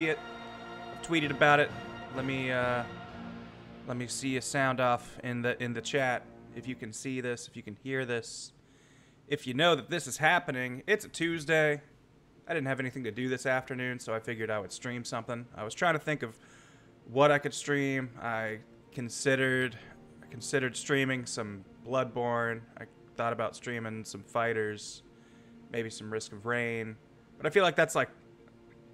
it. I've tweeted about it. Let me uh, let me see a sound off in the in the chat if you can see this, if you can hear this. If you know that this is happening, it's a Tuesday. I didn't have anything to do this afternoon, so I figured I would stream something. I was trying to think of what I could stream. I considered I considered streaming some Bloodborne. I thought about streaming some fighters, maybe some Risk of Rain. But I feel like that's like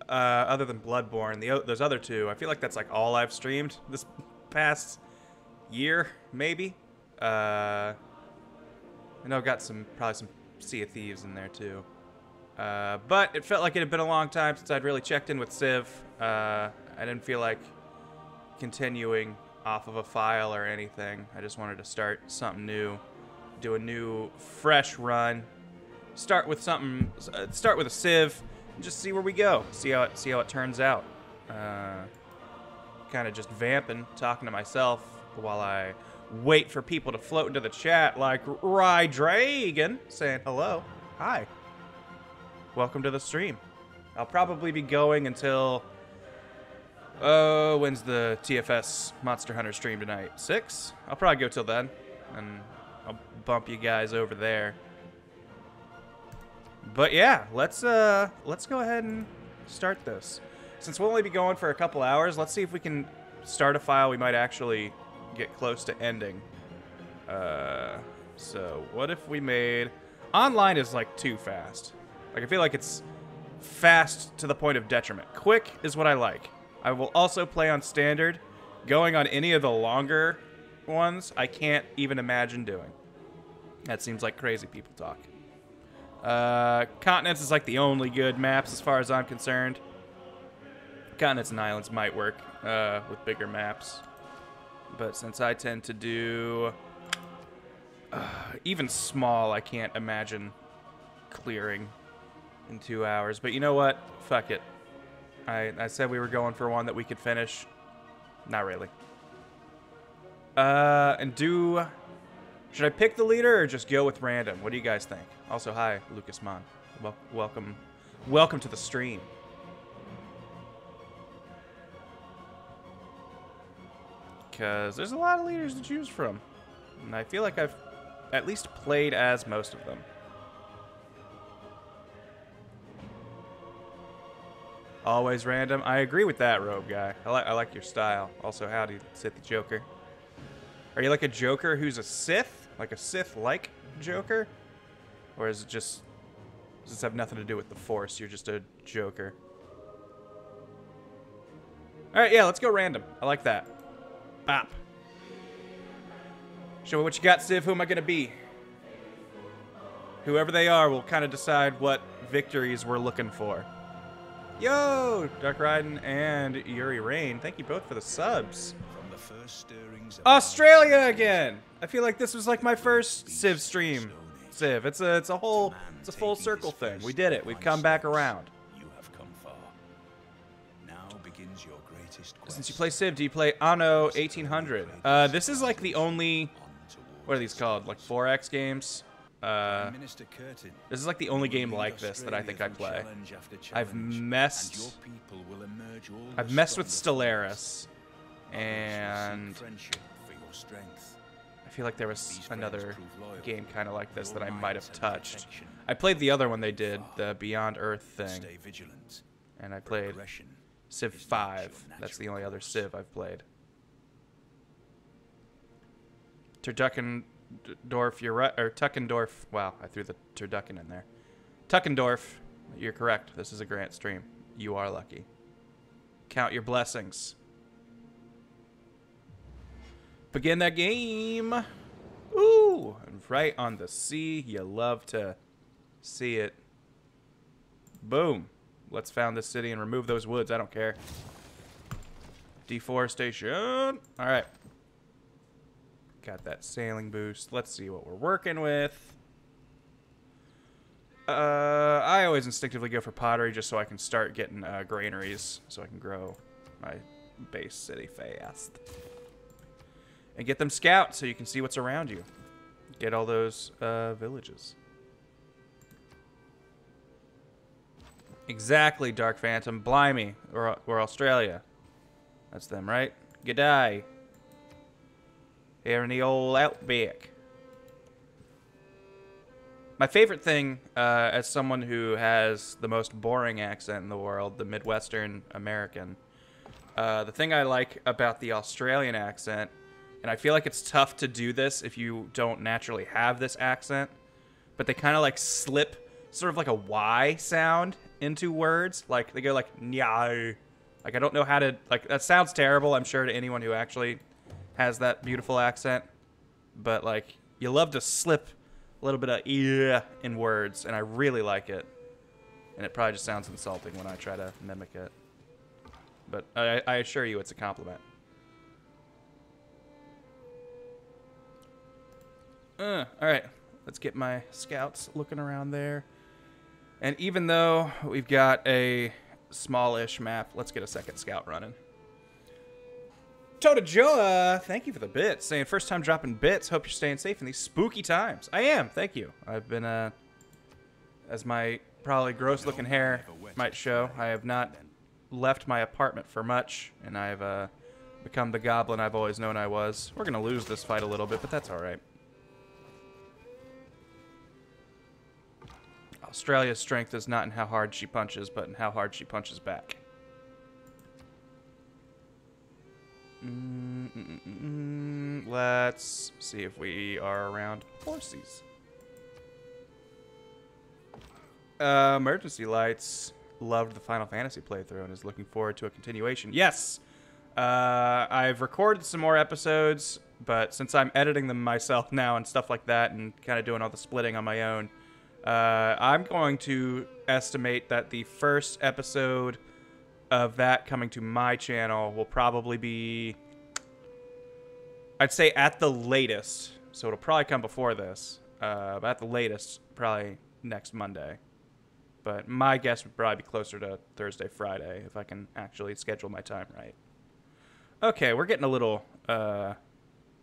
uh, other than Bloodborne, the those other two, I feel like that's like all I've streamed this past year, maybe. Uh, I know I've got some probably some Sea of Thieves in there too. Uh, but it felt like it had been a long time since I'd really checked in with Civ. Uh, I didn't feel like continuing off of a file or anything. I just wanted to start something new, do a new, fresh run. Start with something. Uh, start with a Civ, just see where we go. See how it see how it turns out. Uh, kind of just vamping, talking to myself while I wait for people to float into the chat, like Rye Dragon saying hello, hi, welcome to the stream. I'll probably be going until Oh, when's the TFS Monster Hunter stream tonight? Six? I'll probably go till then, and I'll bump you guys over there. But yeah, let's uh, let's go ahead and start this. Since we'll only be going for a couple hours, let's see if we can start a file we might actually get close to ending. Uh, so what if we made online is like too fast. Like I feel like it's fast to the point of detriment. Quick is what I like. I will also play on standard. Going on any of the longer ones, I can't even imagine doing. That seems like crazy people talk. Uh, continents is like the only good maps as far as I'm concerned. Continents and islands might work uh, with bigger maps. But since I tend to do uh, even small, I can't imagine clearing in two hours. But you know what? Fuck it. I, I said we were going for one that we could finish. Not really. Uh, and do... Should I pick the leader or just go with random? What do you guys think? Also, hi, Lucas Mon. Wel welcome, welcome to the stream. Because there's a lot of leaders to choose from. And I feel like I've at least played as most of them. Always random. I agree with that, Robe Guy. I, li I like your style. Also, howdy, Sith Joker. Are you like a Joker who's a Sith? Like a Sith-like Joker? Or is it just... Does this have nothing to do with the Force? You're just a Joker. Alright, yeah, let's go random. I like that. Bop. Show me what you got, Civ. Who am I going to be? Whoever they are will kind of decide what victories we're looking for. Yo, Dark Ryden and Yuri Rain, thank you both for the subs. The Australia again! I feel like this was like my first Civ stream. Civ, it's a it's a whole it's a full circle thing. We did it. We've come back around. You have come far. Now begins your greatest quest. Since you play Civ, do you play Anno 1800? Uh, this is like the only what are these called? Like 4X games? Uh, this is like the only game like this that I think I play. I've messed. I've messed with Stellaris, and feel like there was another game kind of like this that I might have touched. I played the other one they did, the Beyond Earth thing, and I played Civ 5. That's the only other Civ I've played. Turducken Dorf, you're right, or Tuckendorf. Wow, I threw the turducken in there. Tuckendorf, you're correct. This is a Grant stream. You are lucky. Count your blessings. Begin that game. Ooh, and right on the sea. You love to see it. Boom. Let's found this city and remove those woods. I don't care. Deforestation. All right. Got that sailing boost. Let's see what we're working with. Uh, I always instinctively go for pottery just so I can start getting uh, granaries so I can grow my base city fast. And get them scouts so you can see what's around you. Get all those uh, villages. Exactly, Dark Phantom. Blimey. We're, we're Australia. That's them, right? G'day. Here in the old outback. My favorite thing, uh, as someone who has the most boring accent in the world, the Midwestern American, uh, the thing I like about the Australian accent, and I feel like it's tough to do this if you don't naturally have this accent, but they kind of like slip sort of like a Y sound into words. Like they go like nyai. Like I don't know how to like that sounds terrible, I'm sure to anyone who actually has that beautiful accent. But like you love to slip a little bit of yeah in words, and I really like it. And it probably just sounds insulting when I try to mimic it. But I, I assure you it's a compliment. Uh, alright, let's get my scouts looking around there. And even though we've got a smallish map, let's get a second scout running. Tota Joa, thank you for the bits. Saying first time dropping bits. Hope you're staying safe in these spooky times. I am, thank you. I've been, uh, as my probably gross looking hair might show, I have not left my apartment for much, and I've, uh, become the goblin I've always known I was. We're gonna lose this fight a little bit, but that's alright. Australia's strength is not in how hard she punches, but in how hard she punches back. Mm -mm -mm Let's see if we are around horses. Uh, emergency lights loved the Final Fantasy playthrough and is looking forward to a continuation. Yes, uh, I've recorded some more episodes, but since I'm editing them myself now and stuff like that, and kind of doing all the splitting on my own, uh, I'm going to estimate that the first episode of that coming to my channel will probably be, I'd say at the latest, so it'll probably come before this, uh, but at the latest, probably next Monday. But my guess would probably be closer to Thursday, Friday, if I can actually schedule my time right. Okay, we're getting a little uh,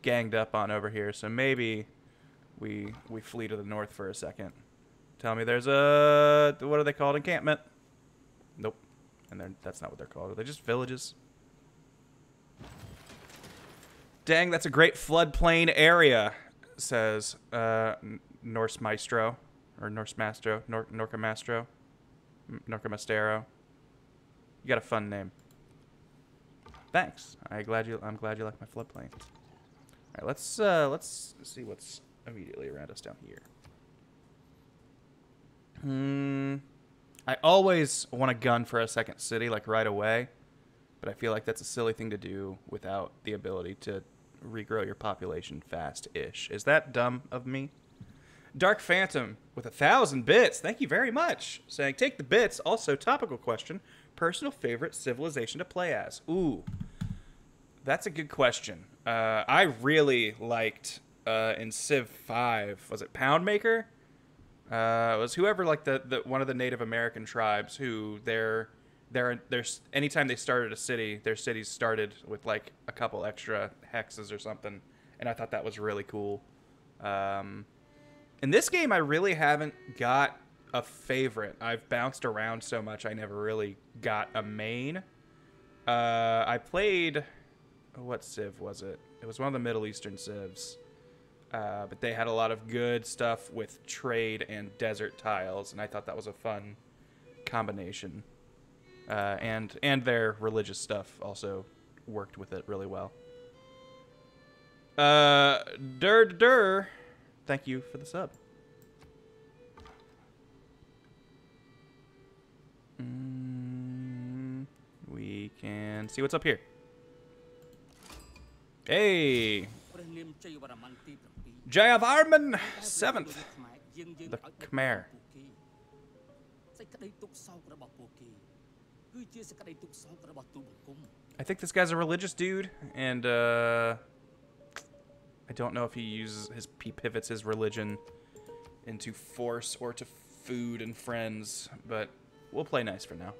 ganged up on over here, so maybe we we flee to the north for a second. Tell me there's a what are they called? Encampment. Nope. And that's not what they're called. They're they just villages? Dang, that's a great floodplain area, says uh, Norse Maestro, or Norse Mastro, Nor Norca Mastro, Norca Mastero. You got a fun name. Thanks. I glad you. I'm glad you like my floodplain. All right, let's uh, let's see what's immediately around us down here. Hmm. I always want a gun for a second city, like right away, but I feel like that's a silly thing to do without the ability to regrow your population fast-ish. Is that dumb of me? Dark Phantom with a thousand bits. Thank you very much. Saying, take the bits. Also, topical question. Personal favorite civilization to play as? Ooh, that's a good question. Uh, I really liked uh, in Civ 5, was it Poundmaker? Uh, was whoever like the, the one of the Native American tribes who their their their anytime they started a city, their cities started with like a couple extra hexes or something, and I thought that was really cool. Um, in this game, I really haven't got a favorite. I've bounced around so much, I never really got a main. Uh, I played what civ was it? It was one of the Middle Eastern civs. Uh, but they had a lot of good stuff with trade and desert tiles, and I thought that was a fun combination. Uh, and and their religious stuff also worked with it really well. Uh, dur dur, thank you for the sub. Mm, we can see what's up here. Hey, Jayavarman, 7th, the Khmer. I think this guy's a religious dude, and uh, I don't know if he uses his he pivots his religion into force or to food and friends, but we'll play nice for now.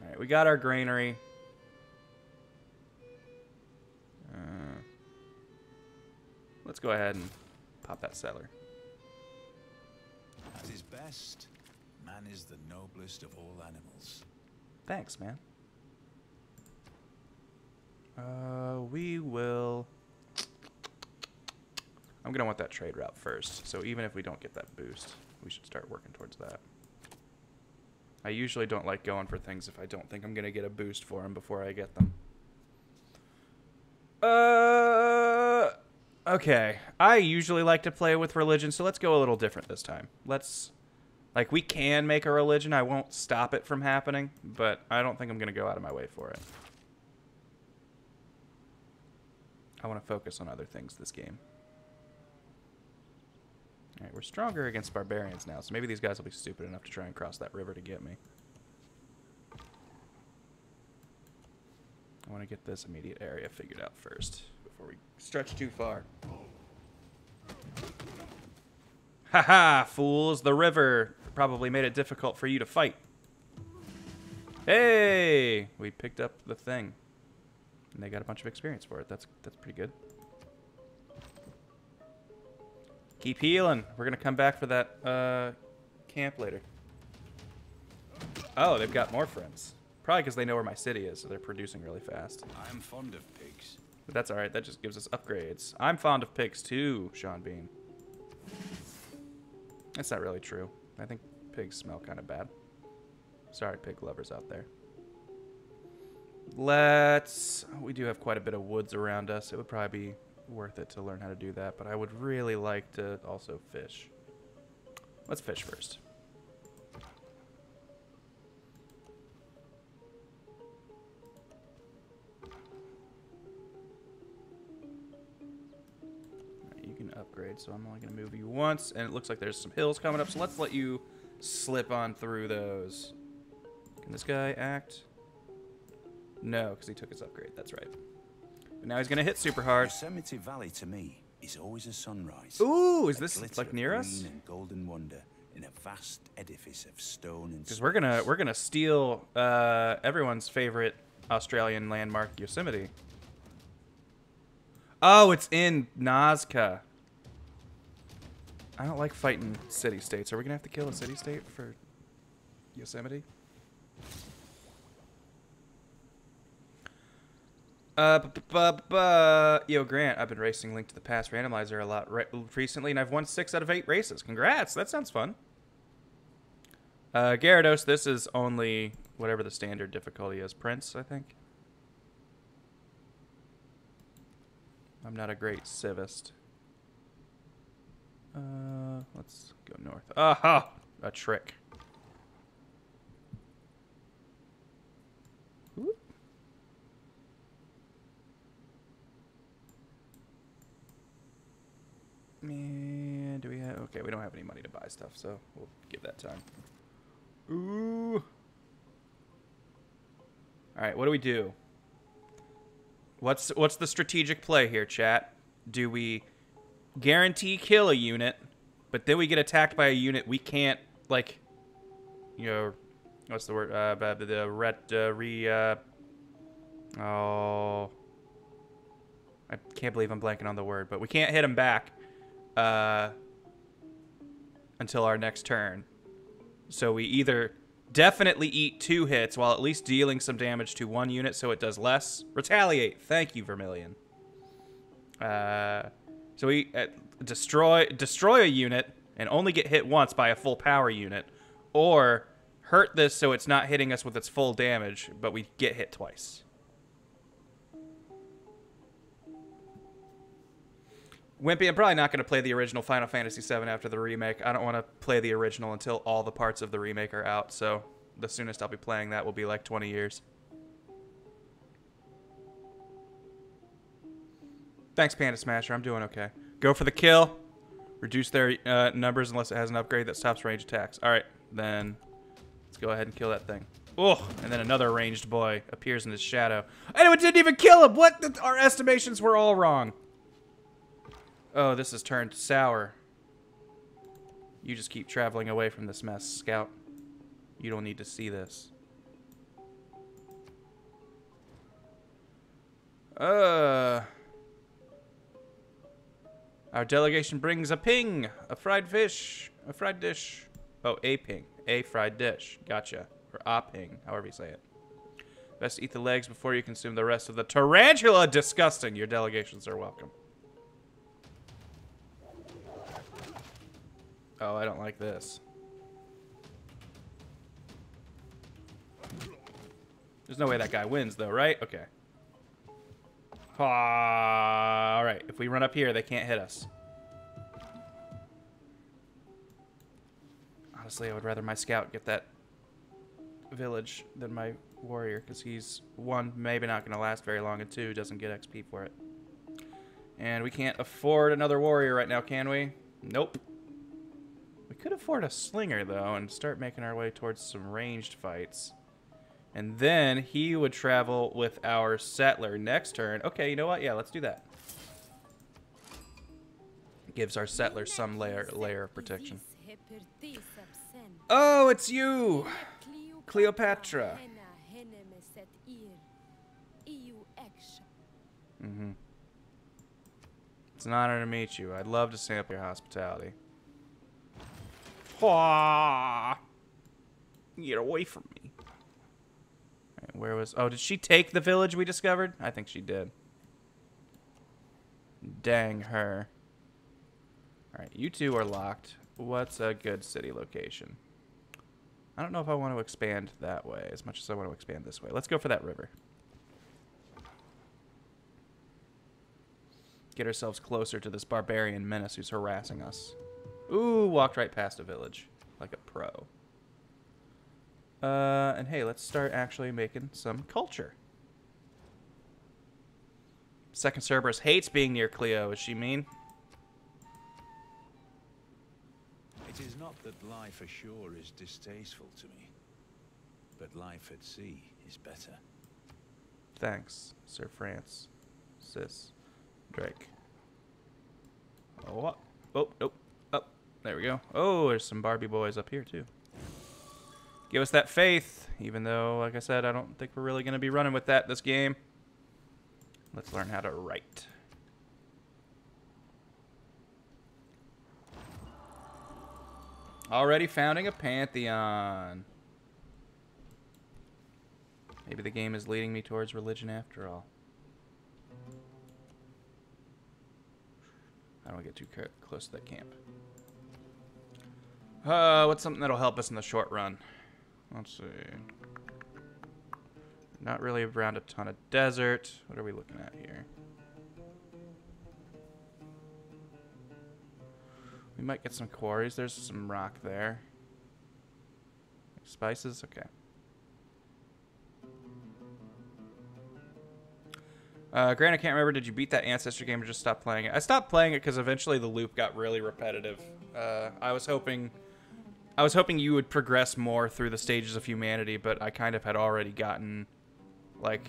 All right, we got our granary. Let's go ahead and pop that settler. best. Man is the noblest of all animals. Thanks, man. Uh, we will... I'm gonna want that trade route first, so even if we don't get that boost, we should start working towards that. I usually don't like going for things if I don't think I'm gonna get a boost for them before I get them. Uh, okay. I usually like to play with religion, so let's go a little different this time. Let's, like, we can make a religion. I won't stop it from happening, but I don't think I'm gonna go out of my way for it. I want to focus on other things this game. Alright, we're stronger against barbarians now, so maybe these guys will be stupid enough to try and cross that river to get me. I want to get this immediate area figured out first, before we stretch too far. Haha, fools! The river probably made it difficult for you to fight. Hey! We picked up the thing. And they got a bunch of experience for it. That's that's pretty good. Keep healing. We're gonna come back for that uh, camp later. Oh, they've got more friends. Probably because they know where my city is, so they're producing really fast. I am fond of pigs. But that's alright, that just gives us upgrades. I'm fond of pigs too, Sean Bean. That's not really true. I think pigs smell kind of bad. Sorry, pig lovers out there. Let's... We do have quite a bit of woods around us. It would probably be worth it to learn how to do that, but I would really like to also fish. Let's fish first. Upgrade, so I'm only going to move you once, and it looks like there's some hills coming up, so let's let you slip on through those. Can this guy act? No, because he took his upgrade. That's right. But now he's going to hit super hard. Yosemite Valley to me is always a sunrise. Ooh, is this like near us? and golden wonder in a vast edifice of stone and Because we're gonna we're gonna steal uh, everyone's favorite Australian landmark, Yosemite. Oh, it's in Nazca. I don't like fighting city states. Are we gonna have to kill a city state for Yosemite? Uh, yo, Grant, I've been racing Link to the Past randomizer a lot re- recently, and I've won six out of eight races. Congrats! That sounds fun. Uh, Gyarados, this is only whatever the standard difficulty is. Prince, I think. I'm not a great civist. Uh, let's go north. Aha! A trick. Man, do we have... Okay, we don't have any money to buy stuff, so we'll give that time. Ooh. All right, what do we do? What's what's the strategic play here, chat? Do we guarantee kill a unit, but then we get attacked by a unit we can't like you know what's the word uh the, ret uh, re uh oh I can't believe I'm blanking on the word, but we can't hit him back uh until our next turn. So we either definitely eat two hits while at least dealing some damage to one unit so it does less. Retaliate. Thank you, Vermilion. Uh, so we uh, destroy destroy a unit and only get hit once by a full power unit, or hurt this so it's not hitting us with its full damage, but we get hit twice. Wimpy, I'm probably not going to play the original Final Fantasy VII after the remake. I don't want to play the original until all the parts of the remake are out, so the soonest I'll be playing that will be like 20 years. Thanks, Panda Smasher. I'm doing okay. Go for the kill. Reduce their uh, numbers unless it has an upgrade that stops range attacks. All right, then let's go ahead and kill that thing. Oh, and then another ranged boy appears in his shadow. And it didn't even kill him. What? Our estimations were all wrong. Oh, this has turned sour. You just keep traveling away from this mess, Scout. You don't need to see this. Uh. Our delegation brings a ping, a fried fish, a fried dish. Oh, a ping. A fried dish. Gotcha. Or a ping, however you say it. Best eat the legs before you consume the rest of the tarantula. Disgusting. Your delegations are welcome. Oh, I don't like this. There's no way that guy wins, though, right? Okay. All right. If we run up here, they can't hit us. Honestly, I would rather my scout get that village than my warrior, because he's, one, maybe not going to last very long, and two, doesn't get XP for it. And we can't afford another warrior right now, can we? Nope. We could afford a slinger, though, and start making our way towards some ranged fights. And then he would travel with our settler next turn. Okay, you know what? Yeah, let's do that. Gives our settler some layer layer of protection. Oh, it's you! Cleopatra. Mm-hmm. It's an honor to meet you. I'd love to sample your hospitality. Get away from me. Right, where was... Oh, did she take the village we discovered? I think she did. Dang her. Alright, you two are locked. What's a good city location? I don't know if I want to expand that way as much as I want to expand this way. Let's go for that river. Get ourselves closer to this barbarian menace who's harassing us. Ooh, walked right past a village. Like a pro. Uh, and hey, let's start actually making some culture. Second Cerberus hates being near Cleo. Is she mean? It is not that life ashore is distasteful to me, but life at sea is better. Thanks, Sir France. Sis. Drake. Oh, what? Oh, nope. Up. Oh, there we go. Oh, there's some Barbie boys up here, too. Give us that faith, even though, like I said, I don't think we're really going to be running with that this game. Let's learn how to write. Already founding a pantheon. Maybe the game is leading me towards religion after all. I don't get too close to that camp. Uh, what's something that'll help us in the short run? Let's see. Not really around a ton of desert. What are we looking at here? We might get some quarries. There's some rock there. Spices? Okay. Uh, Grant, I can't remember. Did you beat that Ancestor game or just stop playing it? I stopped playing it because eventually the loop got really repetitive. Uh, I was hoping, I was hoping you would progress more through the stages of humanity, but I kind of had already gotten, like,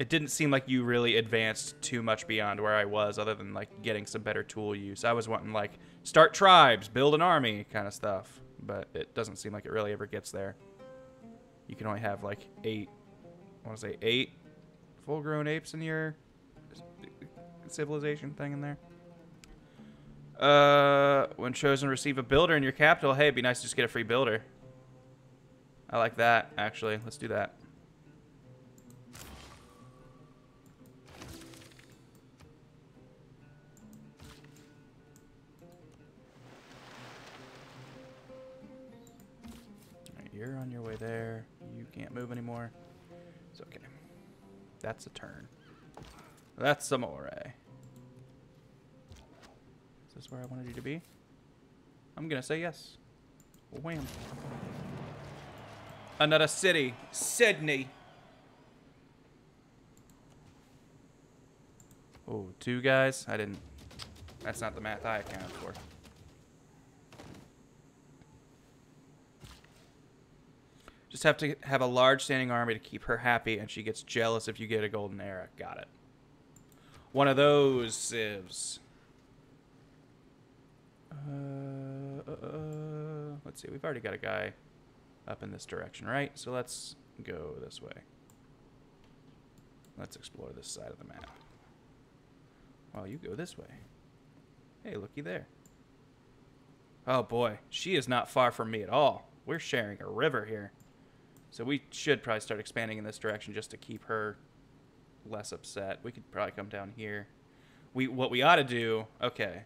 it didn't seem like you really advanced too much beyond where I was, other than like getting some better tool use. I was wanting like start tribes, build an army, kind of stuff, but it doesn't seem like it really ever gets there. You can only have like eight, I want to say eight full-grown apes in your uh, civilization thing in there. Uh, when chosen, receive a builder in your capital. Hey, it'd be nice to just get a free builder. I like that, actually. Let's do that. you're on your way there. You can't move anymore. It's okay. That's a turn. That's some more. Is this where I wanted you to be? I'm gonna say yes. Wham. Another city. Sydney. Oh, two guys? I didn't... That's not the math I accounted for. Just have to have a large standing army to keep her happy, and she gets jealous if you get a golden era. Got it. One of those civs. Uh, uh, uh, let's see. We've already got a guy up in this direction, right? So let's go this way. Let's explore this side of the map. Well, you go this way. Hey, looky there. Oh boy, she is not far from me at all. We're sharing a river here. So we should probably start expanding in this direction just to keep her less upset. We could probably come down here. We what we ought to do, okay.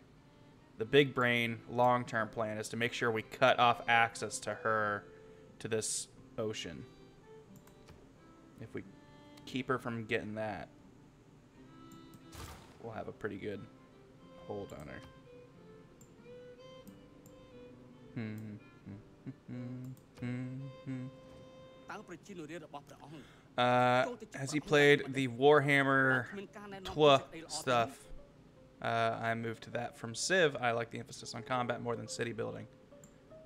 The big brain long-term plan is to make sure we cut off access to her to this ocean. If we keep her from getting that, we'll have a pretty good hold on her. Uh, has he played the Warhammer Twa stuff? Uh, I moved to that from Civ. I like the emphasis on combat more than city building.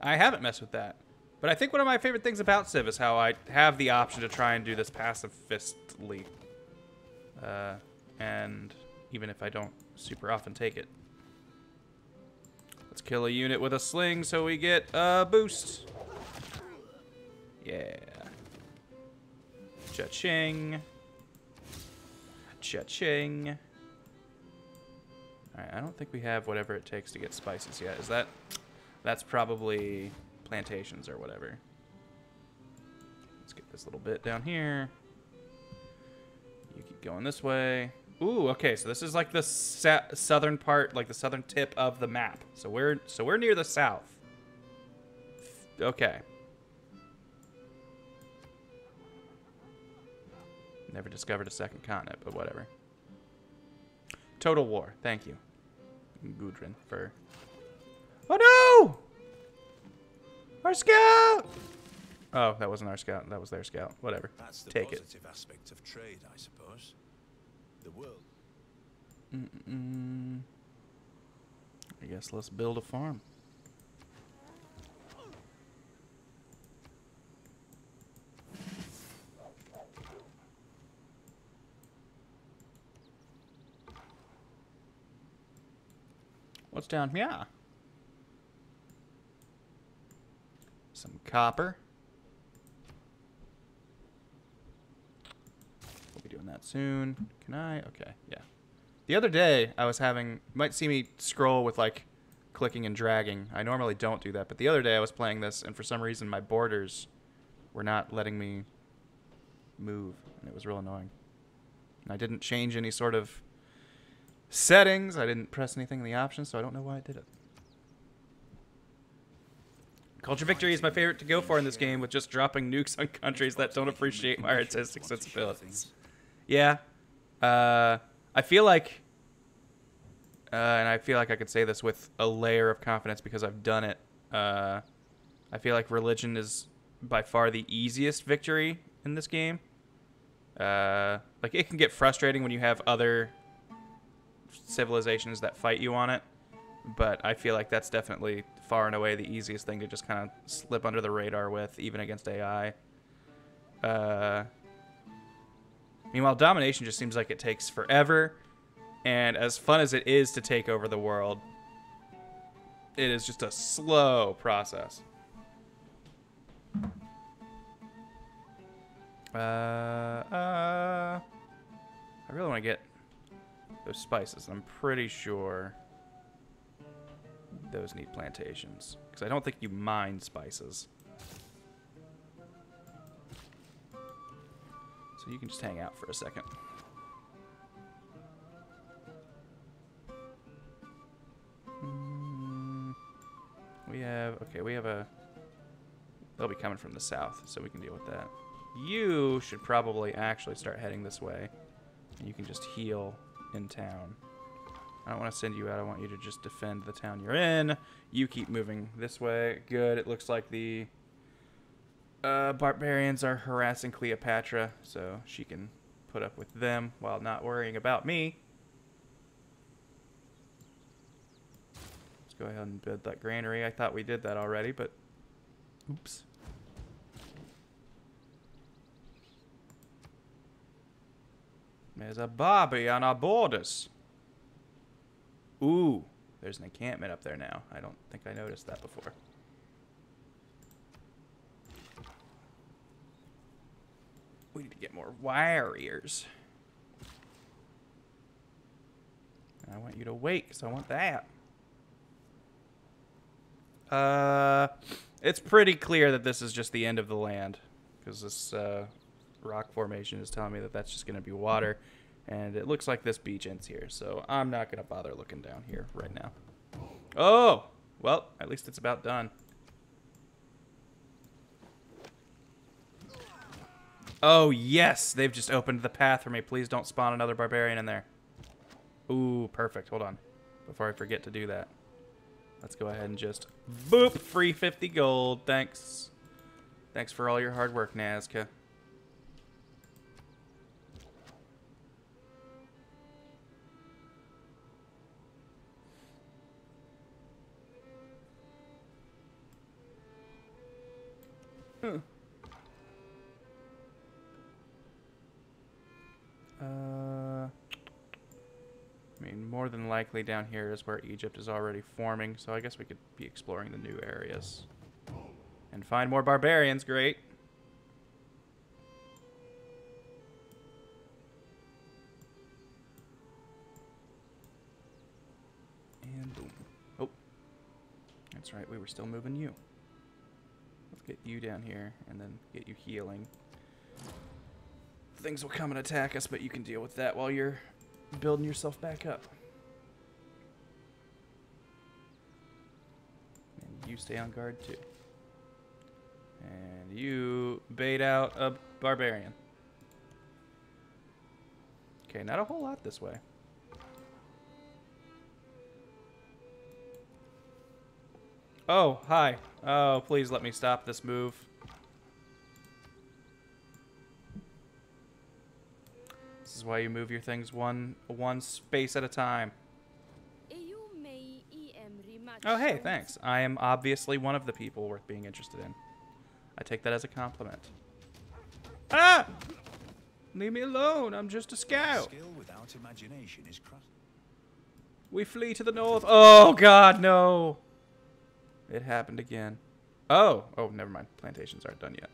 I haven't messed with that. But I think one of my favorite things about Civ is how I have the option to try and do this pacifistly. Uh, and even if I don't super often take it. Let's kill a unit with a sling so we get a boost. Yeah. Cha-ching. Cha-ching. Alright, I don't think we have whatever it takes to get spices yet. Is that... That's probably plantations or whatever. Let's get this little bit down here. You keep going this way. Ooh, okay, so this is like the southern part, like the southern tip of the map. So we're so we're near the south. Okay. Never discovered a second continent, but whatever. Total War. Thank you, Gudrun, for. Oh no! Our scout! Oh, that wasn't our scout. That was their scout. Whatever. That's the Take it. aspect of trade, I suppose. The world. Mm-mm. I guess let's build a farm. What's down here? Some copper. We'll be doing that soon. Can I? Okay, yeah. The other day, I was having, you might see me scroll with like clicking and dragging. I normally don't do that, but the other day I was playing this, and for some reason my borders were not letting me move, and it was real annoying. And I didn't change any sort of settings. I didn't press anything in the options, so I don't know why I did it. Culture Victory is my favorite to go for in this game, with just dropping nukes on countries that don't appreciate my artistic sensibilities. Yeah. Uh, I feel like, uh, and I feel like I could say this with a layer of confidence because I've done it. Uh, I feel like religion is by far the easiest victory in this game. Uh, like it can get frustrating when you have other civilizations that fight you on it, but I feel like that's definitely far and away the easiest thing to just kind of slip under the radar with, even against AI. Uh, meanwhile, domination just seems like it takes forever, and as fun as it is to take over the world, it is just a slow process. Uh, uh, I really want to get those spices. I'm pretty sure those need plantations. Because I don't think you mine spices. So you can just hang out for a second. Mm, we have, okay, we have a, they'll be coming from the south, so we can deal with that. You should probably actually start heading this way. And you can just heal in town. I don't want to send you out. I want you to just defend the town you're in. You keep moving this way. Good. It looks like the uh, barbarians are harassing Cleopatra, so she can put up with them while not worrying about me. Let's go ahead and build that granary. I thought we did that already, but oops. There's a Barbie on our borders. Ooh, there's an encampment up there now. I don't think I noticed that before. We need to get more warriors. I want you to wait, because I want that. Uh, it's pretty clear that this is just the end of the land, because this uh, rock formation is telling me that that's just going to be water, and it looks like this beach ends here. So I'm not going to bother looking down here right now. Oh, well, at least it's about done. Oh, yes, they've just opened the path for me. Please don't spawn another barbarian in there. Ooh, perfect. Hold on. Before I forget to do that. Let's go ahead and just boop free 50 gold. Thanks. Thanks for all your hard work, Nazca. Hmm. Uh, I mean, more than likely down here is where Egypt is already forming, so I guess we could be exploring the new areas. And find more barbarians, great. And boom. Oh. That's right, we were still moving you. Get you down here, and then get you healing things will come and attack us, but you can deal with that while you're building yourself back up. And you stay on guard too. And you bait out a barbarian. Okay, not a whole lot this way. Oh, hi. Oh, please let me stop this move. This is why you move your things one one space at a time. Oh, hey, thanks. I am obviously one of the people worth being interested in. I take that as a compliment. Ah! Leave me alone. I'm just a scout. Skill without imagination is We flee to the north. Oh, God, no. It happened again. Oh. Oh, never mind. Plantations aren't done yet.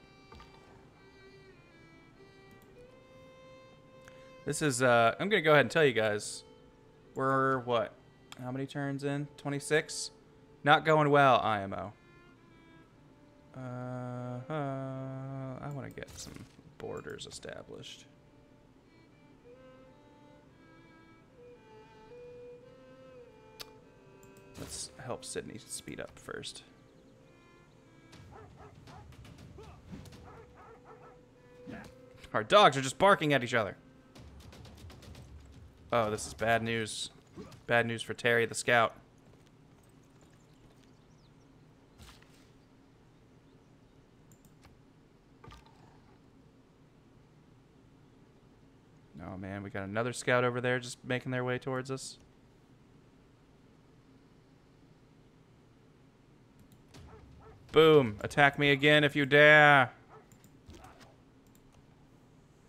This is, uh, I'm going to go ahead and tell you guys. We're, what? How many turns in? 26? Not going well, IMO. Uh, uh, I want to get some borders established. Let's help Sydney speed up first. Our dogs are just barking at each other. Oh, this is bad news. Bad news for Terry the scout. Oh man, we got another scout over there just making their way towards us. Boom. Attack me again if you dare.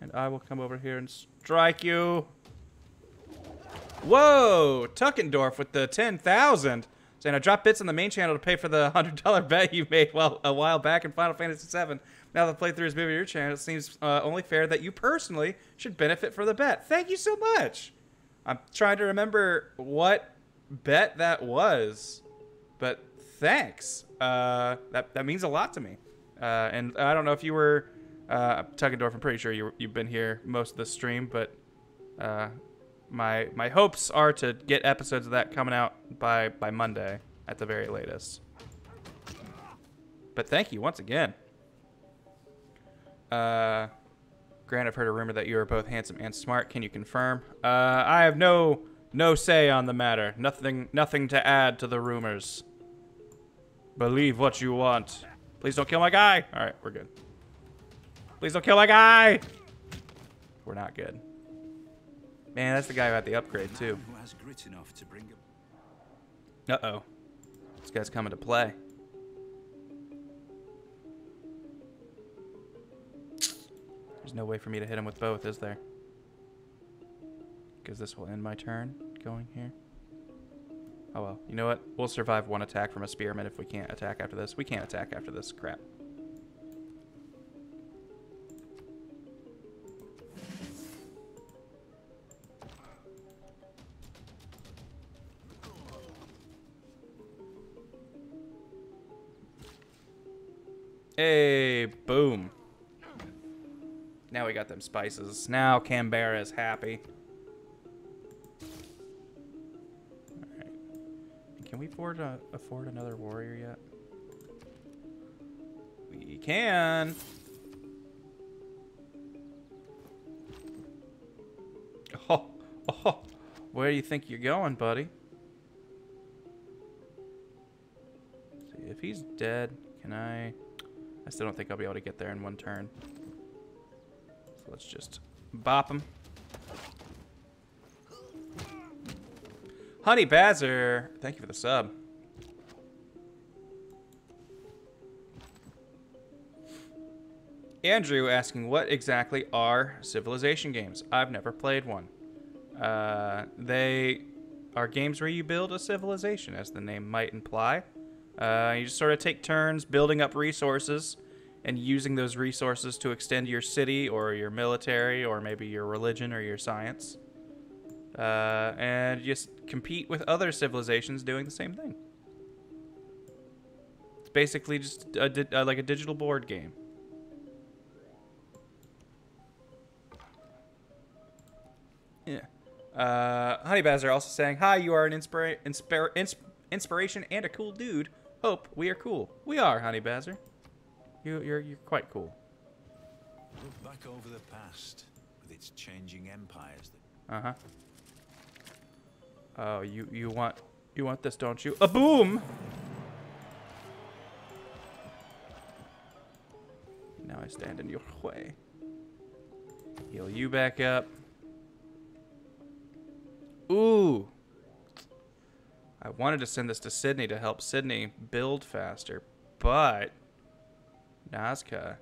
And I will come over here and strike you. Whoa, Tuckendorf with the 10,000. Saying I dropped bits on the main channel to pay for the $100 bet you made well, a while back in Final Fantasy VII. Now that the playthrough is moving to your channel, it seems uh, only fair that you personally should benefit from the bet. Thank you so much. I'm trying to remember what bet that was, but thanks. Uh, that, that means a lot to me. Uh, and I don't know if you were, uh, Tuckendorf, I'm pretty sure you, you've been here most of the stream, but uh, my my hopes are to get episodes of that coming out by by Monday at the very latest. But thank you once again. Uh, Grant, I've heard a rumor that you are both handsome and smart. Can you confirm? Uh, I have no no say on the matter. Nothing nothing to add to the rumors. Believe what you want. Please don't kill my guy. All right, we're good. Please don't kill my guy. We're not good. Man, that's the guy who had the upgrade too. Uh-oh. This guy's coming to play. There's no way for me to hit him with both, is there? Because this will end my turn going here. Oh well. You know what? We'll survive one attack from a spearman if we can't attack after this. We can't attack after this. Crap. Hey, boom. Now we got them spices. Now Canberra is happy. Can we afford, a, afford another warrior yet? We can. Oh, oh, where do you think you're going, buddy? See, if he's dead, can I... I still don't think I'll be able to get there in one turn. So let's just bop him. Honey Bazzer, thank you for the sub. Andrew asking, what exactly are civilization games? I've never played one. Uh, they are games where you build a civilization, as the name might imply. Uh, you just sort of take turns building up resources and using those resources to extend your city or your military or maybe your religion or your science. Uh, and just compete with other civilizations doing the same thing. It's basically just a di- uh, like a digital board game. Yeah. Uh, Honey Bazzer also saying, "Hi, you are an inspira- inspira- ins- inspiration and a cool dude. Hope we are cool. We are, Honey Bazzer. You, you're you're quite cool. Look back over the past with its changing empires. That Uh huh. Oh, you you want you want this, don't you? A boom. Now I stand in your way. Heal you back up. Ooh. I wanted to send this to Sydney to help Sydney build faster, but Nazca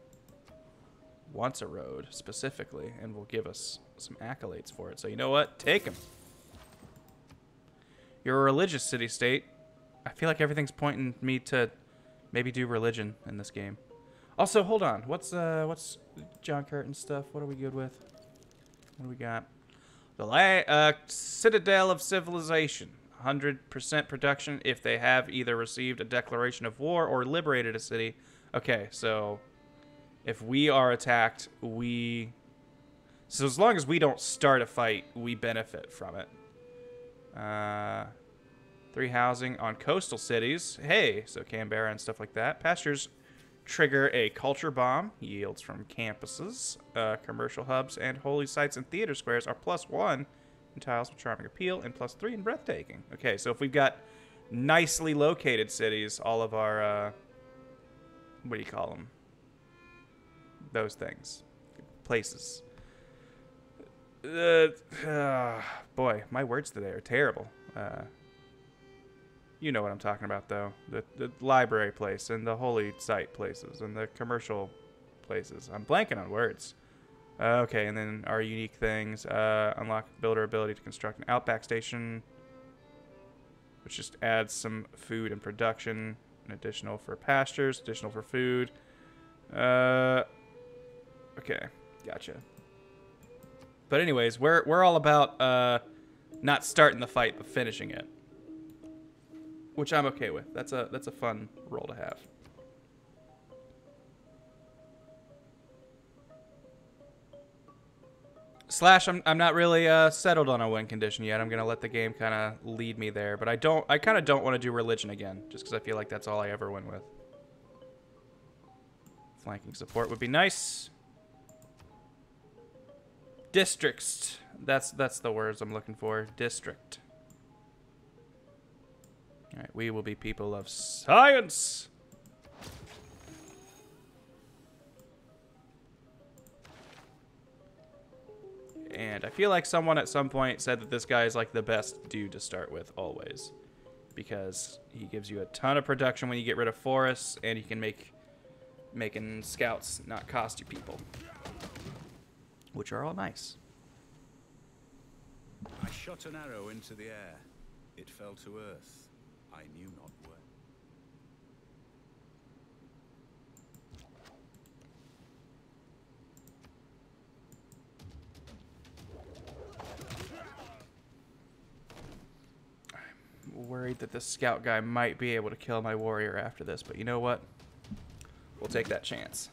wants a road specifically and will give us some accolades for it. So you know what? Take him. You're a religious city state. I feel like everything's pointing me to maybe do religion in this game. Also, hold on. What's uh what's John Curtin stuff? What are we good with? What do we got? The La- uh, Citadel of Civilization. 100% production if they have either received a declaration of war or liberated a city. Okay, so if we are attacked, we. So as long as we don't start a fight, we benefit from it. Uh, three housing on coastal cities. Hey, so Canberra and stuff like that. Pastures trigger a culture bomb. Yields from campuses, uh, commercial hubs, and holy sites and theater squares are plus one in tiles with charming appeal and plus three in breathtaking. Okay, so if we've got nicely located cities, all of our uh, what do you call them? Those things, places. Uh, uh, boy, my words today are terrible. Uh, you know what I'm talking about, though. The, the library place and the holy site places and the commercial places. I'm blanking on words. Uh, okay, and then our unique things. Uh, unlock builder ability to construct an outback station, which just adds some food and production. An additional for pastures, additional for food. Uh, okay, gotcha. But anyways, we're we're all about uh, not starting the fight but finishing it, which I'm okay with. That's a that's a fun role to have. Slash, I'm, I'm not really uh, settled on a win condition yet. I'm gonna let the game kind of lead me there, but I don't. I kind of don't want to do religion again, just because I feel like that's all I ever win with. Flanking support would be nice. Districts. That's that's the words I'm looking for. District. All right, we will be people of science. And I feel like someone at some point said that this guy is like the best dude to start with always. Because he gives you a ton of production when you get rid of forests, and he can make making scouts not cost you people. Which are all nice. I shot an arrow into the air. It fell to earth. I knew not where. worried that this scout guy might be able to kill my warrior after this, but you know what? We'll take that chance.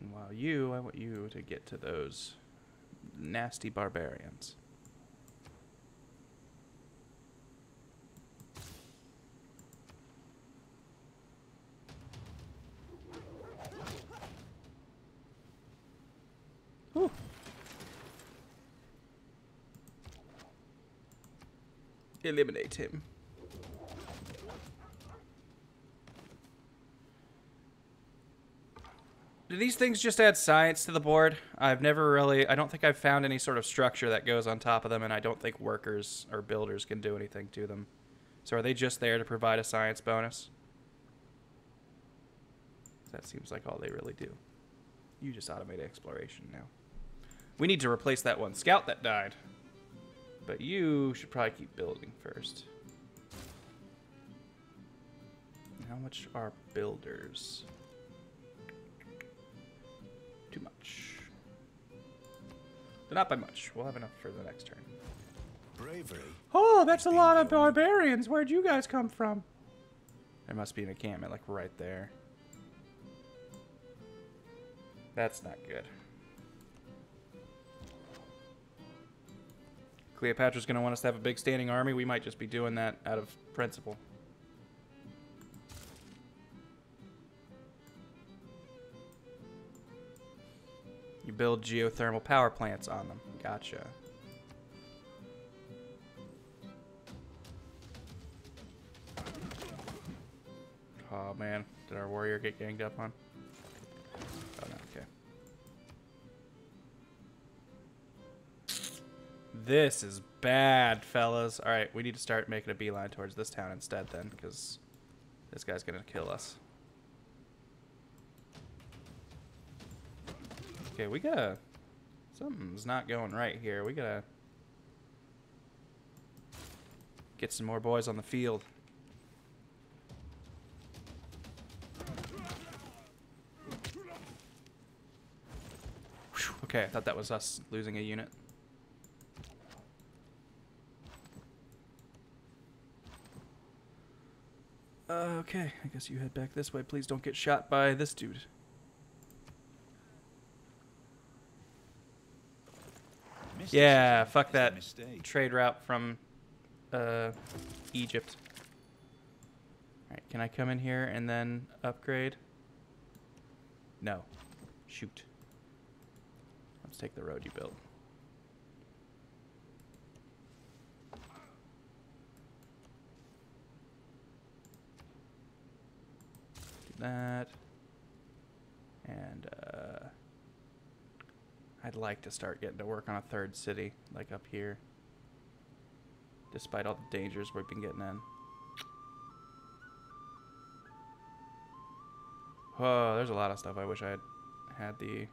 And while you, I want you to get to those nasty barbarians. Eliminate him. Do these things just add science to the board? I've never really, I don't think I've found any sort of structure that goes on top of them, and I don't think workers or builders can do anything to them. So are they just there to provide a science bonus? That seems like all they really do. You just automate exploration now. We need to replace that one scout that died. But you should probably keep building first. How much are builders? Too much. But not by much. We'll have enough for the next turn. Bravery. Oh, that's a lot of barbarians. Where'd you guys come from? There must be an encampment, like right there. That's not good. Cleopatra's going to want us to have a big standing army. We might just be doing that out of principle. Build geothermal power plants on them. Gotcha. Oh man, did our warrior get ganged up on? Oh no, okay. This is bad, fellas. Alright, we need to start making a beeline towards this town instead then, because this guy's gonna kill us. Okay, we gotta... Something's not going right here. We gotta... Get some more boys on the field. Whew, Okay, I thought that was us losing a unit. Uh, okay, I guess you head back this way. Please don't get shot by this dude. Yeah, fuck that trade route from uh, Egypt. Alright, can I come in here and then upgrade? No. Shoot. Let's take the road you built. Do that. And, uh... I'd like to start getting to work on a third city, like up here. Despite all the dangers we've been getting in. Oh, there's a lot of stuff I wish I had had the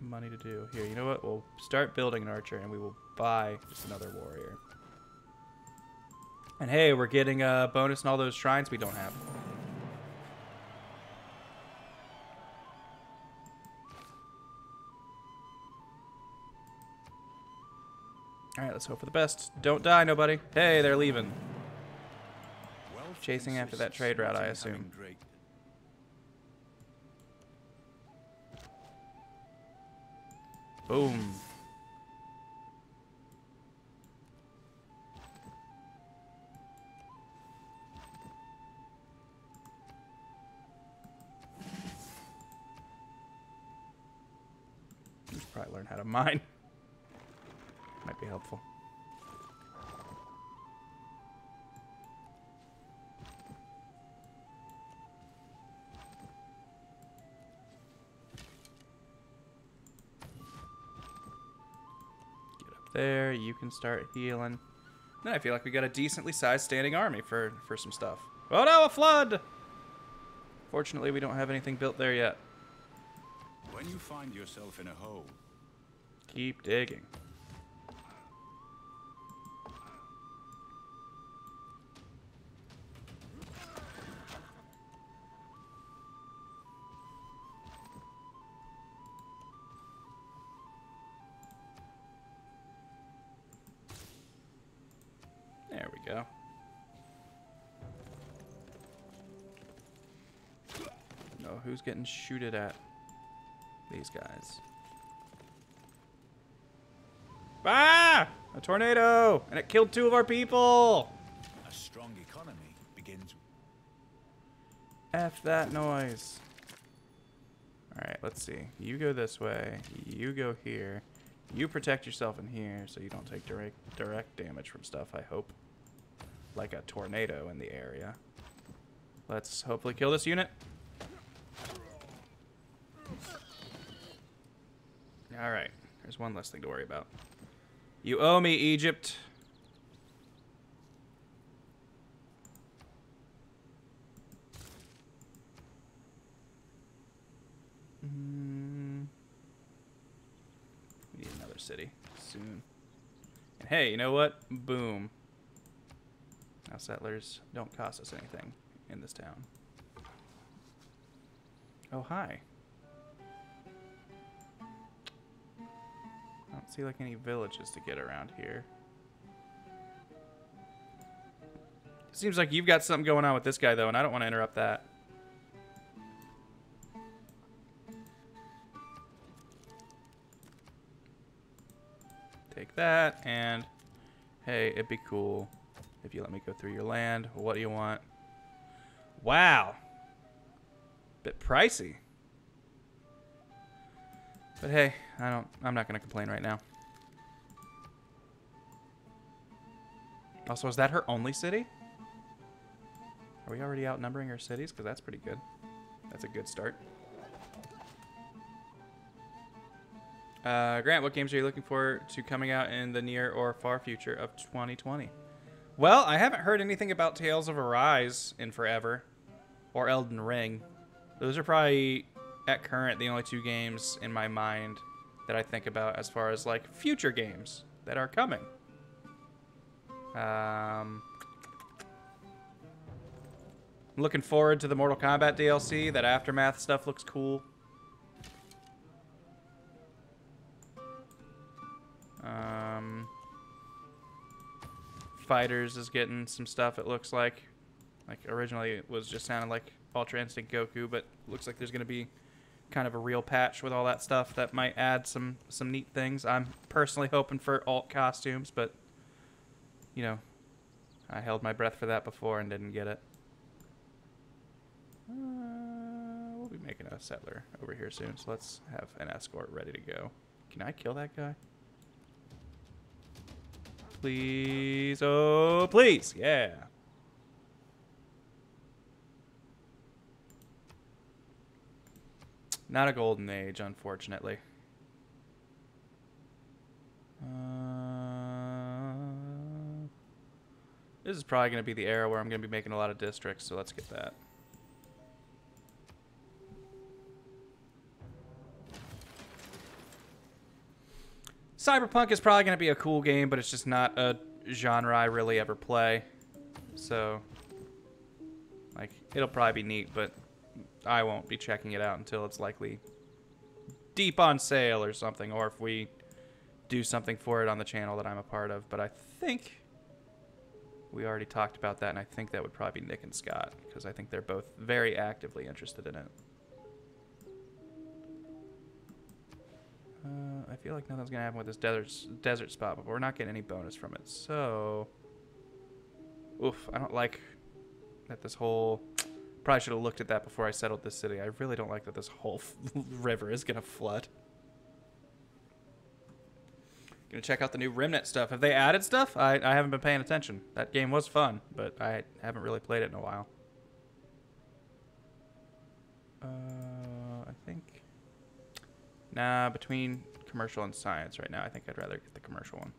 money to do. Here, you know what? We'll start building an archer and we will buy just another warrior. And hey, we're getting a bonus in all those shrines we don't have. Alright, let's hope for the best. Don't die, nobody. Hey, they're leaving. Chasing after that trade route, I assume. Boom. Probably learn how to mine. Might be helpful. Get up there. You can start healing. Then I feel like we got a decently sized standing army for for some stuff. Oh no, a flood! Fortunately, we don't have anything built there yet. When you find yourself in a hole, Keep digging. Getting shooted at? These guys. Ah! A tornado! And it killed two of our people! A strong economy begins. F that noise. Alright, let's see. You go this way. You go here. You protect yourself in here so you don't take direct direct damage from stuff, I hope. Like a tornado in the area. Let's hopefully kill this unit. Alright, there's one less thing to worry about. You owe me, Egypt. Mm. We need another city soon. And hey, you know what? Boom. Now settlers don't cost us anything in this town. Oh, hi. I don't see like any villages to get around here. Seems like you've got something going on with this guy though, and I don't want to interrupt that. Take that, and hey, it'd be cool if you let me go through your land. What do you want? Wow. Bit pricey. But hey, I don't I'm not gonna complain right now. Also, is that her only city? Are we already outnumbering her cities? Because that's pretty good. That's a good start. Uh, Grant, what games are you looking for to coming out in the near or far future of 2020? Well, I haven't heard anything about Tales of Arise in forever, or Elden Ring. Those are probably, at current, the only two games in my mind that I think about as far as like future games that are coming. Um, I'm looking forward to the Mortal Kombat DLC. That Aftermath stuff looks cool. Um, FighterZ is getting some stuff, it looks like. Like, originally it was just sounding like Ultra Instinct Goku, but looks like there's going to be kind of a real patch with all that stuff that might add some, some neat things. I'm personally hoping for alt costumes, but, you know, I held my breath for that before and didn't get it. Uh, we'll be making a settler over here soon, so let's have an escort ready to go. Can I kill that guy? Please. Oh, please. Yeah. Not a golden age, unfortunately. Uh, this is probably going to be the era where I'm going to be making a lot of districts, so let's get that. Cyberpunk is probably going to be a cool game, but it's just not a genre I really ever play. So, like, it'll probably be neat, but I won't be checking it out until it's likely deep on sale or something, or if we do something for it on the channel that I'm a part of. But I think we already talked about that, and I think that would probably be Nick and Scott, because I think they're both very actively interested in it. Uh, I feel like nothing's gonna happen with this desert desert spot, but we're not getting any bonus from it. So, oof, I don't like that this whole. Probably should have looked at that before I settled this city. I really don't like that this whole river is gonna flood. Gonna check out the new Remnant stuff. Have they added stuff? I, I haven't been paying attention. That game was fun, but I haven't really played it in a while. Uh, I think Nah, between commercial and science right now, I think I'd rather get the commercial one.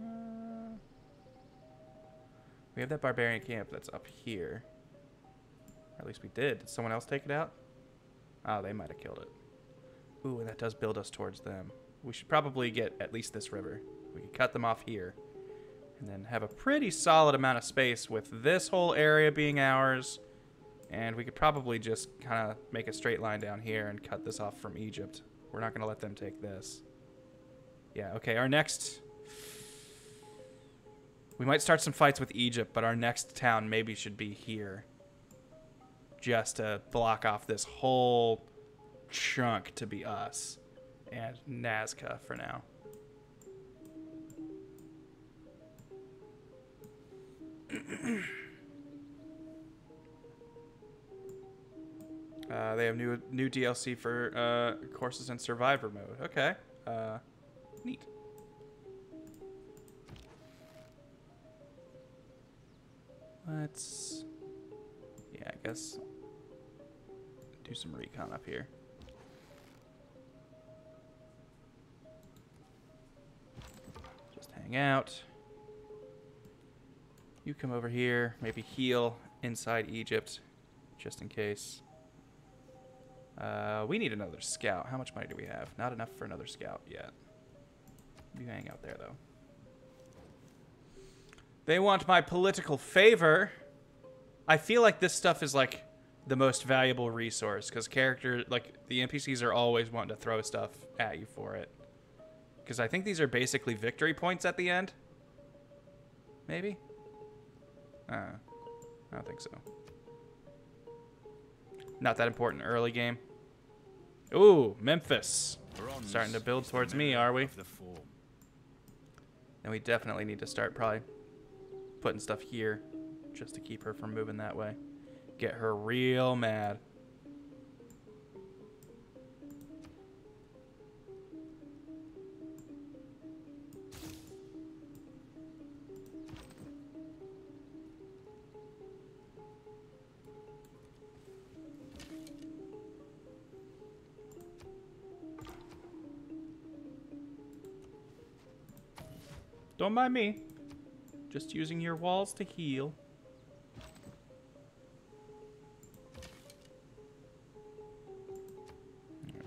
Uh, we have that barbarian camp that's up here. Or at least we did. Did someone else take it out? Oh, they might have killed it. Ooh, and that does build us towards them. We should probably get at least this river. We could cut them off here. And then have a pretty solid amount of space with this whole area being ours and we could probably just kind of make a straight line down here and cut this off from Egypt. We're not going to let them take this. Yeah, okay, our next... We might start some fights with Egypt, but our next town maybe should be here. Just to block off this whole chunk to be us. And Nazca for now. Uh, they have new new DLC for uh, Corsus in Survivor mode. Okay, uh, neat. Let's, yeah, I guess do some recon up here. Just hang out. You come over here, maybe heal inside Egypt, just in case. Uh, we need another scout. How much money do we have? Not enough for another scout yet. You hang out there, though. They want my political favor. I feel like this stuff is, like, the most valuable resource, because character, like, the NPCs are always wanting to throw stuff at you for it. Because I think these are basically victory points at the end. Maybe? Uh, I don't think so. Not that important early game. Ooh, Memphis. Starting to build towards me, are we? of the form. And we definitely need to start probably putting stuff here just to keep her from moving that way. Get her real mad. Don't mind me. Just using your walls to heal.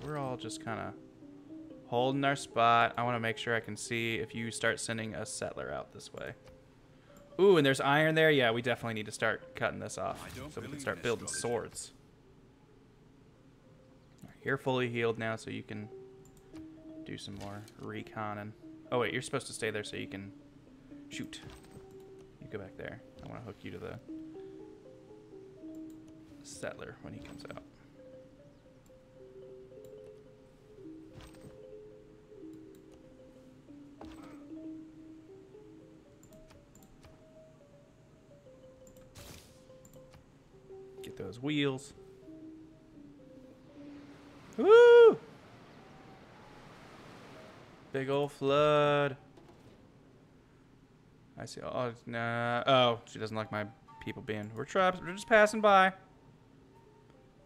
We're all just kind of holding our spot. I want to make sure I can see if you start sending a settler out this way. Ooh, and there's iron there. Yeah, we definitely need to start cutting this off so we can start building swords. You're fully healed now, so you can do some more reconning. Oh wait, you're supposed to stay there so you can shoot. Go back there. I want to hook you to the settler when he comes out. Get those wheels. Woo! Big old flood. I see. Oh, nah. Oh, she doesn't like my people being. We're trapped. We're just passing by.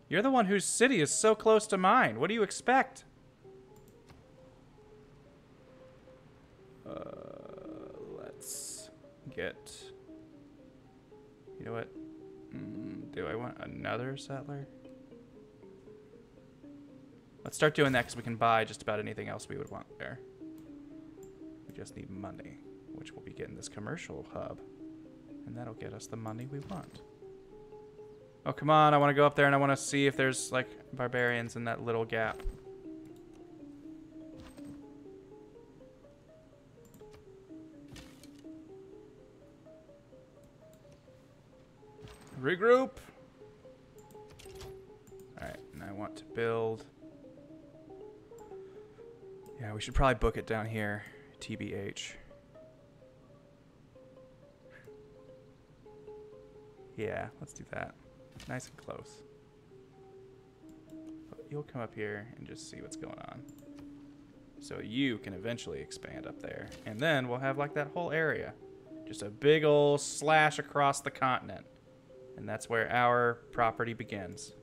You're the one whose city is so close to mine. What do you expect? Uh, let's get. You know what? Mm, do I want another settler? Let's start doing that because we can buy just about anything else we would want there. We just need money, which we'll be getting this commercial hub. And that'll get us the money we want. Oh, come on. I want to go up there and I want to see if there's, like, barbarians in that little gap. Regroup. Alright, and I want to build... Yeah, we should probably book it down here. TBH. Yeah, let's do that. Nice and close. But you'll come up here and just see what's going on. So you can eventually expand up there. And then we'll have like that whole area. Just a big old slash across the continent. And that's where our property begins.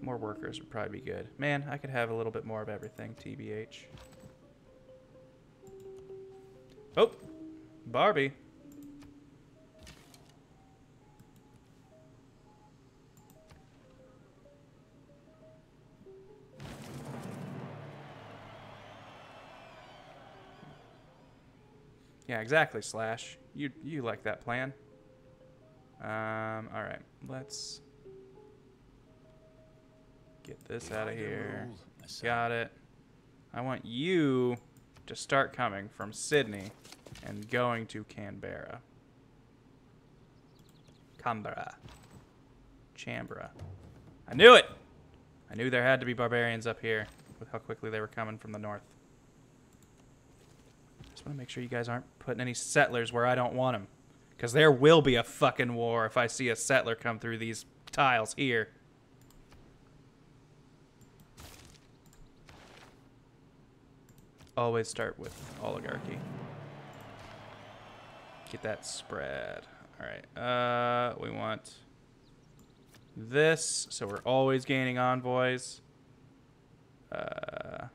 More workers would probably be good. Man, I could have a little bit more of everything, TBH. Oh, Barbie. Yeah, exactly, Slash. You you like that plan. Um, all right. Let's get this out of here. Got it. I want you to start coming from Sydney and going to Canberra. Canberra. Chambra. I knew it! I knew there had to be barbarians up here with how quickly they were coming from the north. Want to make sure you guys aren't putting any settlers where I don't want them. Because there will be a fucking war if I see a settler come through these tiles here. Always start with oligarchy. Get that spread. Alright, uh, we want this, so we're always gaining envoys. Uh,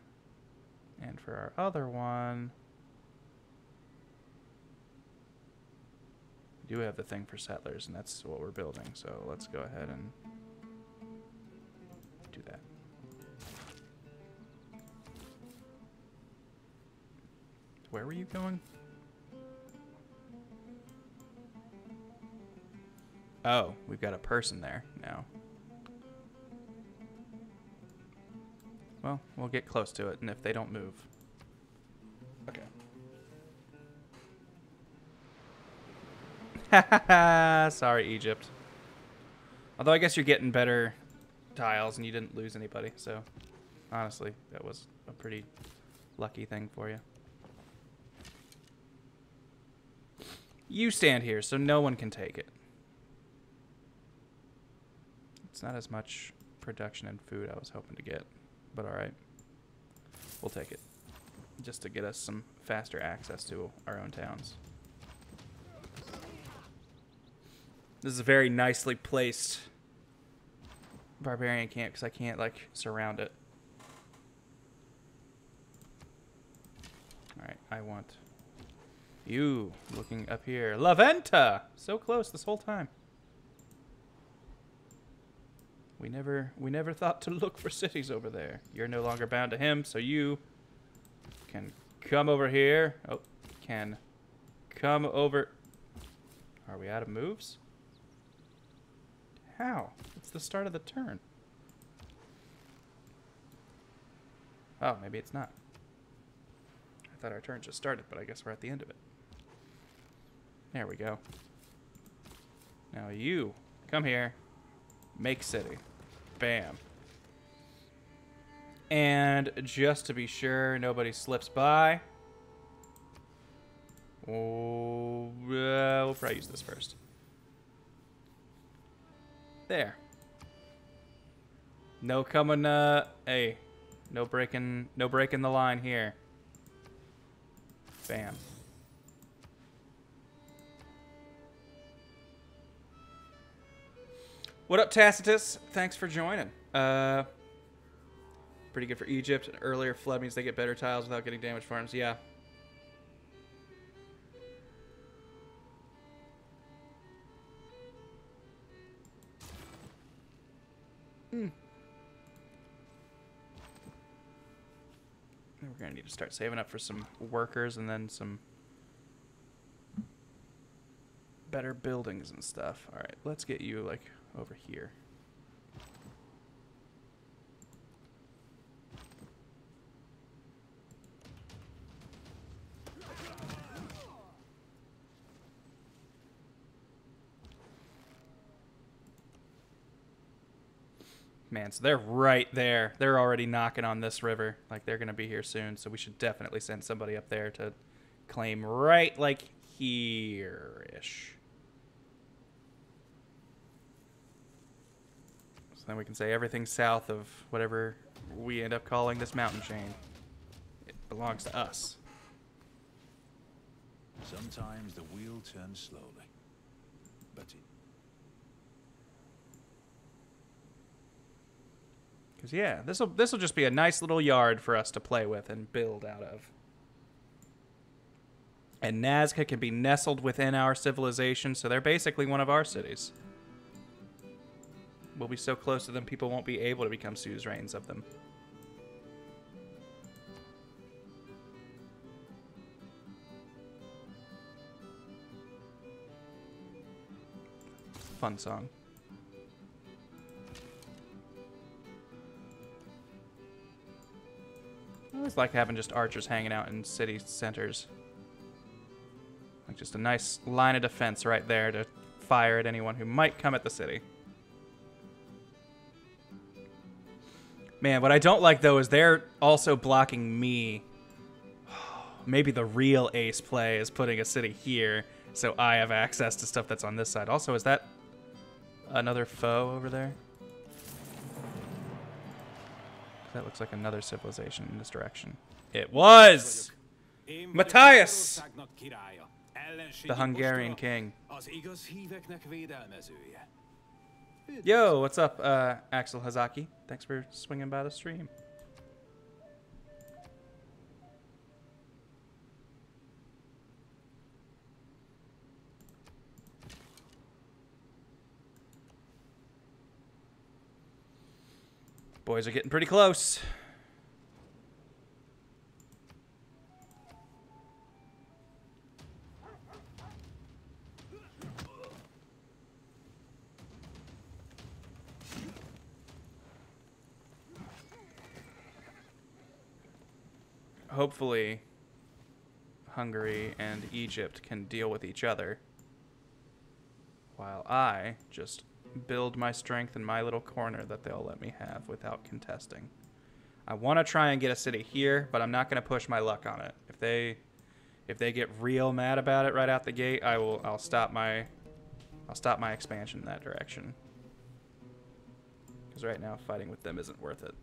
and for our other one, do have the thing for settlers, and that's what we're building. So let's go ahead and do that. Where were you going? Oh, we've got a person there now. Well, we'll get close to it, and if they don't move. Okay. Sorry, Egypt. Although I guess you're getting better tiles, and you didn't lose anybody, so honestly, that was a pretty lucky thing for you. You stand here, so no one can take it. It's not as much production and food I was hoping to get, but alright. We'll take it. Just to get us some faster access to our own towns. This is a very nicely placed barbarian camp because I can't, like, surround it. Alright, I want you looking up here. La Venta! So close this whole time. We never we never thought to look for cities over there. You're no longer bound to him, so you can come over here. Oh, can come over. Are we out of moves? How? It's the start of the turn. Oh, maybe it's not. I thought our turn just started, but I guess we're at the end of it. There we go. Now you, come here. Make city. Bam. And just to be sure nobody slips by. Oh, uh, we'll probably use this first. There. No coming, uh, hey. No breaking, no breaking the line here. Bam. What up, Tacitus? Thanks for joining. Uh, pretty good for Egypt. Earlier flood means they get better tiles without getting damaged farms. Yeah. We're gonna need to start saving up for some workers and then some better buildings and stuff. All right, let's get you like over here. Man, so they're right there. They're already knocking on this river. Like they're gonna be here soon, so we should definitely send somebody up there to claim right like here-ish. So then we can say everything south of whatever we end up calling this mountain chain. It belongs to us. Sometimes the wheel turns slowly, but it Cause yeah, this will this will just be a nice little yard for us to play with and build out of. And Nazca can be nestled within our civilization, so they're basically one of our cities. We'll be so close to them, people won't be able to become suzerains of them. Fun song. Oh, always like having just archers hanging out in city centers. Like just a nice line of defense right there to fire at anyone who might come at the city. Man, what I don't like though is they're also blocking me. Maybe the real ace play is putting a city here so I have access to stuff that's on this side. Also, is that another foe over there? That looks like another civilization in this direction. It was! Matthias! The Hungarian king. Yo, what's up, uh, Axel Hazaki? Thanks for swinging by the stream. Boys are getting pretty close. Hopefully, Hungary and Egypt can deal with each other. While I just build my strength in my little corner that they'll let me have without contesting. I want to try and get a city here, but I'm not going to push my luck on it. If they if they get real mad about it right out the gate, I will I'll stop my I'll stop my expansion in that direction. Cuz right now fighting with them isn't worth it.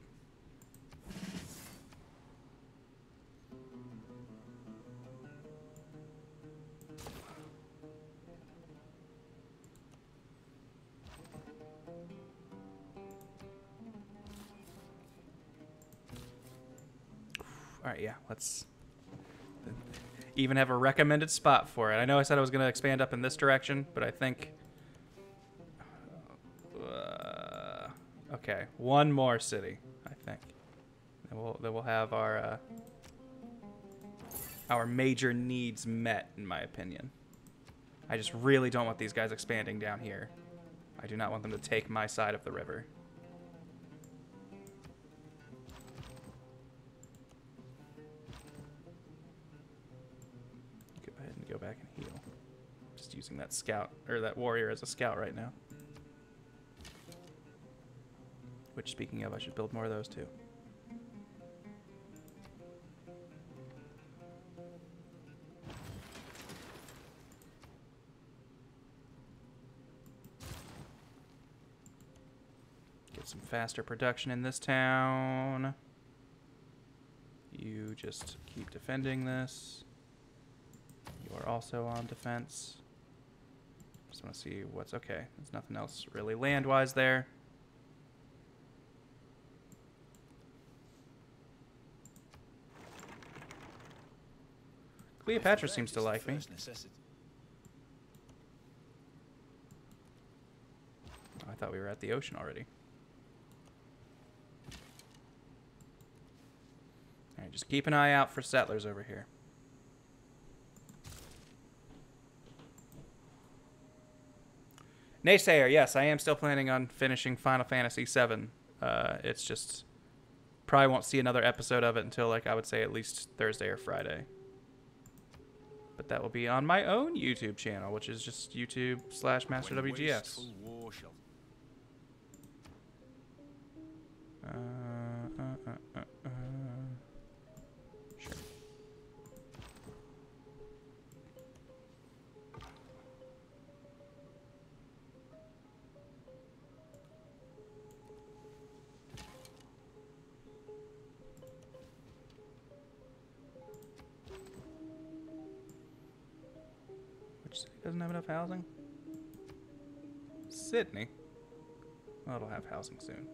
Even have a recommended spot for it. I know I said I was going to expand up in this direction, but I think... Uh, okay, one more city, I think. Then we'll, then we'll have our, uh, our major needs met, in my opinion. I just really don't want these guys expanding down here. I do not want them to take my side of the river. Using that scout, or that warrior as a scout right now. Which, speaking of, I should build more of those too. Get some faster production in this town. You just keep defending this. You are also on defense. Just want to see what's okay. There's nothing else really land-wise there. Cleopatra seems to like me. Oh, I thought we were at the ocean already. Alright, just keep an eye out for settlers over here. Naysayer, yes, I am still planning on finishing Final Fantasy VII. Uh, it's just probably won't see another episode of it until like I would say at least Thursday or Friday. But that will be on my own YouTube channel, which is just YouTube slash Master WGS. Uh, uh, doesn't have enough housing? Sydney. Well, it'll have housing soon.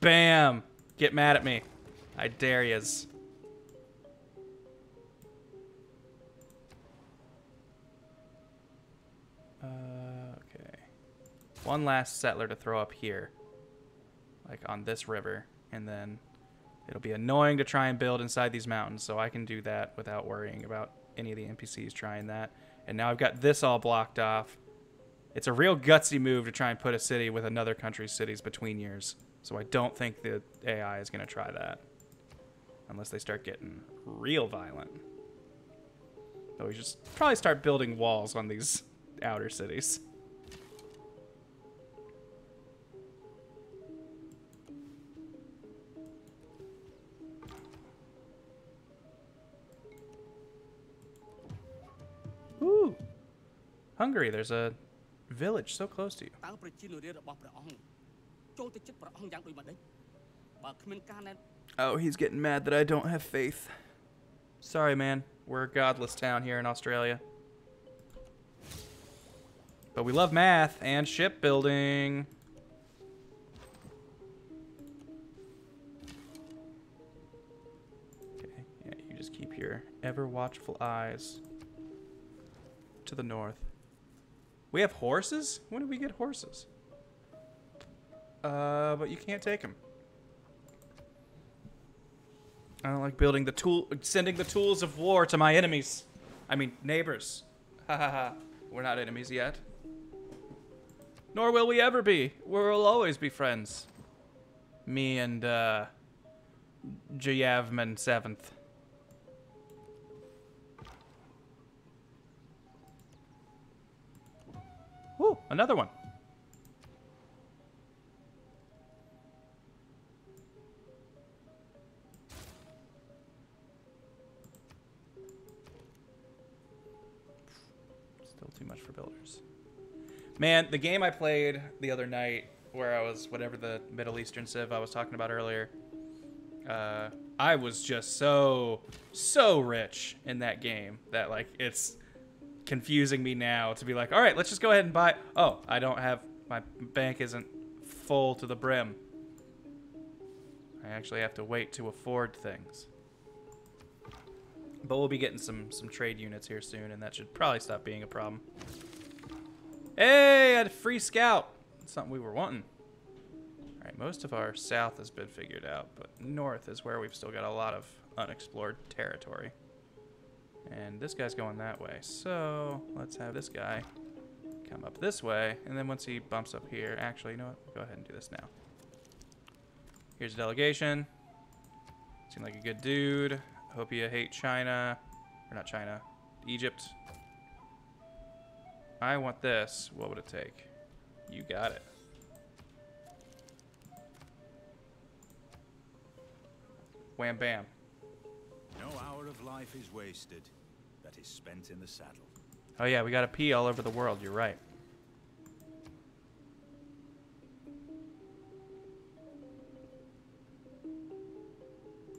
Bam! Get mad at me. I dare yous. Uh, okay. One last settler to throw up here. Like on this river. And then it'll be annoying to try and build inside these mountains, so I can do that without worrying about any of the NPCs trying that. And now I've got this all blocked off. It's a real gutsy move to try and put a city with another country's cities between years. So I don't think the AI is going to try that. Unless they start getting real violent. But we should probably start building walls on these outer cities. Hungary, there's a village so close to you. តើប្រជានារីរបស់ព្រះអង្គចូលទៅចិត្តព្រះអង្គយ៉ាងដូចម្តេចបើគ្មានការណែ Oh, he's getting mad that I don't have faith. Sorry, man. We're a godless town here in Australia. But we love math and shipbuilding. Okay, yeah, you just keep your ever watchful eyes to the north. We have horses? When did we get horses? Uh, but you can't take them. I don't like building the tool, sending the tools of war to my enemies. I mean, neighbors. Ha ha ha. We're not enemies yet. Nor will we ever be. We'll always be friends. Me and, uh, Jayavarman 7th. Ooh, another one. Still too much for builders. Man, the game I played the other night, where I was whatever the Middle Eastern civ I was talking about earlier, uh, I was just so so rich in that game that like it's confusing me now to be like, all right, let's just go ahead and buy. Oh, I don't have my bank isn't full to the brim. I actually have to wait to afford things. But we'll be getting some some trade units here soon, and that should probably stop being a problem. Hey, I had a free scout. That's something we were wanting. All right, most of our south has been figured out, but north is where we've still got a lot of unexplored territory. And this guy's going that way, so let's have this guy come up this way, and then once he bumps up here, actually, you know what? Go ahead and do this now. Here's a delegation. Seem like a good dude. Hope you hate China. Or not China. Egypt. I want this. What would it take? You got it. Wham bam. Hour of life is wasted that is spent in the saddle. Oh yeah, we got a P all over the world. You're right.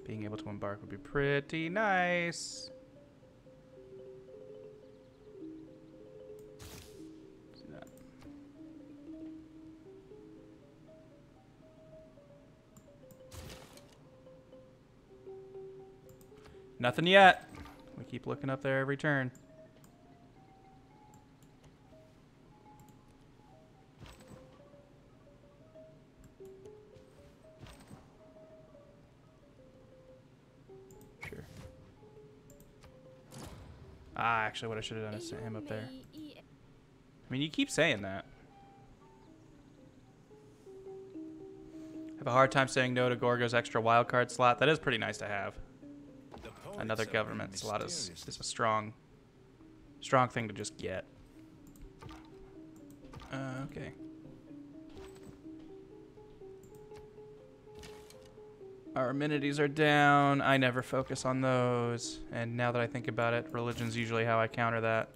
Being able to embark would be pretty nice. Nothing yet. We keep looking up there every turn. Sure. Ah, actually, what I should have done is sent him up there. I mean, you keep saying that. Have a hard time saying no to Gorgo's extra wildcard slot. That is pretty nice to have. Another government slot is, mysterious. is a strong, strong thing to just get. Uh, okay. Our amenities are down. I never focus on those. And now that I think about it, religion's usually how I counter that.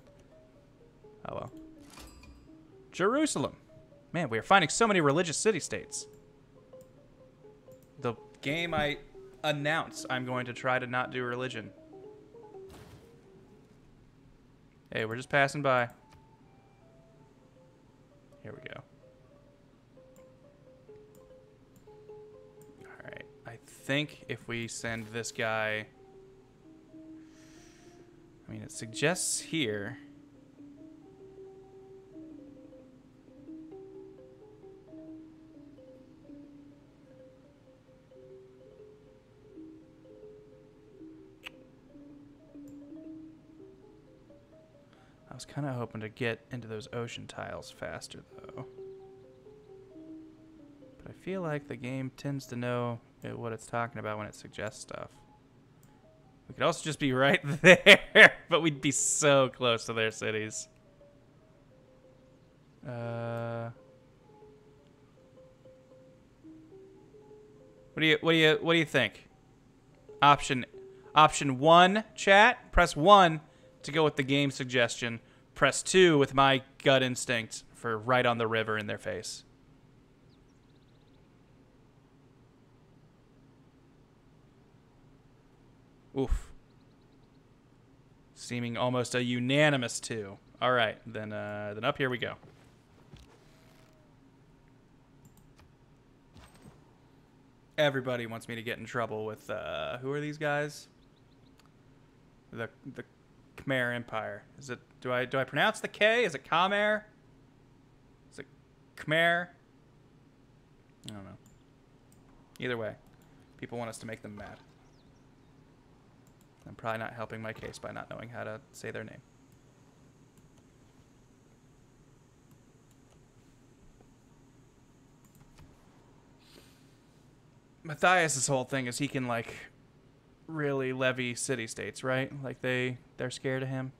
Oh well. Jerusalem. Man, we are finding so many religious city states. The game I announce I'm going to try to not do religion. Hey, we're just passing by. Here we go. Alright. I think if we send this guy. I mean, it suggests here. Was kind of hoping to get into those ocean tiles faster, though. But I feel like the game tends to know uh, what it's talking about when it suggests stuff. We could also just be right there, but we'd be so close to their cities. Uh, what do you what do you what do you think? Option option 1 chat, press 1 to go with the game suggestion. Press 2 with my gut instinct for right on the river in their face. Oof. Seeming almost a unanimous 2. All right, then uh then up here we go. Everybody wants me to get in trouble with uh who are these guys? The the Khmer Empire. Is it do I do I pronounce the K? Is it Khmer? Is it Khmer? I don't know. Either way, people want us to make them mad. I'm probably not helping my case by not knowing how to say their name. Matthias's whole thing is he can like really levy city states, right? Like they they're scared of him.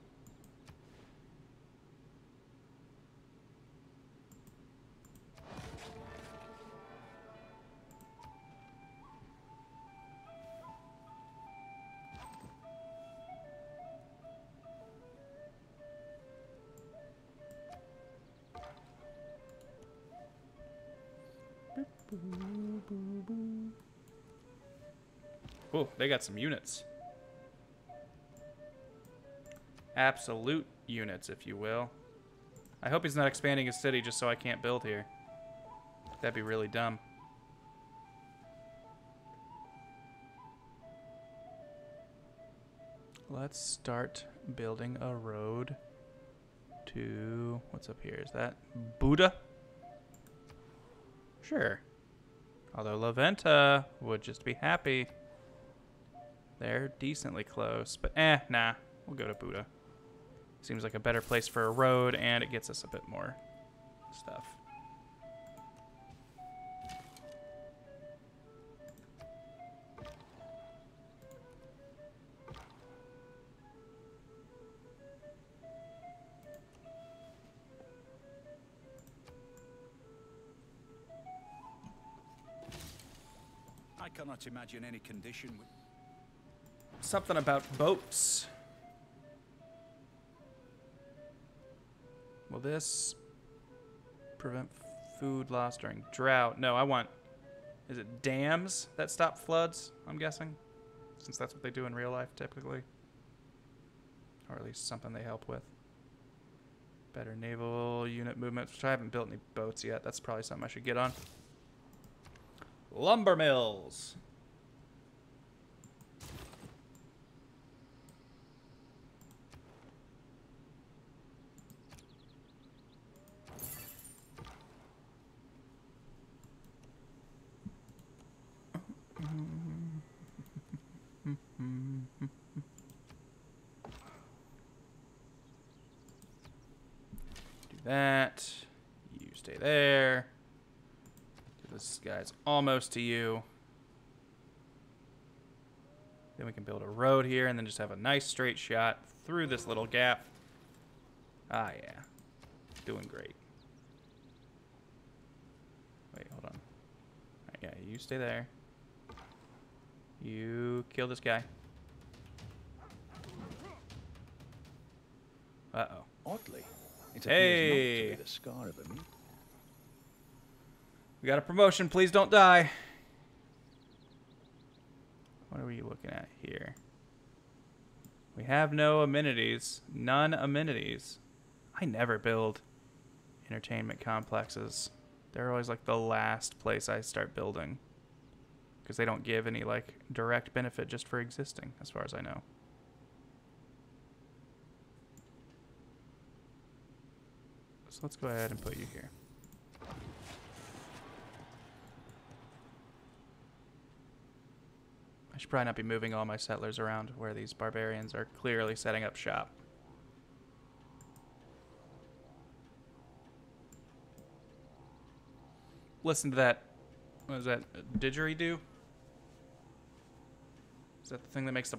They got some units. Absolute units, if you will. I hope he's not expanding his city just so I can't build here. That'd be really dumb. Let's start building a road to... What's up here? Is that Buddha? Sure. Although La Venta would just be happy. They're decently close, but eh, nah. We'll go to Buddha. Seems like a better place for a road, and it gets us a bit more stuff. I cannot imagine any condition Something about boats. Will this prevent food loss during drought? No, I want. Is it dams that stop floods? I'm guessing, since that's what they do in real life typically, or at least something they help with. Better naval unit movements, which I haven't built any boats yet. That's probably something I should get on. Lumber mills. That. You stay there. This guy's almost to you. Then we can build a road here and then just have a nice straight shot through this little gap. Ah, yeah. Doing great. Wait, hold on. Alright, yeah, you stay there. You kill this guy. Uh-oh. Oddly, it appears not to Hey. be the scar of a We got a promotion. Please don't die. What are we looking at here? We have no amenities. None amenities. I never build entertainment complexes. They're always like the last place I start building. Because they don't give any like direct benefit just for existing, as far as I know. let's go ahead and put you here. I should probably not be moving all my settlers around where these barbarians are clearly setting up shop. Listen to that. What is that? A didgeridoo? Is that the thing that makes the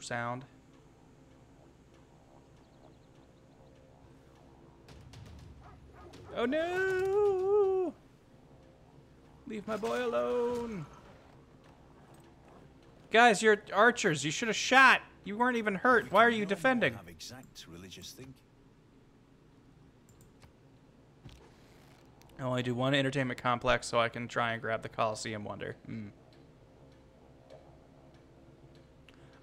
sound? Oh no! Leave my boy alone. Guys, you're archers. You should have shot. You weren't even hurt. Why are you defending? Have exact religious thinking. I only do one entertainment complex so I can try and grab the Coliseum Wonder. Hmm.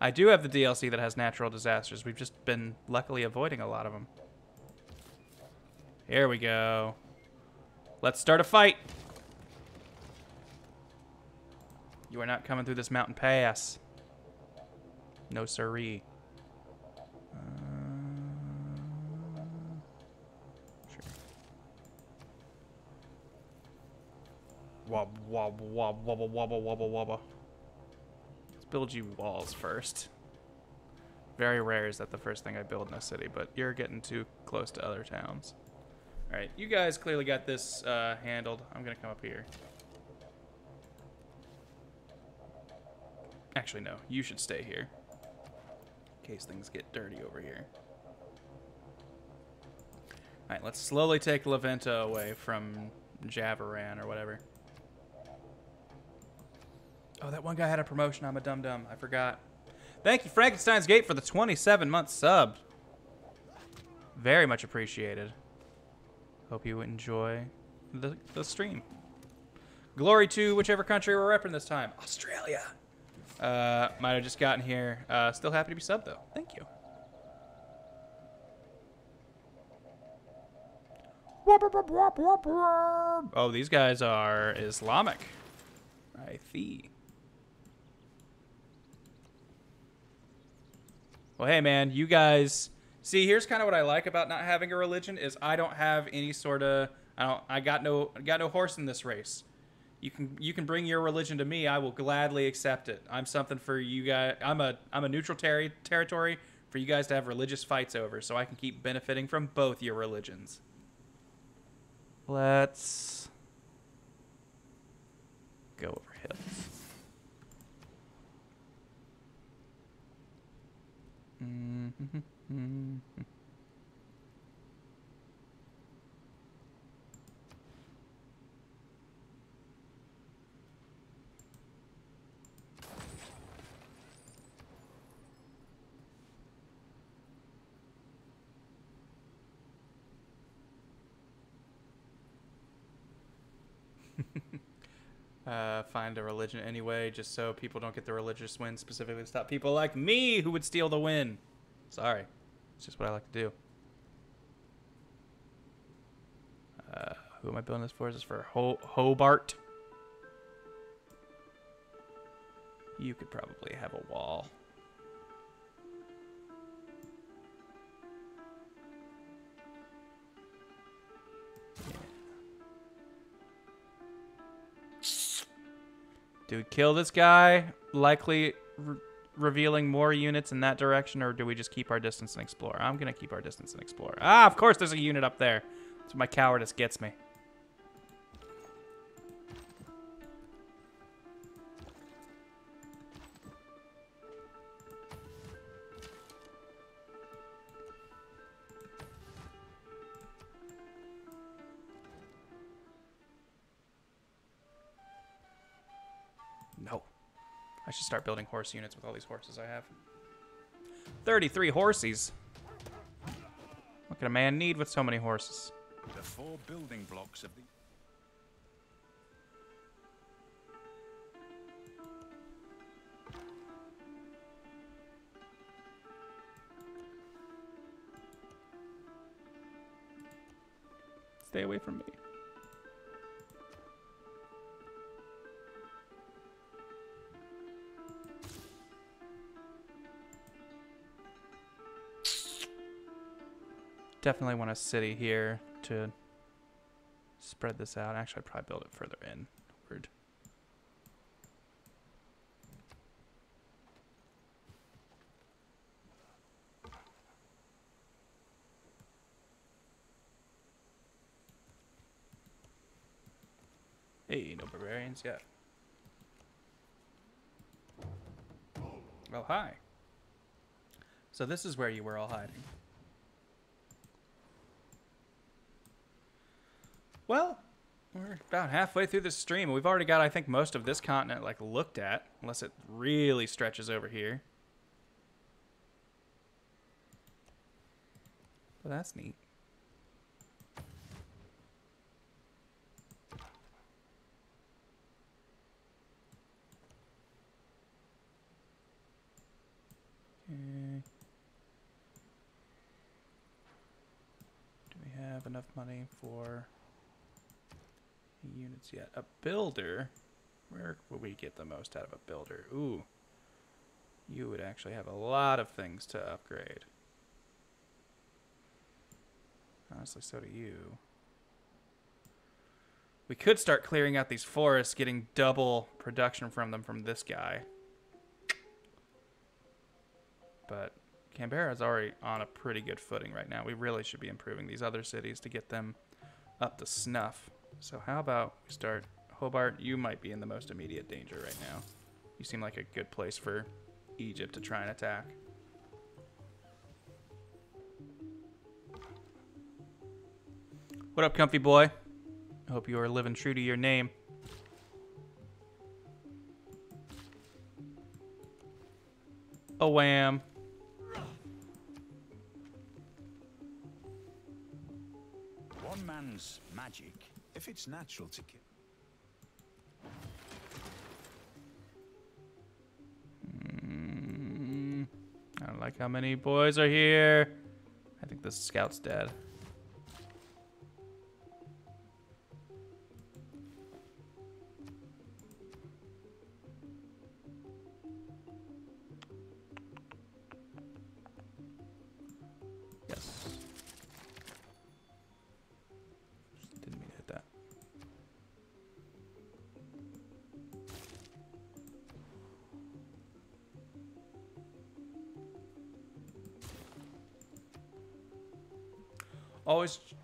I do have the DLC that has natural disasters. We've just been luckily avoiding a lot of them. Here we go. Let's start a fight. You are not coming through this mountain pass. No siree. Uh, sure. Wob, wob, wob, wobble, wobble, wobble, wobble. Let's build you walls first. Very rare is that the first thing I build in a city, but you're getting too close to other towns. Alright, you guys clearly got this uh, handled. I'm gonna come up here. Actually, no. You should stay here. In case things get dirty over here. Alright, let's slowly take La Venta away from Javaran or whatever. Oh, that one guy had a promotion. I'm a dum-dum. I forgot. Thank you, Frankenstein's Gate, for the 27-month sub. Very much appreciated. Hope you enjoy the, the stream. Glory to whichever country we're repping this time. Australia. Uh, might have just gotten here. Uh, still happy to be sub though. Thank you. Oh, these guys are Islamic. I see. Well, hey man, you guys. See, here's kind of what I like about not having a religion is I don't have any sort of I don't I got no got no horse in this race. You can you can bring your religion to me. I will gladly accept it. I'm something for you guys. I'm a I'm a neutral ter- territory for you guys to have religious fights over, so I can keep benefiting from both your religions. Let's go over hills. Mm-hmm. uh, find a religion anyway, just so people don't get the religious win, specifically to stop people like me who would steal the win. Sorry. It's just what I like to do. Uh, who am I building this for? Is this for Ho Hobart? You could probably have a wall. Do we kill this guy? Likely revealing more units in that direction, or do we just keep our distance and explore? I'm going to keep our distance and explore. Ah, of course there's a unit up there. That's what my cowardice gets me. Start building horse units with all these horses I have. 33 horses. What can a man need with so many horses? The four building blocks of the Stay away from me. Definitely want a city here to spread this out. Actually, I'd probably build it further inward. Hey, no barbarians yet. Oh, hi. So this is where you were all hiding. Well, we're about halfway through the stream. We've already got, I think, most of this continent like looked at, unless it really stretches over here. But that's neat. Okay. Do we have enough money for units yet? A builder? Where would we get the most out of a builder? Ooh. You would actually have a lot of things to upgrade. Honestly, so do you. We could start clearing out these forests, getting double production from them from this guy. But Canberra is already on a pretty good footing right now. We really should be improving these other cities to get them up to snuff. So how about we start... Hobart, you might be in the most immediate danger right now. You seem like a good place for Egypt to try and attack. What up, comfy boy? I hope you are living true to your name. A wham. One man's magic, if it's natural to kill. Mm, I don't like how many boys are here. I think the scout's dead.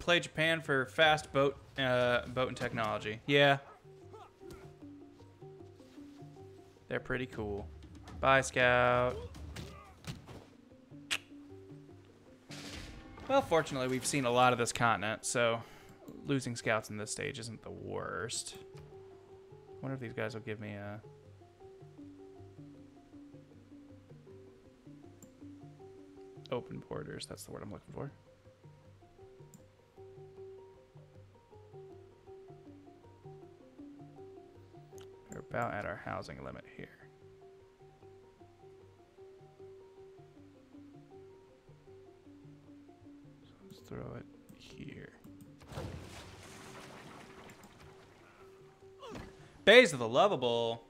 Play Japan for fast boat, uh, boat and technology. Yeah. They're pretty cool. Bye, Scout. Well, fortunately, we've seen a lot of this continent, so losing scouts in this stage isn't the worst. wonder if these guys will give me a... Open borders, that's the word I'm looking for. About at our housing limit here. So let's throw it here. Bays of the Lovable.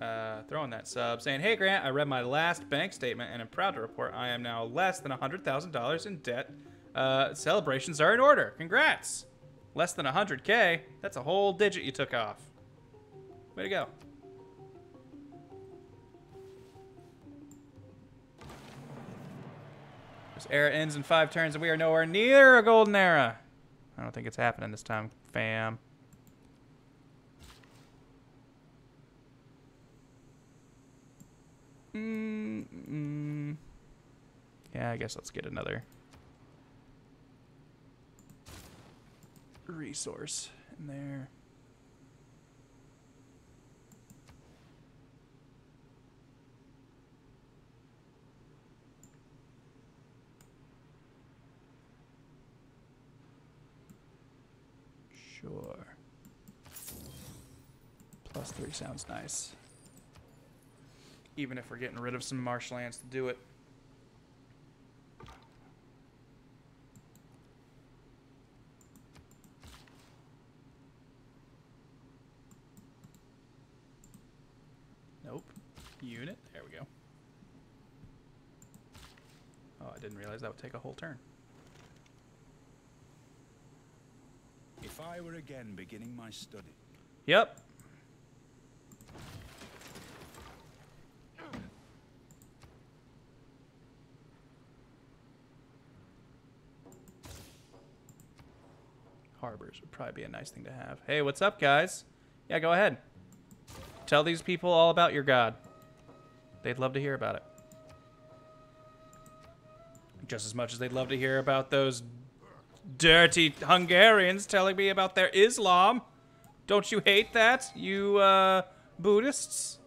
Uh, throwing that sub, saying, Hey Grant, I read my last bank statement and I'm proud to report I am now less than $100,000 in debt. Uh, celebrations are in order. Congrats! Less than 100K? That's a whole digit you took off. Way to go. This era ends in five turns and we are nowhere near a golden era. I don't think it's happening this time, fam. Mm, mm. Yeah, I guess let's get another resource in there. Sure. Plus three sounds nice. Even if we're getting rid of some marshlands to do it. Nope. Unit. There we go. Oh, I didn't realize that would take a whole turn. If I were again beginning my study, Yep. harbors would probably be a nice thing to have. Hey, what's up, guys? Yeah, go ahead. Tell these people all about your god. They'd love to hear about it. Just as much as they'd love to hear about those dirty Hungarians telling me about their Islam. Don't you hate that, you uh, Buddhists?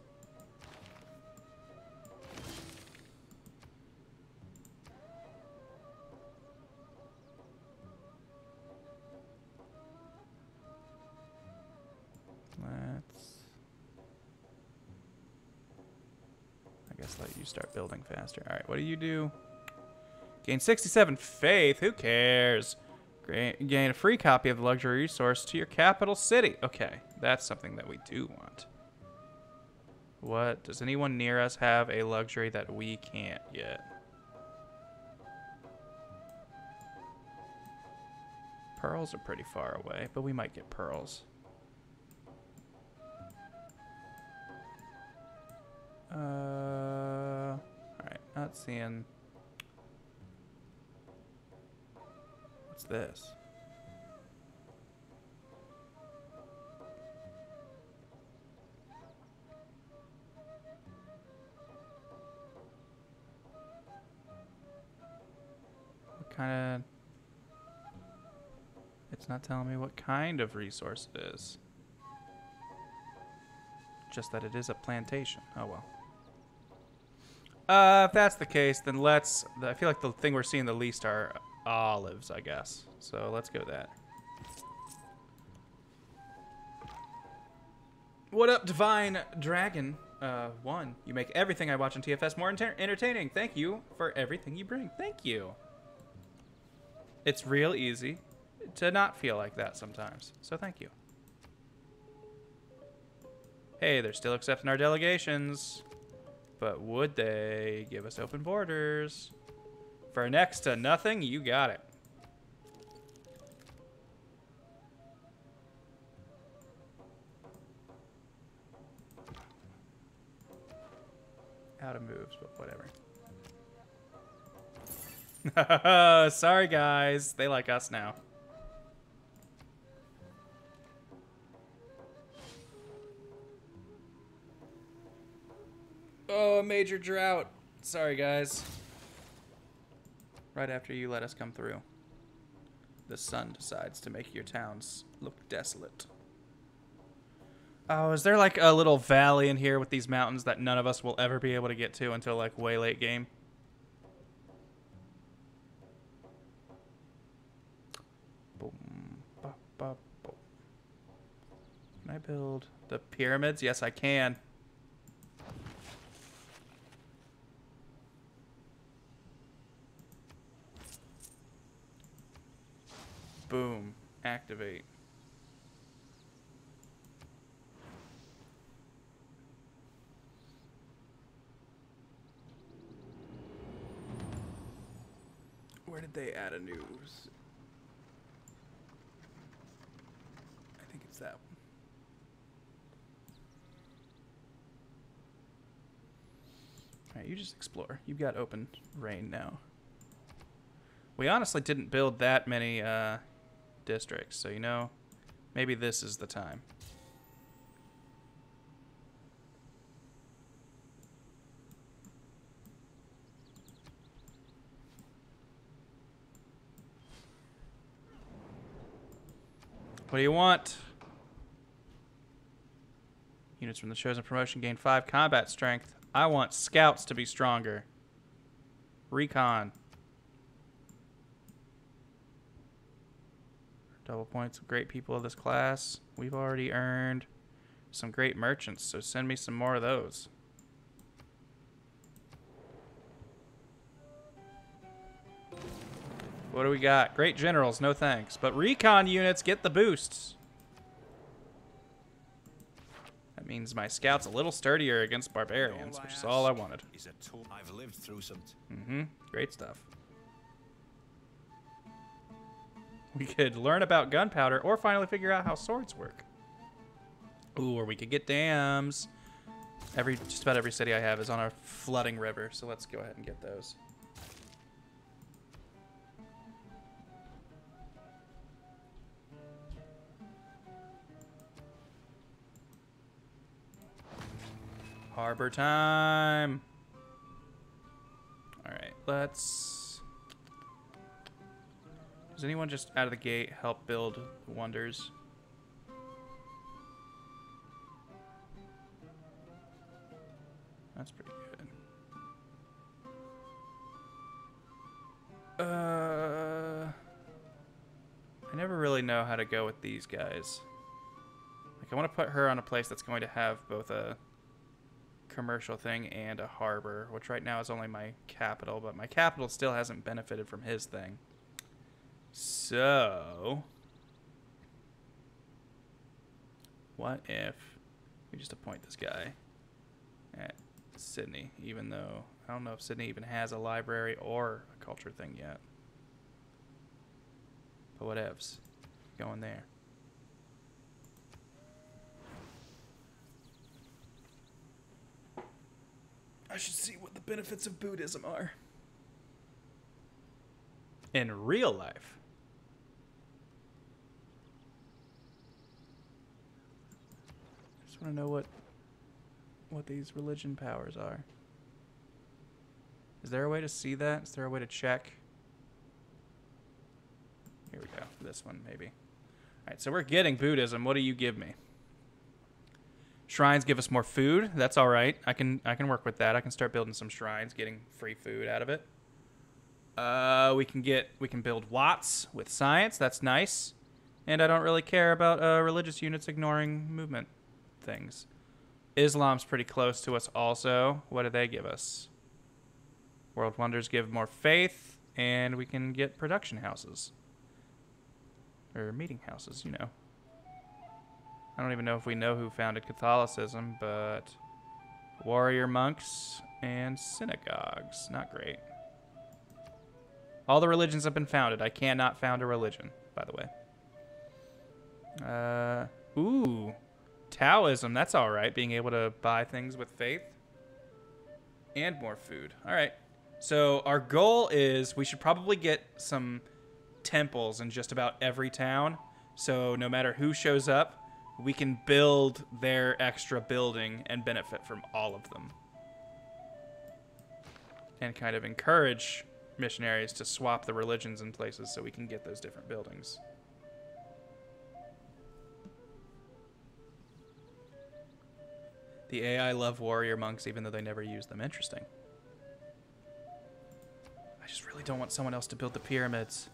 Let's. I guess let you start building faster. All right, what do you do? Gain 67 faith. Who cares? Gain a free copy of the luxury resource to your capital city. Okay, that's something that we do want. What does anyone near us have a luxury that we can't yet? Pearls are pretty far away, but we might get pearls. Uh, all right, not seeing. What's this? What kind of? It's not telling me what kind of resource it is. Just that it is a plantation. Oh well. Uh, if that's the case, then let's. I feel like the thing we're seeing the least are olives, I guess. So let's go that. What up, Divine Dragon? Uh, one. You make everything I watch on TFS more enter- entertaining. Thank you for everything you bring. Thank you. It's real easy to not feel like that sometimes. So thank you. Hey, they're still accepting our delegations. But would they give us open borders? For next to nothing, you got it. Out of moves, but whatever. Sorry, guys. They like us now. Oh, a major drought. Sorry, guys. Right after you let us come through, the sun decides to make your towns look desolate. Oh, is there like a little valley in here with these mountains that none of us will ever be able to get to until like way late game? Can I build the pyramids? Yes, I can. Boom. Activate. Where did they add a news? I think it's that one. Alright, you just explore. You've got open rain now. We honestly didn't build that many uh, districts, so you know, maybe this is the time. What do you want? Units from the chosen promotion gain 5 combat strength. I want scouts to be stronger. Recon. Double points of great people of this class. We've already earned some great merchants, so send me some more of those. What do we got? Great generals, no thanks. But recon units get the boosts. That means my scout's a little sturdier against barbarians, which is all I wanted. Is a tool I've lived through some. Mm-hmm. Great stuff. We could learn about gunpowder or finally figure out how swords work. Ooh, or we could get dams. Every Just about every city I have is on a flooding river, so let's go ahead and get those. Harbor time. All right, let's does anyone just out of the gate help build wonders? That's pretty good. Uh, I never really know how to go with these guys. Like, I want to put her on a place that's going to have both a commercial thing and a harbor, which right now is only my capital, but my capital still hasn't benefited from his thing. So, what if we just appoint this guy at Sydney, even though I don't know if Sydney even has a library or a culture thing yet. But whatevs. Going there. I should see what the benefits of Buddhism are. In real life. Just want to know what what these religion powers are. Is there a way to see that? Is there a way to check? Here we go. This one, maybe. All right, so we're getting Buddhism. What do you give me? Shrines give us more food. That's all right. I can I can work with that. I can start building some shrines, getting free food out of it. Uh, we can get we can build wats with science. That's nice. And I don't really care about uh, religious units ignoring movement things. Islam's pretty close to us also. What do they give us? World Wonders give more faith, and we can get production houses. Or meeting houses, you know. I don't even know if we know who founded Catholicism, but warrior monks and synagogues. Not great. All the religions have been founded. I cannot found a religion, by the way. Uh, ooh, Taoism. That's all right. Being able to buy things with faith and more food. All right. So our goal is we should probably get some temples in just about every town. So no matter who shows up, we can build their extra building and benefit from all of them. And kind of encourage missionaries to swap the religions in places so we can get those different buildings. The AI love warrior monks even though they never use them. Interesting. I just really don't want someone else to build the pyramids.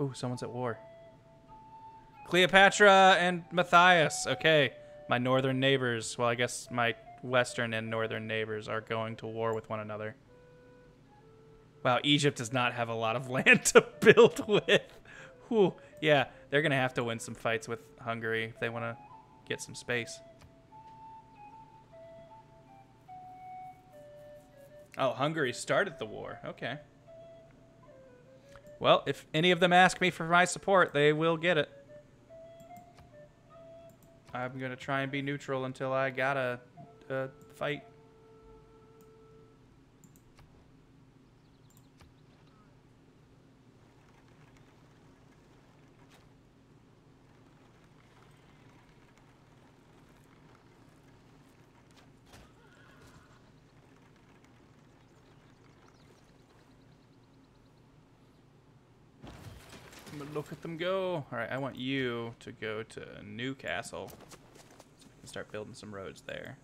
Ooh, someone's at war. Cleopatra and Matthias. Okay. My northern neighbors, well, I guess my western and northern neighbors are going to war with one another. Wow, Egypt does not have a lot of land to build with. Whew. Yeah, they're going to have to win some fights with Hungary if they want to get some space. Oh, Hungary started the war. Okay. Well, if any of them ask me for my support, they will get it. I'm going to try and be neutral until I gotta uh, fight. Look at them go. All right, I want you to go to Newcastle so I can start building some roads there.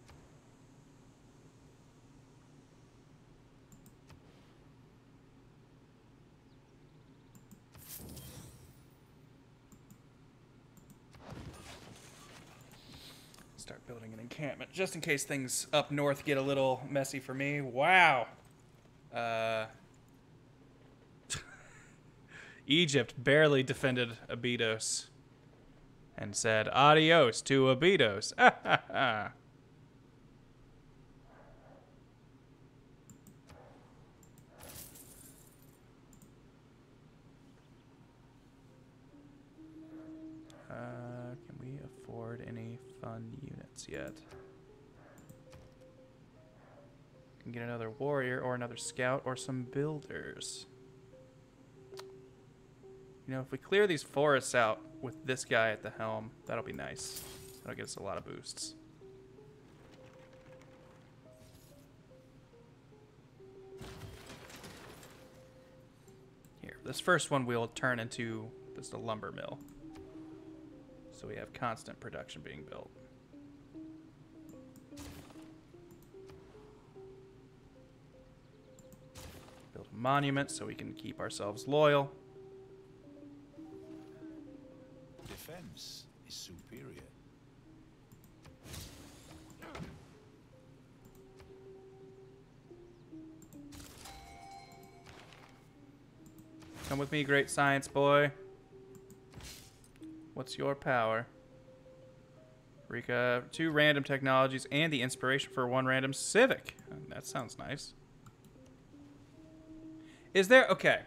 Start building an encampment just in case things up north get a little messy for me. Wow. Uh, Egypt barely defended Abydos and said adios to Abydos. uh, can we afford any fun units yet? Can get another warrior or another scout or some builders. You know, if we clear these forests out with this guy at the helm, that'll be nice. That'll give us a lot of boosts. Here, this first one we'll turn into just a lumber mill. So we have constant production being built. Build a monument so we can keep ourselves loyal. Defense is superior. Come with me, great science boy. What's your power? Rika, two random technologies and the inspiration for one random civic. That sounds nice. Is there okay?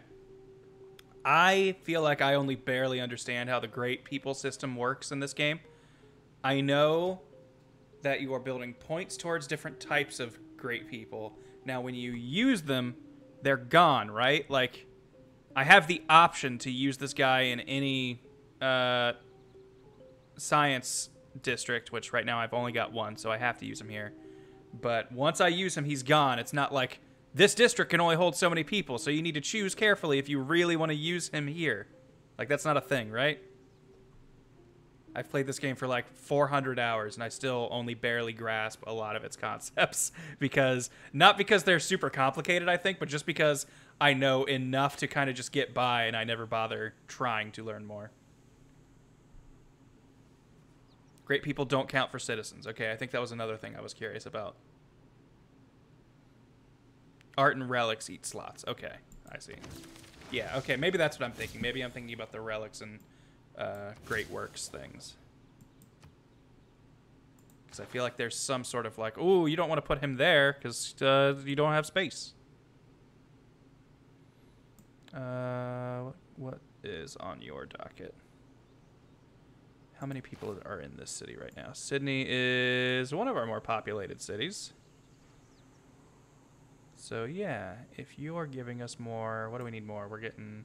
I feel like I only barely understand how the great people system works in this game. I know that you are building points towards different types of great people. Now, when you use them, they're gone, right? Like, I have the option to use this guy in any uh, science district, which right now I've only got one, so I have to use him here. But once I use him, he's gone. It's not like this district can only hold so many people, so you need to choose carefully if you really want to use him here. Like, that's not a thing, right? I've played this game for like 400 hours and I still only barely grasp a lot of its concepts because not because they're super complicated, I think, but just because I know enough to kind of just get by and I never bother trying to learn more. Great people don't count for citizens. Okay, I think that was another thing I was curious about. Art and relics eat slots. Okay, I see. Yeah, okay, maybe that's what I'm thinking. Maybe I'm thinking about the relics and uh, great works things. Because I feel like there's some sort of like, oh, you don't want to put him there because uh, you don't have space. Uh, what is on your docket? How many people are in this city right now? Sydney is one of our more populated cities. So yeah, if you are giving us more, what do we need more? We're getting.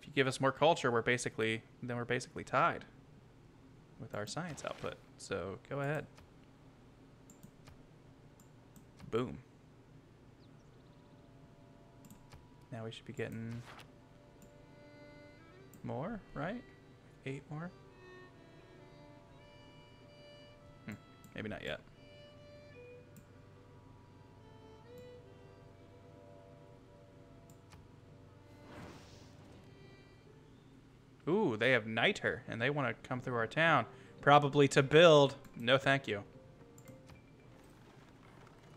If you give us more culture, we're basically then we're basically tied with our science output. So go ahead. Boom. Now we should be getting more, right? Eight more? Hmm, maybe not yet. Ooh, they have Niter, and they want to come through our town. Probably to build. No, thank you.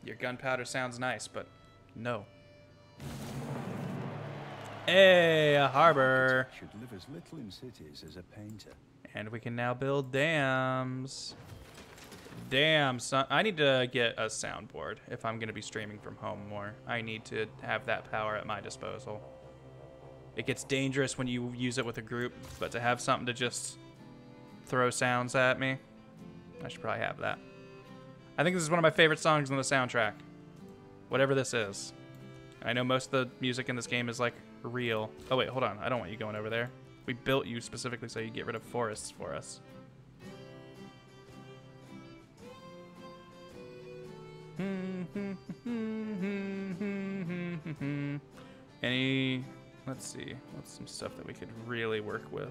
Your gunpowder sounds nice, but no. Hey, a harbor. Should live as little in cities as a painter. And we can now build dams. Damn, son. I need to get a soundboard if I'm going to be streaming from home more. I need to have that power at my disposal. It gets dangerous when you use it with a group, but to have something to just throw sounds at me, I should probably have that. I think this is one of my favorite songs on the soundtrack. Whatever this is. I know most of the music in this game is like real. Oh wait, hold on. I don't want you going over there. We built you specifically so you get rid of forests for us. Any, let's see, what's some stuff that we could really work with?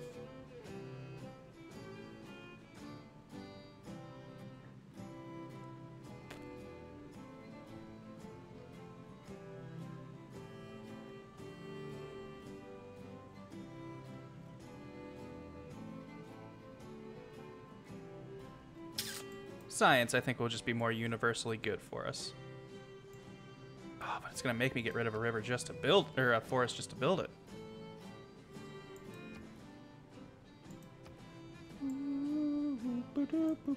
Science, I think, will just be more universally good for us. It's gonna make me get rid of a river just to build, or a forest just to build it. Where can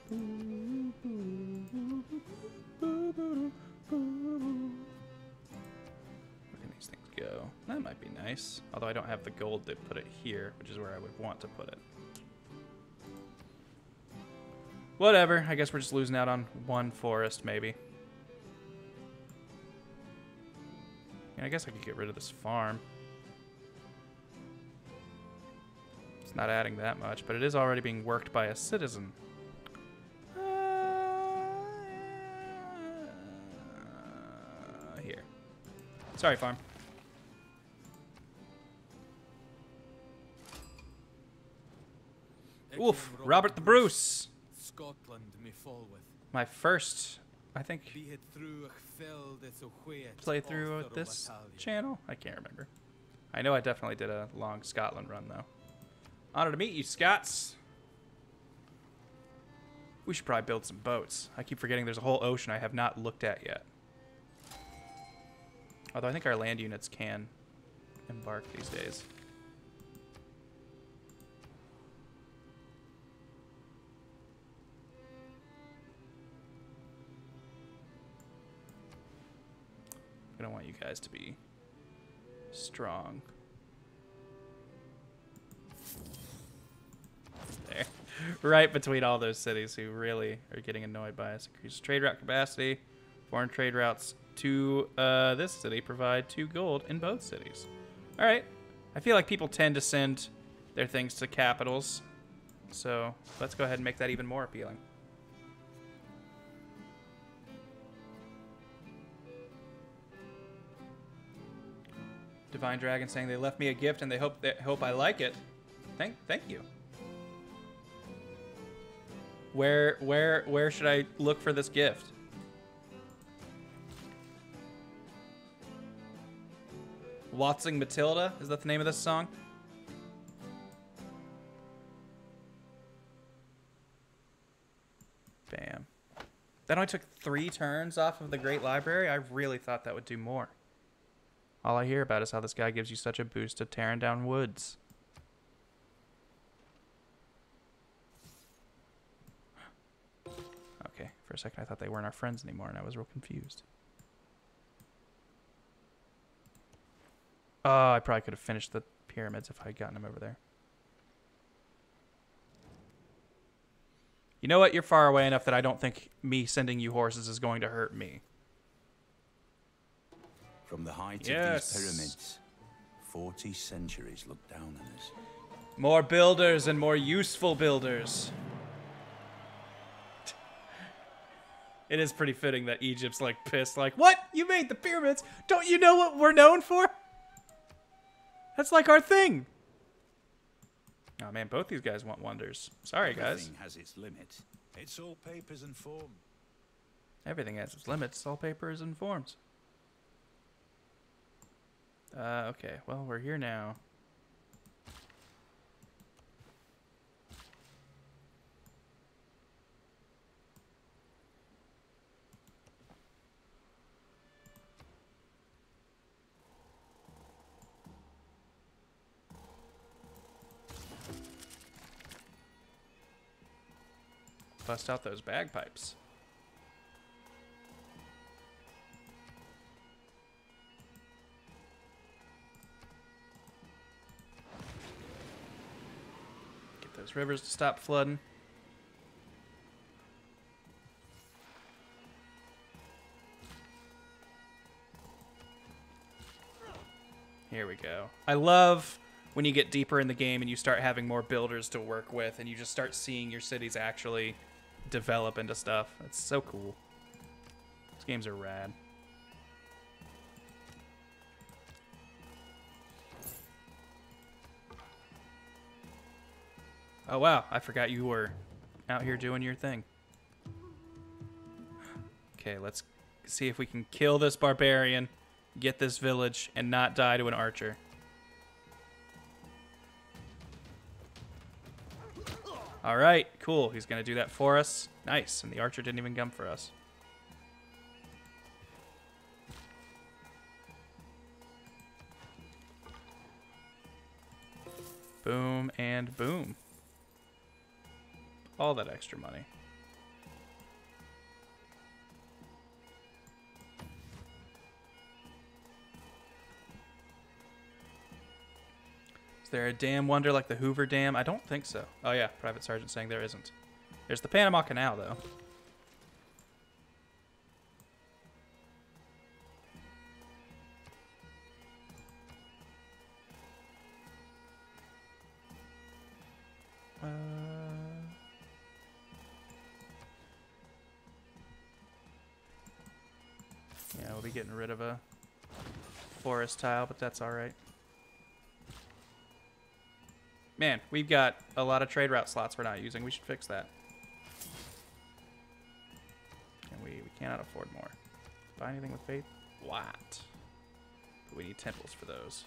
these things go? That might be nice. Although I don't have the gold to put it here, which is where I would want to put it. Whatever. I guess we're just losing out on one forest, maybe. Yeah, I guess I could get rid of this farm. It's not adding that much, but it is already being worked by a citizen. Uh, here. Sorry, farm. Oof, Robert the Bruce. Scotland, me fall with. My first I think, Be it through a fell that's a way playthrough of this channel. I can't remember. I know I definitely did a long Scotland run though. Honor to meet you, Scots. We should probably build some boats. I keep forgetting there's a whole ocean I have not looked at yet. Although I think our land units can embark these days. I don't want you guys to be strong. There. Right between all those cities who really are getting annoyed by us. Increases trade route capacity. Foreign trade routes to uh, this city provide two gold in both cities. All right. I feel like people tend to send their things to capitals. So let's go ahead and make that even more appealing. Divine Dragon saying they left me a gift and they hope they hope I like it. Thank thank you. Where where where should I look for this gift? Waltzing Matilda? Is that the name of this song? Bam. That only took three turns off of the Great Library? I really thought that would do more. All I hear about is how this guy gives you such a boost to tearing down woods. Okay, for a second I thought they weren't our friends anymore and I was real confused. Oh, I probably could have finished the pyramids if I had gotten them over there. You know what? You're far away enough that I don't think me sending you horses is going to hurt me. From the height Yes. of these pyramids, 40 centuries look down on us. More builders and more useful builders. It is pretty fitting that Egypt's like pissed, like, what? You made the pyramids? Don't you know what we're known for? That's like our thing. Oh man, both these guys want wonders. Sorry, guys. Everything has its limit. It's all papers and form. Everything has its limits. All papers and forms. Uh, okay. Well, we're here now. Bust out those bagpipes. Those rivers to stop flooding. Here we go. I love when you get deeper in the game and you start having more builders to work with and you just start seeing your cities actually develop into stuff. It's so cool. These games are rad. Oh wow, I forgot you were out here doing your thing. Okay, let's see if we can kill this barbarian, get this village, and not die to an archer. All right, cool. He's going to do that for us. Nice. And the archer didn't even come for us. Boom and boom. All that extra money. Is there a dam wonder like the Hoover Dam? I don't think so. Oh yeah, Private Sergeant saying there isn't. There's the Panama Canal though. Be getting rid of a forest tile, but that's all right. Man, we've got a lot of trade route slots we're not using. We should fix that. And we, we cannot afford more. Buy anything with faith? What? But we need temples for those.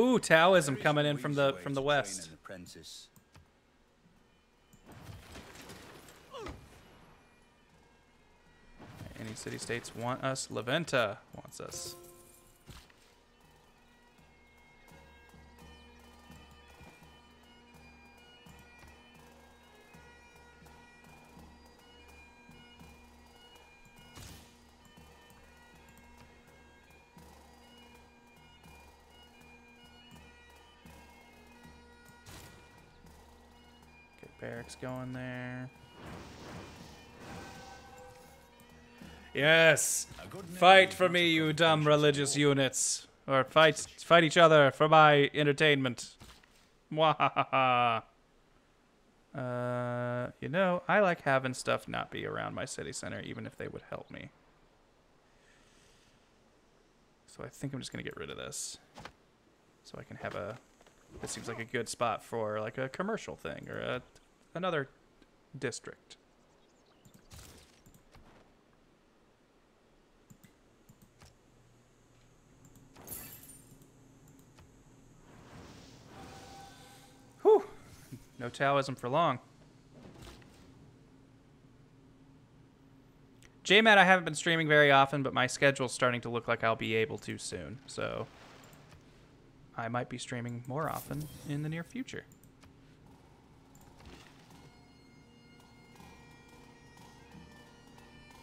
Ooh, Taoism coming in from the from the west. Any city states want us? La Venta wants us. Barracks going there. Yes. Fight for me, you dumb religious units. Or fight fight each other for my entertainment. Mwahaha. Uh, you know, I like having stuff not be around my city center, even if they would help me. So I think I'm just gonna get rid of this, so I can have a. This seems like a good spot for like a commercial thing or a another district. Whew. No Taoism for long. JMAT, I haven't been streaming very often, but my schedule's starting to look like I'll be able to soon. So I might be streaming more often in the near future.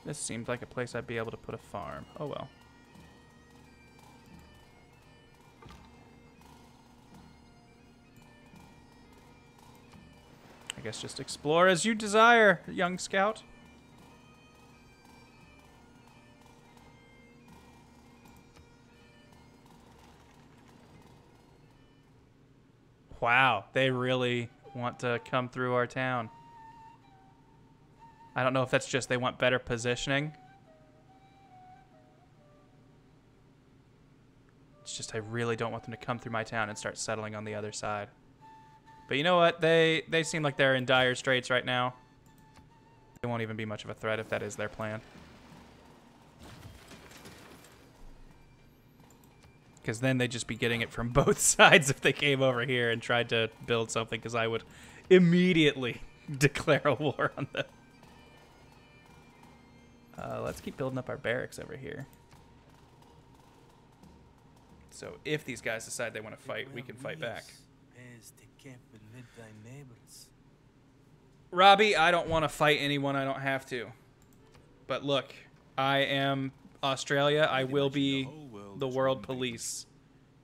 This seemed like a place I'd be able to put a farm. Oh well. I guess just explore as you desire, young scout. Wow, they really want to come through our town. I don't know if that's just they want better positioning. It's just I really don't want them to come through my town and start settling on the other side. But you know what? They they seem like they're in dire straits right now. They won't even be much of a threat if that is their plan. Because then they'd just be getting it from both sides if they came over here and tried to build something, because I would immediately declare a war on them. Uh, let's keep building up our barracks over here. So if these guys decide they want to fight, we can fight back. Robbie, I don't want to fight anyone I don't have to. But look, I am Australia. I will be the world the as world one big- police.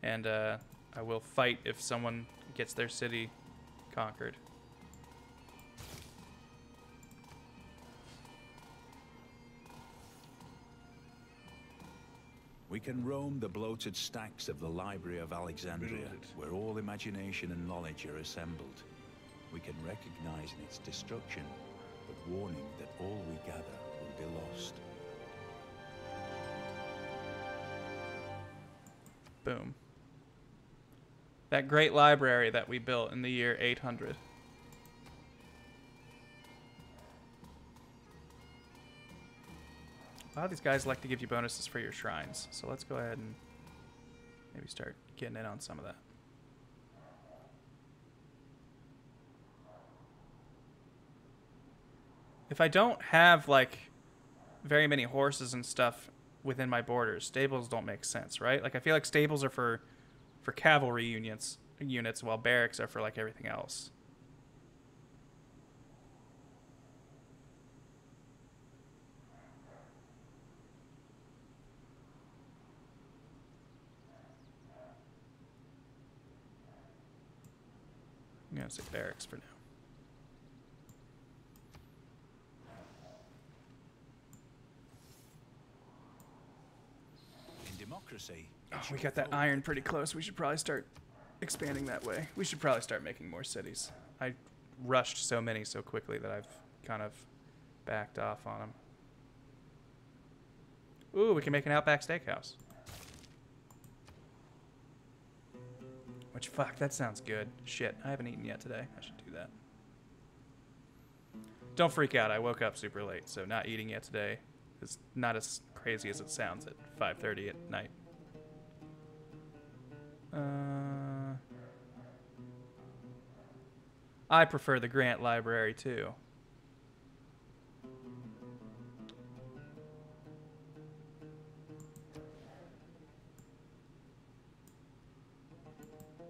And uh, I will fight if someone gets their city conquered. We can roam the bloated stacks of the Library of Alexandria, where all imagination and knowledge are assembled. We can recognize in its destruction, but warning that all we gather will be lost. Boom. That great library that we built in the year 800. A lot of these guys like to give you bonuses for your shrines, so let's go ahead and maybe start getting in on some of that. If I don't have like very many horses and stuff within my borders, stables don't make sense, right? Like I feel like stables are for for cavalry units units while barracks are for like everything else. I'm gonna say barracks for now. In democracy, Oh, we got that iron pretty close. We should probably start expanding that way. We should probably start making more cities. I rushed so many so quickly that I've kind of backed off on them. Ooh, we can make an Outback Steakhouse. Which, fuck, that sounds good. Shit, I haven't eaten yet today. I should do that. Don't freak out. I woke up super late, so not eating yet today is not as crazy as it sounds at 5:30 at night. Uh, I prefer the Grant Library too.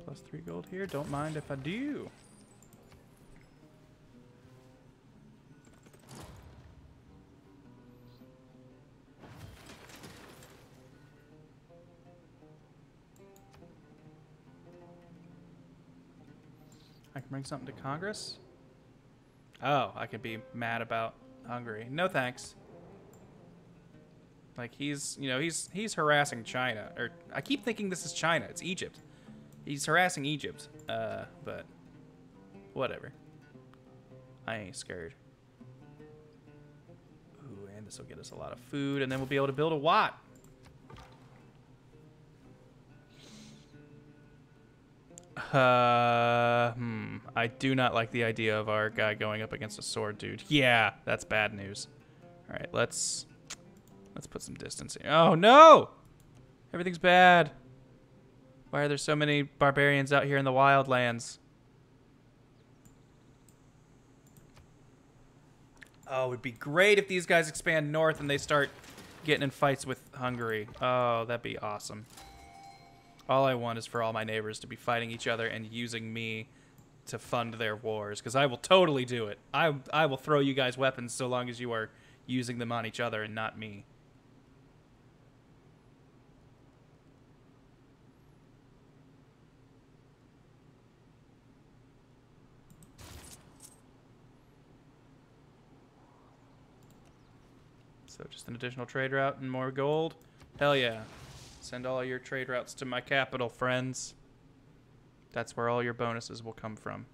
Plus three gold here. Don't mind if I do. I can bring something to Congress? Oh, I could be mad about Hungary. No thanks. Like he's, you know, he's he's harassing China. Or I keep thinking this is China. It's Egypt. He's harassing Egypt. Uh, but whatever. I ain't scared. Ooh, and this will get us a lot of food, and then we'll be able to build a Watt. Uh, hmm. I do not like the idea of our guy going up against a sword dude. Yeah, that's bad news. All right, let's let's put some distance here. Oh no! Everything's bad. Why are there so many barbarians out here in the wildlands? Oh, it'd be great if these guys expand north and they start getting in fights with Hungary. Oh, that'd be awesome. All I want is for all my neighbors to be fighting each other and using me to fund their wars, because I will totally do it. I, I will throw you guys weapons so long as you are using them on each other and not me. So just an additional trade route and more gold. Hell yeah. Send all your trade routes to my capital, friends. That's where all your bonuses will come from.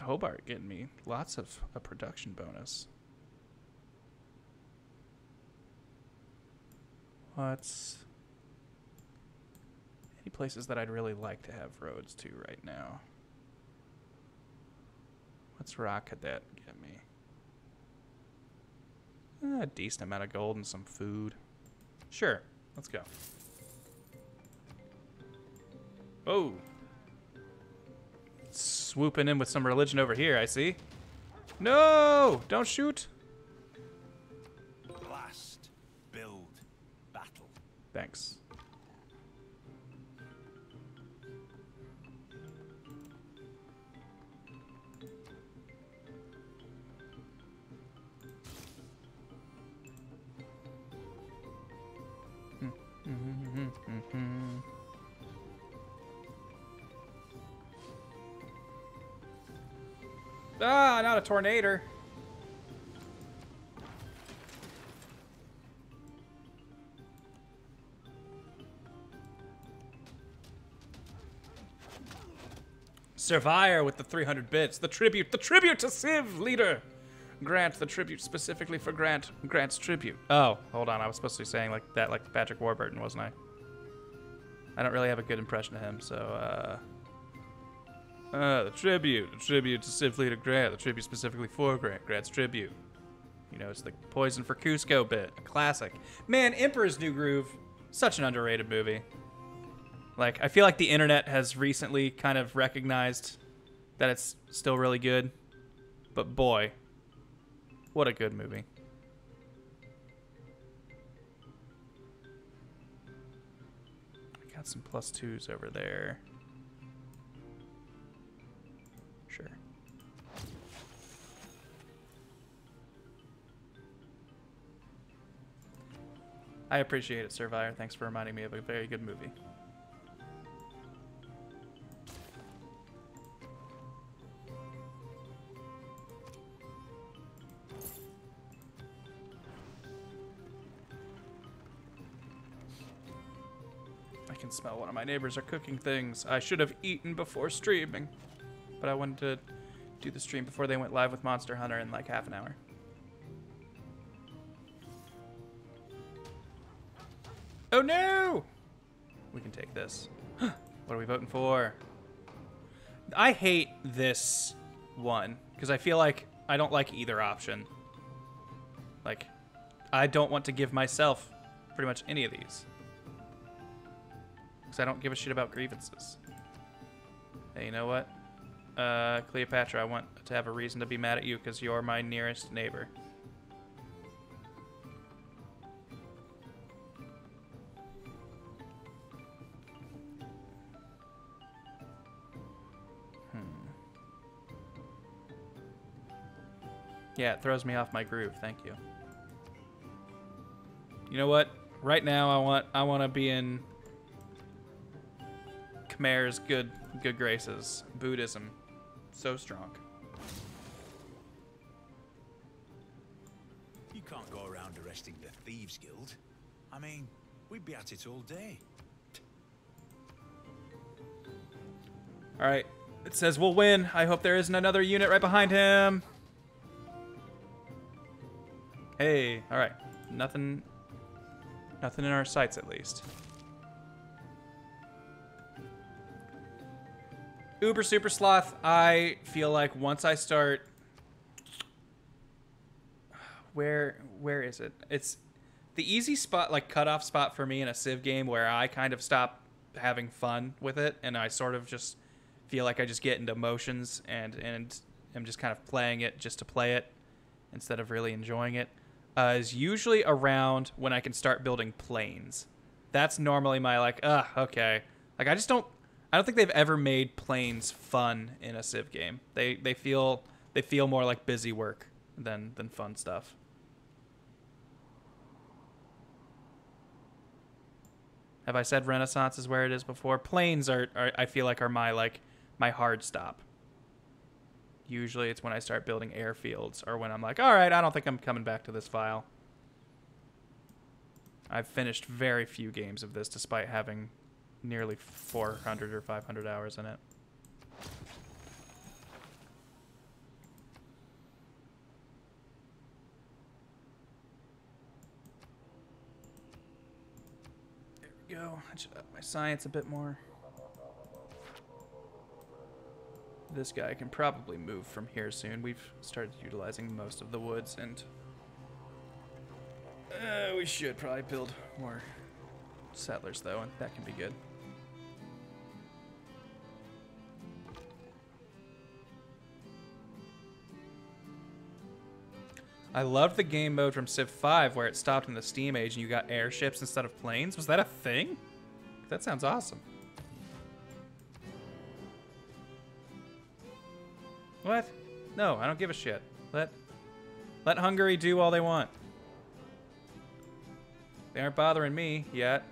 Hobart getting me lots of a production bonus. What's any places that I'd really like to have roads to right now? What's Rock Cadet get me? Eh, a decent amount of gold and some food. Sure, let's go. Oh. Swooping in with some religion over here, I see. No! Don't shoot! Blast, build, battle. Thanks. Ah, not a tornado. Survivor with the 300 bits. The tribute. The tribute to Civ, leader. Grant the tribute specifically for Grant. Grant's tribute. Oh, hold on. I was supposed to be saying like that like Patrick Warburton, wasn't I? I don't really have a good impression of him, so uh uh, the tribute. The tribute to Civ Leader Grant. The tribute specifically for Grant. Grant's tribute. You know, it's the Poison for Kuzco bit. A classic. Man, Emperor's New Groove. Such an underrated movie. Like, I feel like the internet has recently kind of recognized that it's still really good. But boy, what a good movie. I got some plus twos over there. I appreciate it, Survivor. Thanks for reminding me of a very good movie. I can smell one of my neighbors are cooking things. I should have eaten before streaming. but I wanted to do the stream before they went live with Monster Hunter in like half an hour. Oh no! We can take this. what are we voting for? I hate this one because I feel like I don't like either option. Like, I don't want to give myself pretty much any of these. Because I don't give a shit about grievances. Hey, you know what? Uh, Cleopatra, I want to have a reason to be mad at you because you're my nearest neighbor. Yeah, it throws me off my groove. Thank you. You know what? Right now, I want I want to be in Khmer's good good graces. Buddhism, so strong. You can't go around arresting the Thieves Guild. I mean, we'd be at it all day. All right, it says we'll win. I hope there isn't another unit right behind him. Hey, all right, nothing, nothing in our sights at least. Uber Super Sloth, I feel like once I start where where is it? It's the easy spot like cutoff spot for me in a Civ game where I kind of stop having fun with it and I sort of just feel like I just get into motions and and am just kind of playing it just to play it instead of really enjoying it. Uh, is usually around when I can start building planes. That's normally my like, ugh, okay. Like I just don't I don't think they've ever made planes fun in a Civ game. They they feel they feel more like busy work than than fun stuff. Have I said Renaissance is where it is before? Planes are, are I feel like are my like my hard stop. Usually it's when I start building airfields or when I'm like, all right, I don't think I'm coming back to this file. I've finished very few games of this despite having nearly 400 or 500 hours in it. There we go. I should up my science a bit more. This guy can probably move from here soon. We've started utilizing most of the woods and uh, we should probably build more settlers though, and that can be good. I loved the game mode from Civ 5 where it stopped in the Steam Age and you got airships instead of planes. Was that a thing? That sounds awesome. What? No, I don't give a shit. Let let Hungary do all they want. They aren't bothering me yet.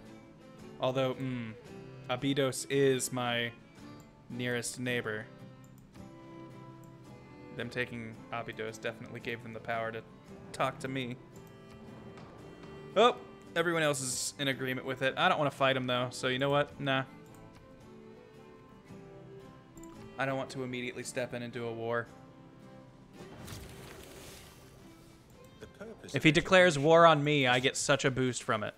Although, mm, Abydos is my nearest neighbor. Them taking Abydos definitely gave them the power to talk to me. Oh, everyone else is in agreement with it. I don't want to fight them though, so you know what? Nah. I don't want to immediately step in and do a war. The purpose If he declares war on me, I get such a boost from it.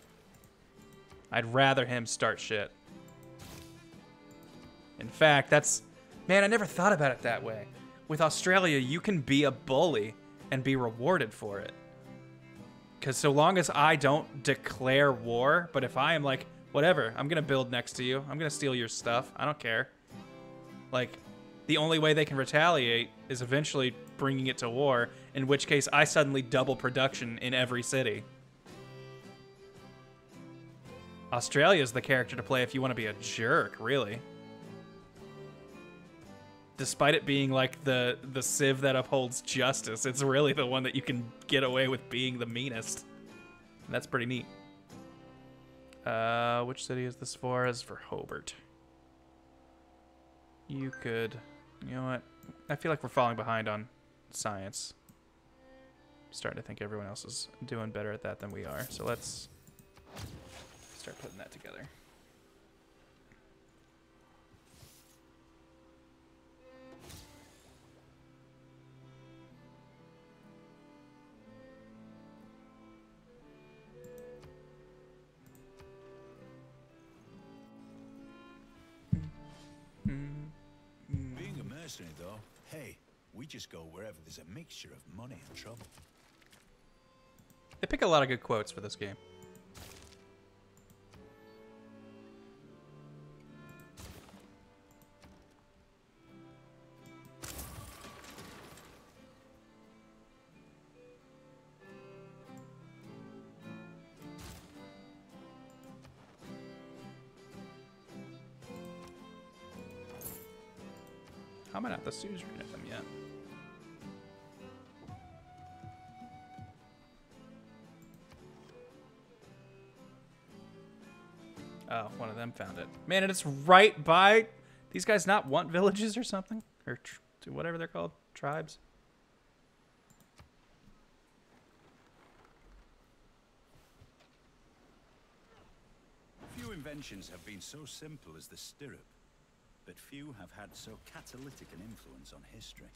I'd rather him start shit. In fact, that's. Man, I never thought about it that way. With Australia, you can be a bully and be rewarded for it. Because so long as I don't declare war, but if I am like, whatever, I'm going to build next to you, I'm going to steal your stuff, I don't care. Like, the only way they can retaliate is eventually bringing it to war, in which case I suddenly double production in every city. Australia's the character to play if you want to be a jerk, really. Despite it being like the the civ that upholds justice, it's really the one that you can get away with being the meanest. And that's pretty neat. Uh, which city is this for? Is for Hobart. You could, you know what? I feel like we're falling behind on science. I'm starting to think everyone else is doing better at that than we are. So let's start putting that together. Mm-hmm mercenary, though. Hey, we just go wherever there's a mixture of money and trouble. They pick a lot of good quotes for this game. The suzerain of them yet? Oh, one of them found it. Man, and it's right by. These guys not want villages or something, or whatever they're called, tribes. Few inventions have been so simple as the stirrup, but few have had so catalytic an influence on history.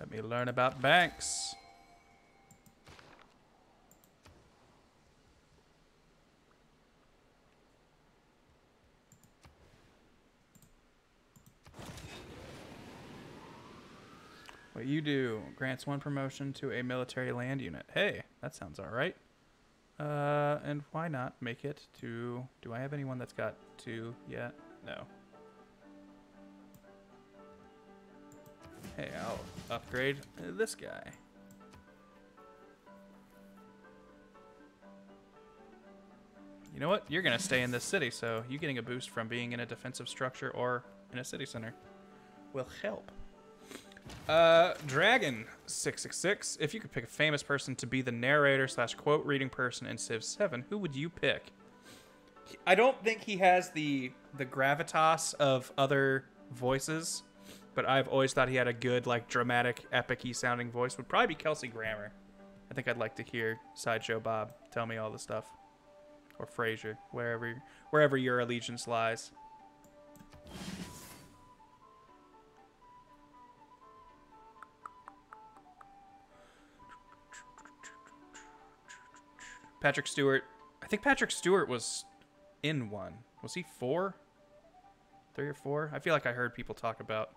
Let me learn about banks. What you do grants one promotion to a military land unit. Hey, that sounds all right. Uh, and why not make it to? Do I have anyone that's got two yet? No. Hey, I'll upgrade this guy. You know what? You're gonna stay in this city, so you getting a boost from being in a defensive structure or in a city center will help. Uh, Dragon six six six. If you could pick a famous person to be the narrator slash quote reading person in Civ Seven, who would you pick? I don't think he has the the gravitas of other voices, but I've always thought he had a good, like, dramatic, epic-y sounding voice. Would probably be Kelsey Grammer. I think I'd like to hear Sideshow Bob tell me all the stuff, or Frasier, wherever wherever your allegiance lies. Patrick Stewart. I think Patrick Stewart was in one. Was he four? Three or four? I feel like I heard people talk about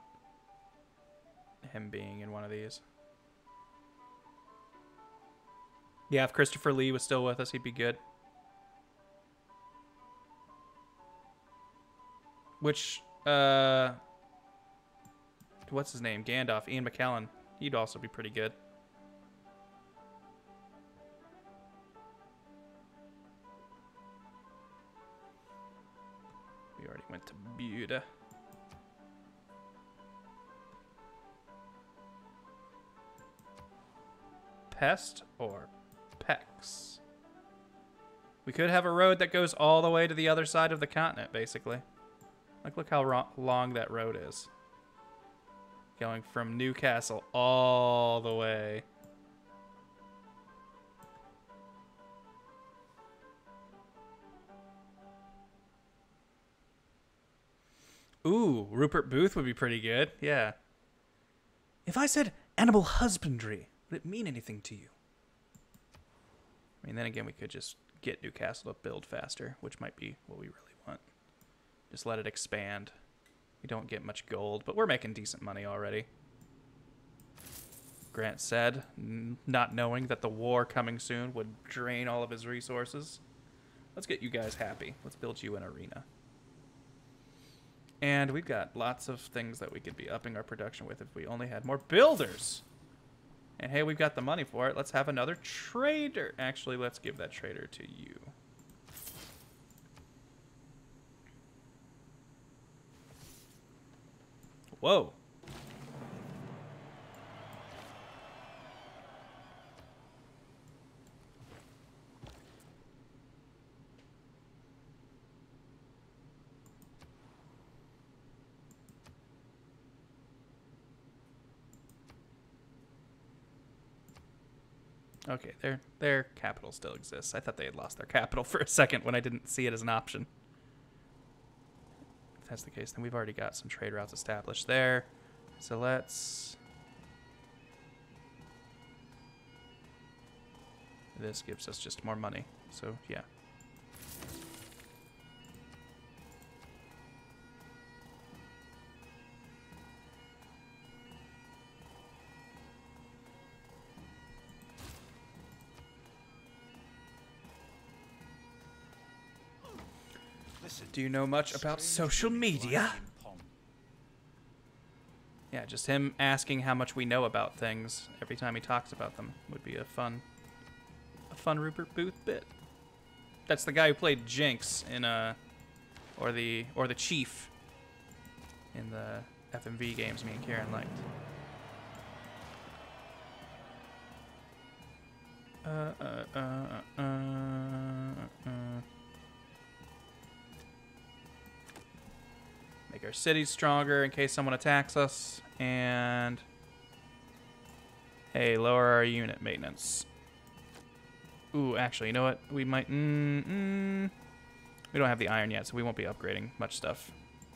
him being in one of these. Yeah, if Christopher Lee was still with us, he'd be good. Which, uh, what's his name? Gandalf, Ian McKellen. He'd also be pretty good. Buda. Pest or Pex? We could have a road that goes all the way to the other side of the continent, basically. Like, look how long that road is. Going from Newcastle all the way. Ooh, Rupert Booth would be pretty good. Yeah. If I said animal husbandry, would it mean anything to you? I mean, then again, we could just get Newcastle to build faster, which might be what we really want. Just let it expand. We don't get much gold, but we're making decent money already. Grant said, not knowing that the war coming soon would drain all of his resources. Let's get you guys happy. Let's build you an arena. And we've got lots of things that we could be upping our production with if we only had more builders. And hey, we've got the money for it. Let's have another trader. Actually, let's give that trader to you. Whoa. Okay, their their capital still exists. I thought they had lost their capital for a second when I didn't see it as an option. If that's the case, then we've already got some trade routes established there. So let's. This gives us just more money. So yeah. Do you know much about social media? Yeah, just him asking how much we know about things every time he talks about them would be a fun, a fun Rupert Booth bit. That's the guy who played Jinx in uh, or the or the Chief in the FMV games me and Karen liked. Uh, uh, uh, uh, uh, uh. Make our cities stronger in case someone attacks us. And. Hey, lower our unit maintenance. Ooh, actually, you know what? We might. Mm, mm, we don't have the iron yet, so we won't be upgrading much stuff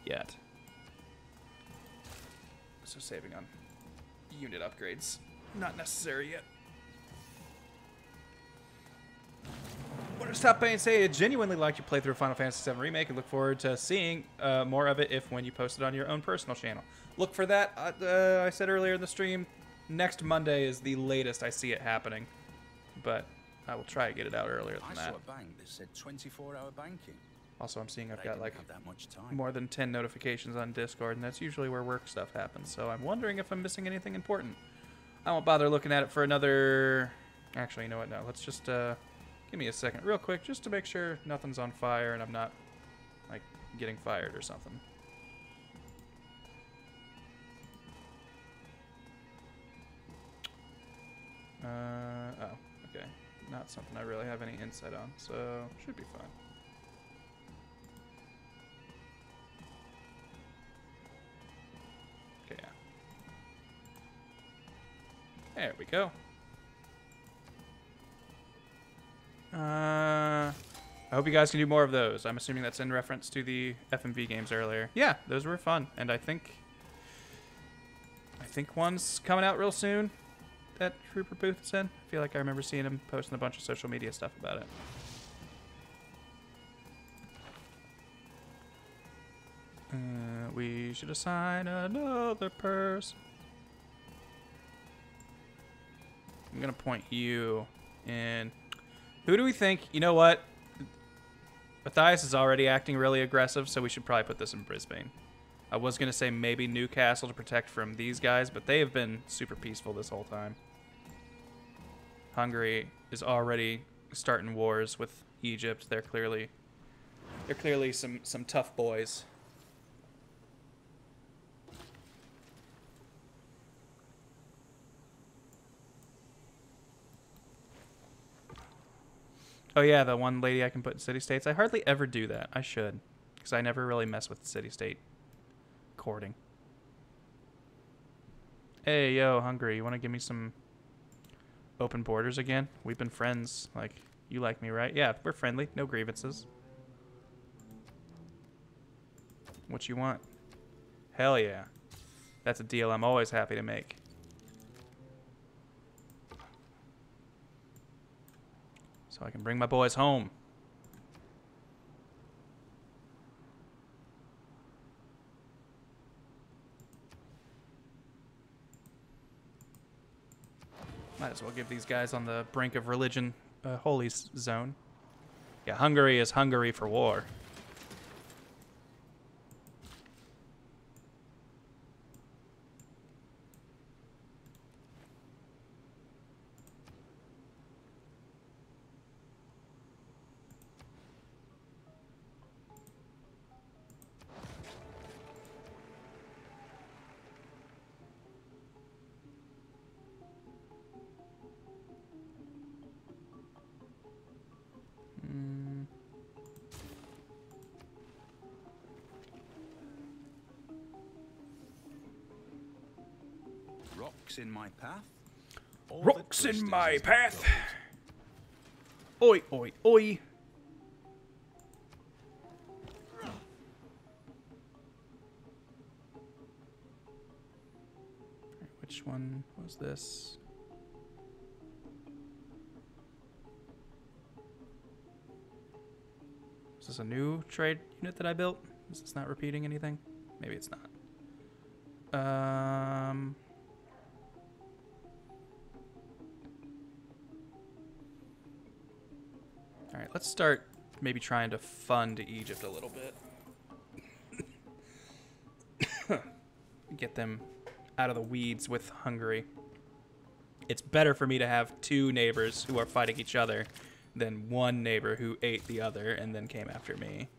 yet. So saving on unit upgrades. Not necessary yet. Stop by and say I genuinely liked your playthrough of Final Fantasy VII Remake and look forward to seeing uh, more of it if when you post it on your own personal channel. Look for that. Uh, uh, I said earlier in the stream, next Monday is the latest I see it happening, but I will try to get it out earlier than I than saw that. a bank that said 24-hour banking. Also, I'm seeing I've got like that much time. more than 10 notifications on Discord, and that's usually where work stuff happens. So I'm wondering if I'm missing anything important. I won't bother looking at it for another. Actually, you know what? No, let's just uh, give me a second, real quick, just to make sure nothing's on fire and I'm not like getting fired or something. Uh, oh, okay. Not something I really have any insight on, so should be fine. Okay, yeah. There we go. Uh, I hope you guys can do more of those. I'm assuming that's in reference to the FMV games earlier. Yeah, those were fun, and I think I think one's coming out real soon. That Rupert Booth said. I feel like I remember seeing him posting a bunch of social media stuff about it. Uh, we should assign another person. I'm gonna point you in. Who do we think? You know what? Matthias is already acting really aggressive, so we should probably put this in Brisbane. I was gonna say maybe Newcastle to protect from these guys, but they have been super peaceful this whole time. Hungary is already starting wars with Egypt. They're clearly they're clearly some some tough boys. Oh yeah, the one lady I can put in city states. I hardly ever do that. I should, because I never really mess with city state courting. Hey yo, Hungary, you want to give me some open borders again? We've been friends. Like you like me, right? Yeah, we're friendly. No grievances. What you want? Hell yeah. That's a deal I'm always happy to make. So I can bring my boys home. Might as well give these guys on the brink of religion a holy zone. Yeah, Hungary is Hungary for war. Rocks in my path. All Rocks in my path. Oi, oi, oi. Which one was this? Is this a new trade unit that I built? Is this not repeating anything? Maybe it's not. Um. Right, let's start maybe trying to fund Egypt a little bit. Get them out of the weeds with Hungary. It's better for me to have two neighbors who are fighting each other than one neighbor who ate the other and then came after me.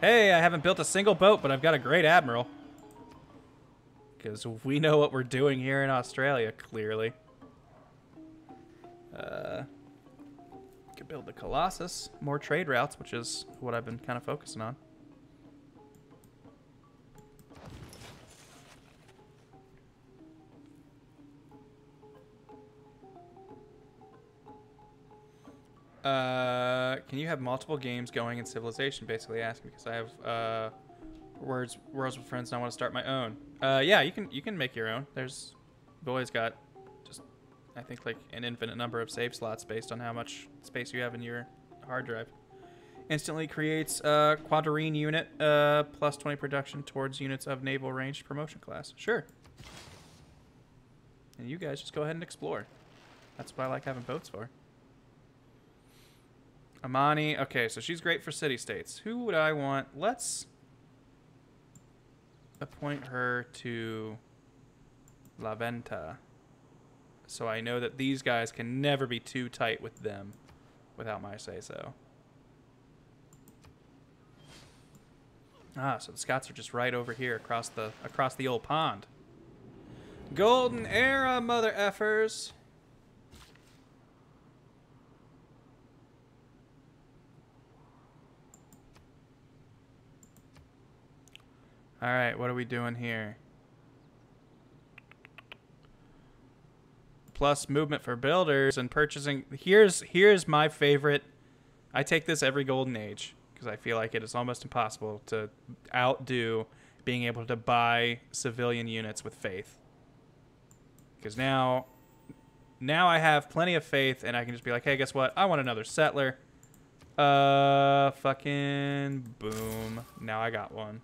Hey, I haven't built a single boat, but I've got a great admiral. Because we know what we're doing here in Australia, clearly. Build the Colossus. More trade routes, which is what I've been kind of focusing on. Uh, can you have multiple games going in Civilization? Basically asking because I have uh, words worlds with friends and I want to start my own. Uh, yeah, you can you can make your own. There's always got I think like an infinite number of save slots based on how much space you have in your hard drive. Instantly creates a quadrireme unit uh, plus 20 production towards units of naval ranged promotion class. Sure. And you guys just go ahead and explore. That's what I like having boats for. Amani. Okay, so she's great for city states. Who would I want? Let's appoint her to La Venta. So I know that these guys can never be too tight with them without my say-so. Ah, so the Scots are just right over here across the across the old pond. Golden era, mother effers. All right, what are we doing here? Plus movement for builders and purchasing. Here's here's my favorite. I take this every golden age because I feel like it is almost impossible to outdo being able to buy civilian units with faith. Because now now I have plenty of faith and I can just be like, "Hey, guess what? I want another settler." Uh fucking boom. Now I got one.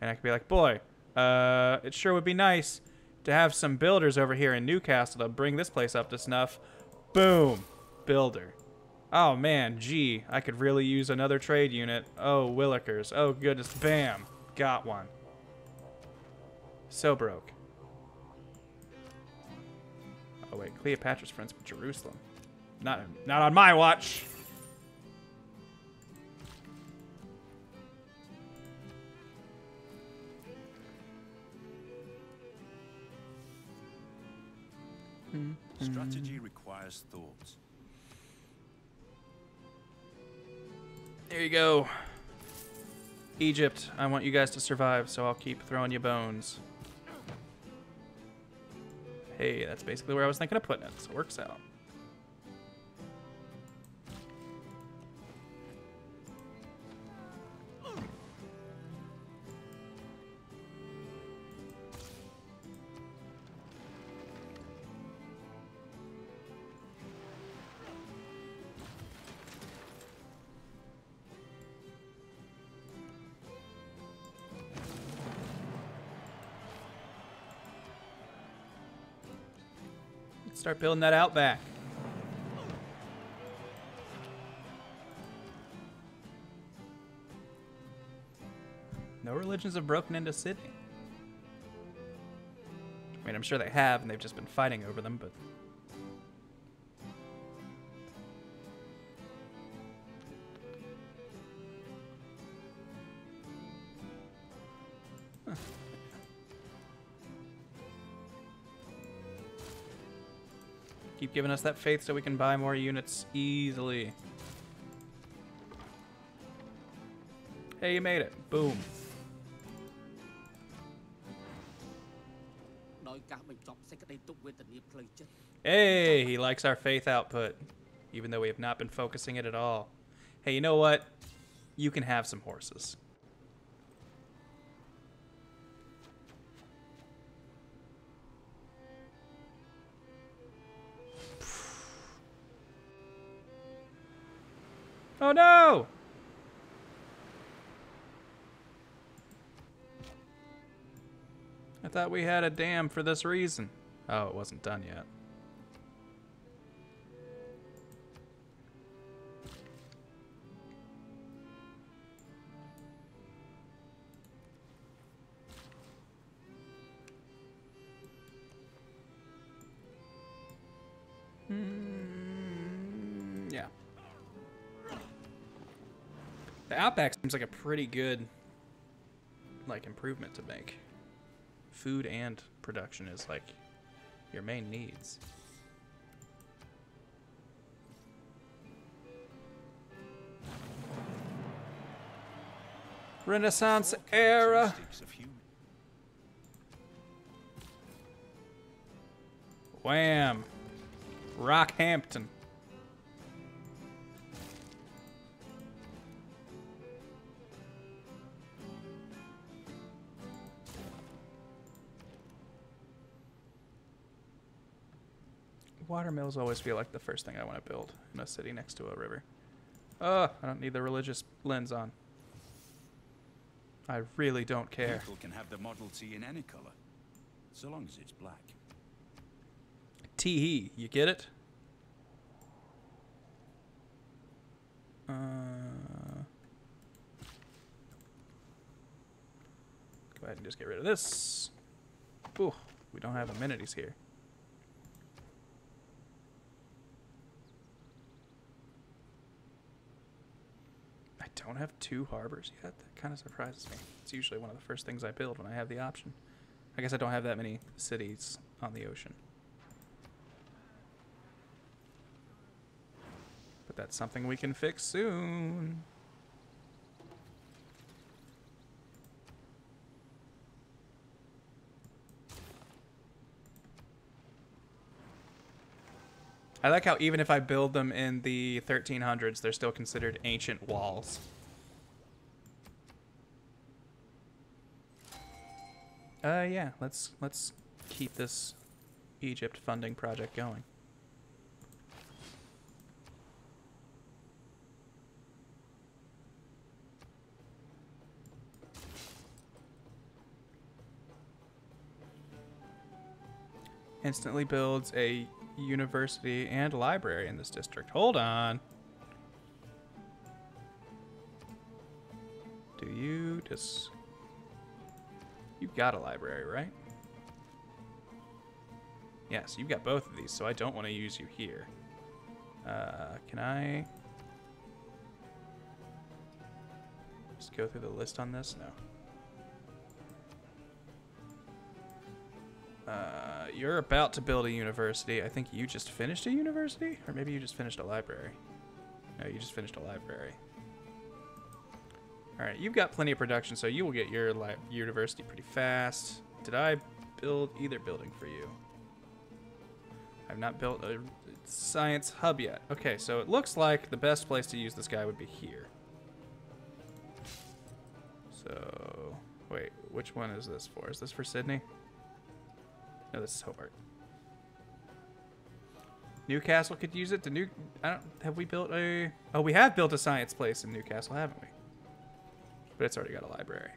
And I could be like, boy, uh, it sure would be nice to have some builders over here in Newcastle to bring this place up to snuff. Boom. Builder. Oh, man, gee, I could really use another trade unit. Oh, Willikers. Oh, goodness. Bam. Got one. So broke. Oh, wait. Cleopatra's friends with Jerusalem. Not, not on my watch. Mm-hmm. Strategy mm-hmm. requires thought. There you go. Egypt, I want you guys to survive, so I'll keep throwing you bones. Hey, that's basically where I was thinking of putting it, so it works out. Start building that out back. No religions have broken into city. I mean, I'm sure they have, and they've just been fighting over them, but... given us that faith so we can buy more units easily. Hey, you made it. Boom. Hey, he likes our faith output, even though we have not been focusing it at all. Hey, you know what? You can have some horses. Oh no! I thought we had a dam for this reason. Oh, it wasn't done yet. Outback seems like a pretty good, like, improvement to make. Food and production is, like, your main needs. Renaissance era. Characteristics of human- Wham! Rockhampton. Watermills always feel like the first thing I want to build in a city next to a river. Oh, I don't need the religious lens on. I really don't care. People can have the Model T in any color, so long as it's black. Tee you get it? Uh, go ahead and just get rid of this. Ooh, we don't have amenities here. Don't have two harbors yet. That kind of surprises me. It's usually one of the first things I build when I have the option. I guess I don't have that many cities on the ocean. But that's something we can fix soon. I like how even if I build them in the 1300s, they're still considered ancient walls. Uh, yeah, let's let's keep this Egypt funding project going. Instantly builds a university and library in this district. Hold on. Do you just... You've got a library, right? Yes, you've got both of these, so I don't want to use you here. Uh, can I... Just go through the list on this? No. Uh, you're about to build a university. I think you just finished a university? Or maybe you just finished a library. No, you just finished a library. Alright, you've got plenty of production, so you will get your university pretty fast. Did I build either building for you? I've not built a science hub yet. Okay, so it looks like the best place to use this guy would be here. So, wait, which one is this for? Is this for Sydney? No, this is Hobart. Newcastle could use it. The new, I don't. Have we built a? Oh, we have built a science place in Newcastle, haven't we? But it's already got a library.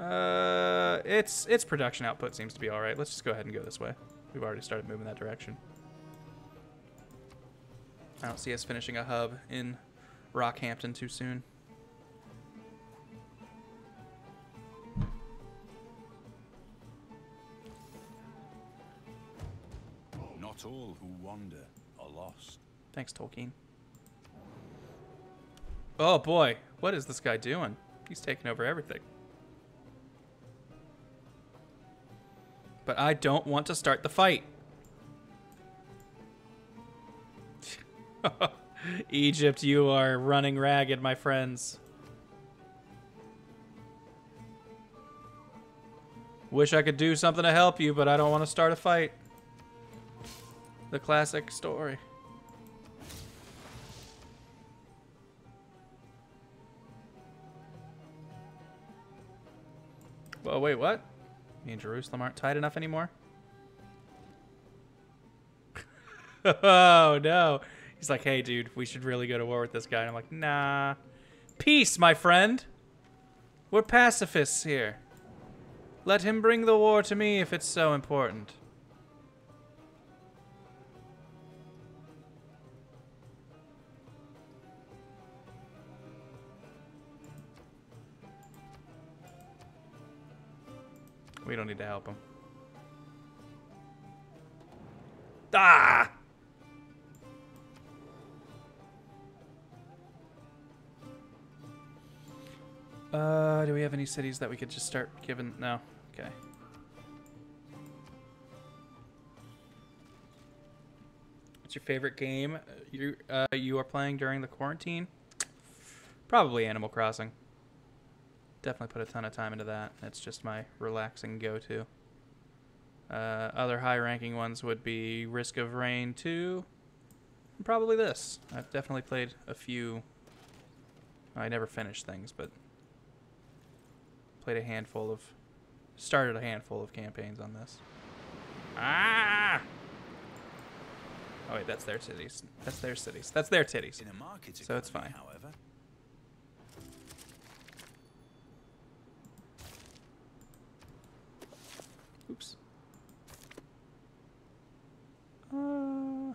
Uh, its its production output seems to be all right. Let's just go ahead and go this way. We've already started moving that direction. I don't see us finishing a hub in Rockhampton too soon. All who wander are lost. Thanks, Tolkien. Oh boy, what is this guy doing? He's taking over everything. But I don't want to start the fight. Egypt, you are running ragged, my friends. Wish I could do something to help you, but I don't want to start a fight. The classic story. Well, wait, what? Me and Jerusalem aren't tight enough anymore? oh, no. He's like, hey, dude, we should really go to war with this guy. And I'm like, nah. Peace, my friend. We're pacifists here. Let him bring the war to me if it's so important. We don't need to help him. Ah! Uh, do we have any cities that we could just start giving? No. Okay. What's your favorite game uh, you uh, you are playing during the quarantine? Probably Animal Crossing. Definitely put a ton of time into that. It's just my relaxing go-to. Uh, other high-ranking ones would be Risk of Rain 2. and Probably this. I've definitely played a few. I never finished things, but played a handful of, started a handful of campaigns on this. Ah! Oh wait, that's their cities. That's their cities. That's their titties. In a market So it's fine. However, Oops. Uh,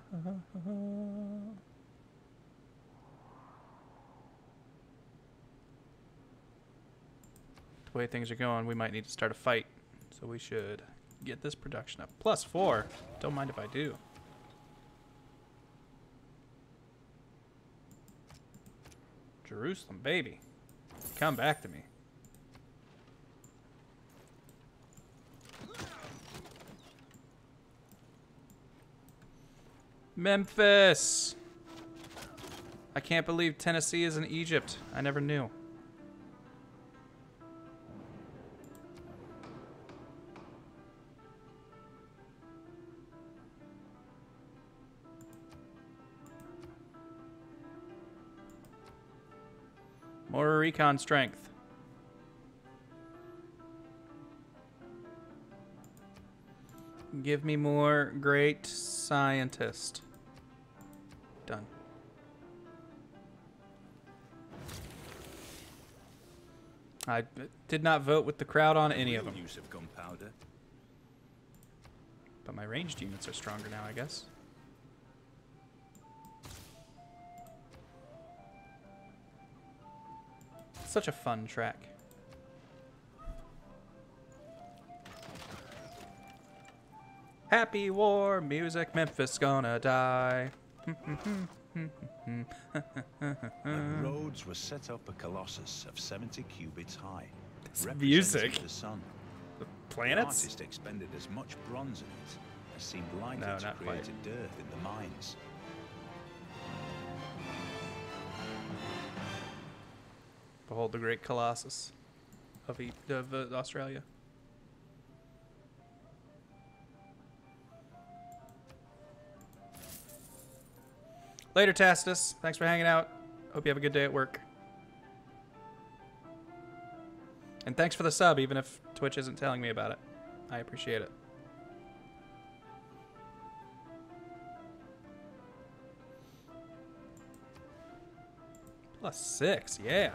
the way things are going, we might need to start a fight. So we should get this production up. Plus four. Don't mind if I do. Jerusalem, baby. Come back to me. Memphis. I can't believe Tennessee is in Egypt. I never knew. More recon strength. Give me more great scientist. I did not vote with the crowd on any of them, Use of gunpowder. but my ranged units are stronger now, I guess. Such a fun track. Happy war music, Memphis gonna die. When Rhodes were set up a colossus of 70 cubits high, music. the sun. The Planets? The artist expended as much bronze in it as seemed likely No, to create quite. a dearth in the mines. Behold the great colossus of, e- of uh, Australia. Later, Tacitus. Thanks for hanging out. Hope you have a good day at work. And thanks for the sub, even if Twitch isn't telling me about it. I appreciate it. Plus six, yeah.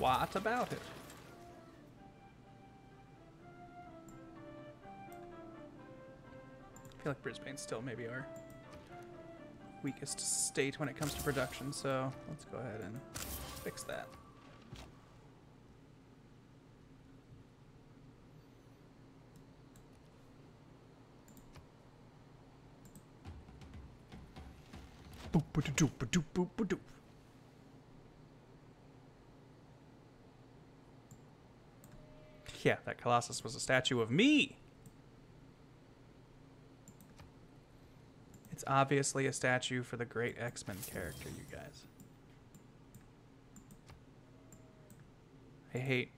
What about it? I feel like Brisbane's still maybe our weakest state when it comes to production, so let's go ahead and fix that. Boop, ba-da-doop, ba-doop, boop, ba-doop. Yeah, that Colossus was a statue of me. It's obviously a statue for the great X-Men character, you guys. I hate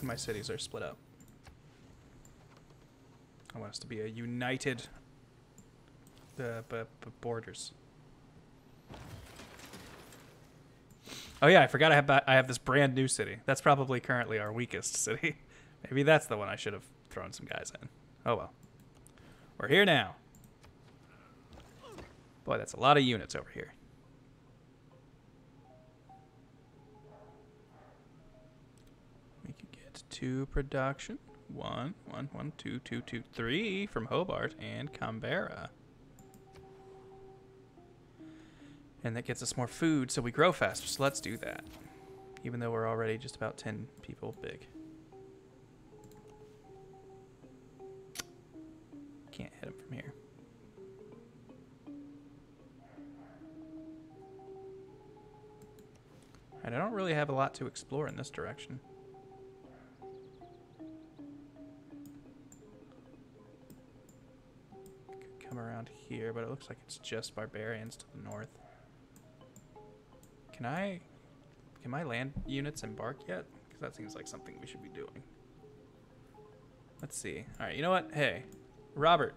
when my cities are split up. I want us to be a united uh, borders. Oh yeah, I forgot I have I have this brand new city. That's probably currently our weakest city. Maybe that's the one I should have thrown some guys in. Oh well. We're here now. Boy, that's a lot of units over here. We could get two production. One, one, one, two, two, two, three from Hobart and Canberra. And that gets us more food, so we grow faster. So let's do that. Even though we're already just about 10 people big. Point from here? I don't really have a lot to explore in this direction. Could come around here, but it looks like it's just barbarians to the north. Can I... Can my land units embark yet? Because that seems like something we should be doing. Let's see. Alright, you know what? Hey, Robert.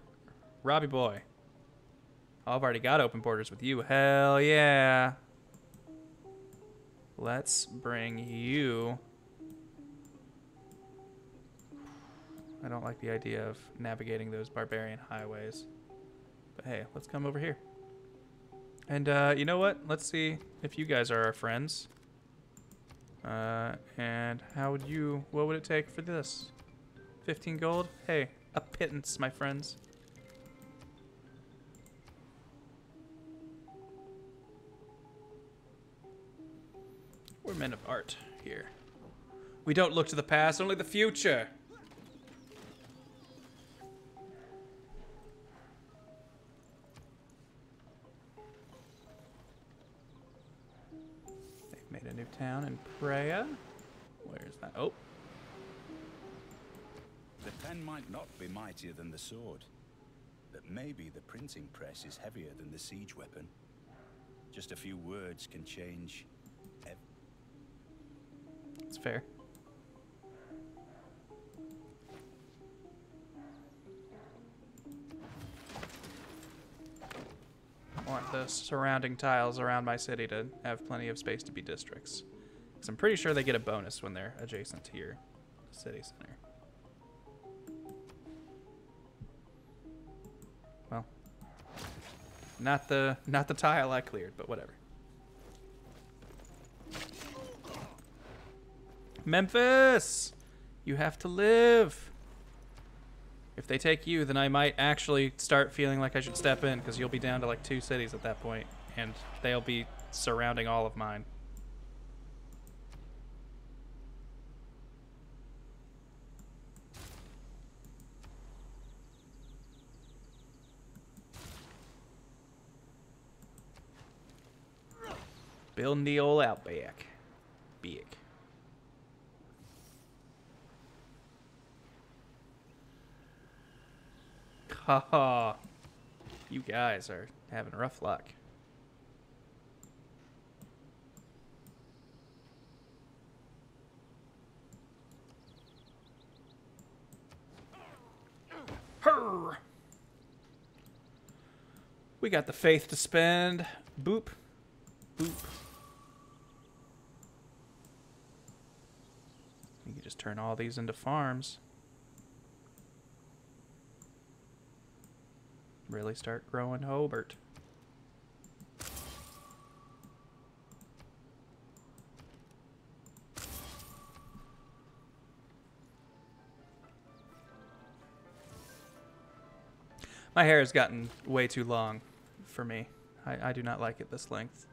Robbie boy. I've already got open borders with you. Hell yeah. Let's bring you... I don't like the idea of navigating those barbarian highways. But hey, let's come over here. And uh, you know what? Let's see if you guys are our friends. Uh, and how would you... What would it take for this? 15 gold? Hey, a pittance, my friends. Men of art here. We don't look to the past, only the future. They've made a new town in Preah. Where's that? Oh, The pen might not be mightier than the sword, but maybe the printing press is heavier than the siege weapon. Just a few words can change it's fair. I want the surrounding tiles around my city to have plenty of space to be districts. Because I'm pretty sure they get a bonus when they're adjacent to your city center. Well, not the not the tile I cleared, but whatever. Memphis, you have to live. If they take you, then I might actually start feeling like I should step in because you'll be down to like two cities at that point, and they'll be surrounding all of mine. Building the old outback. Big. Haha. you guys are having rough luck. Her. We got the faith to spend. Boop. Boop. You can just turn all these into farms. Really start growing Hobart. My hair has gotten way too long for me. I, I do not like it this length.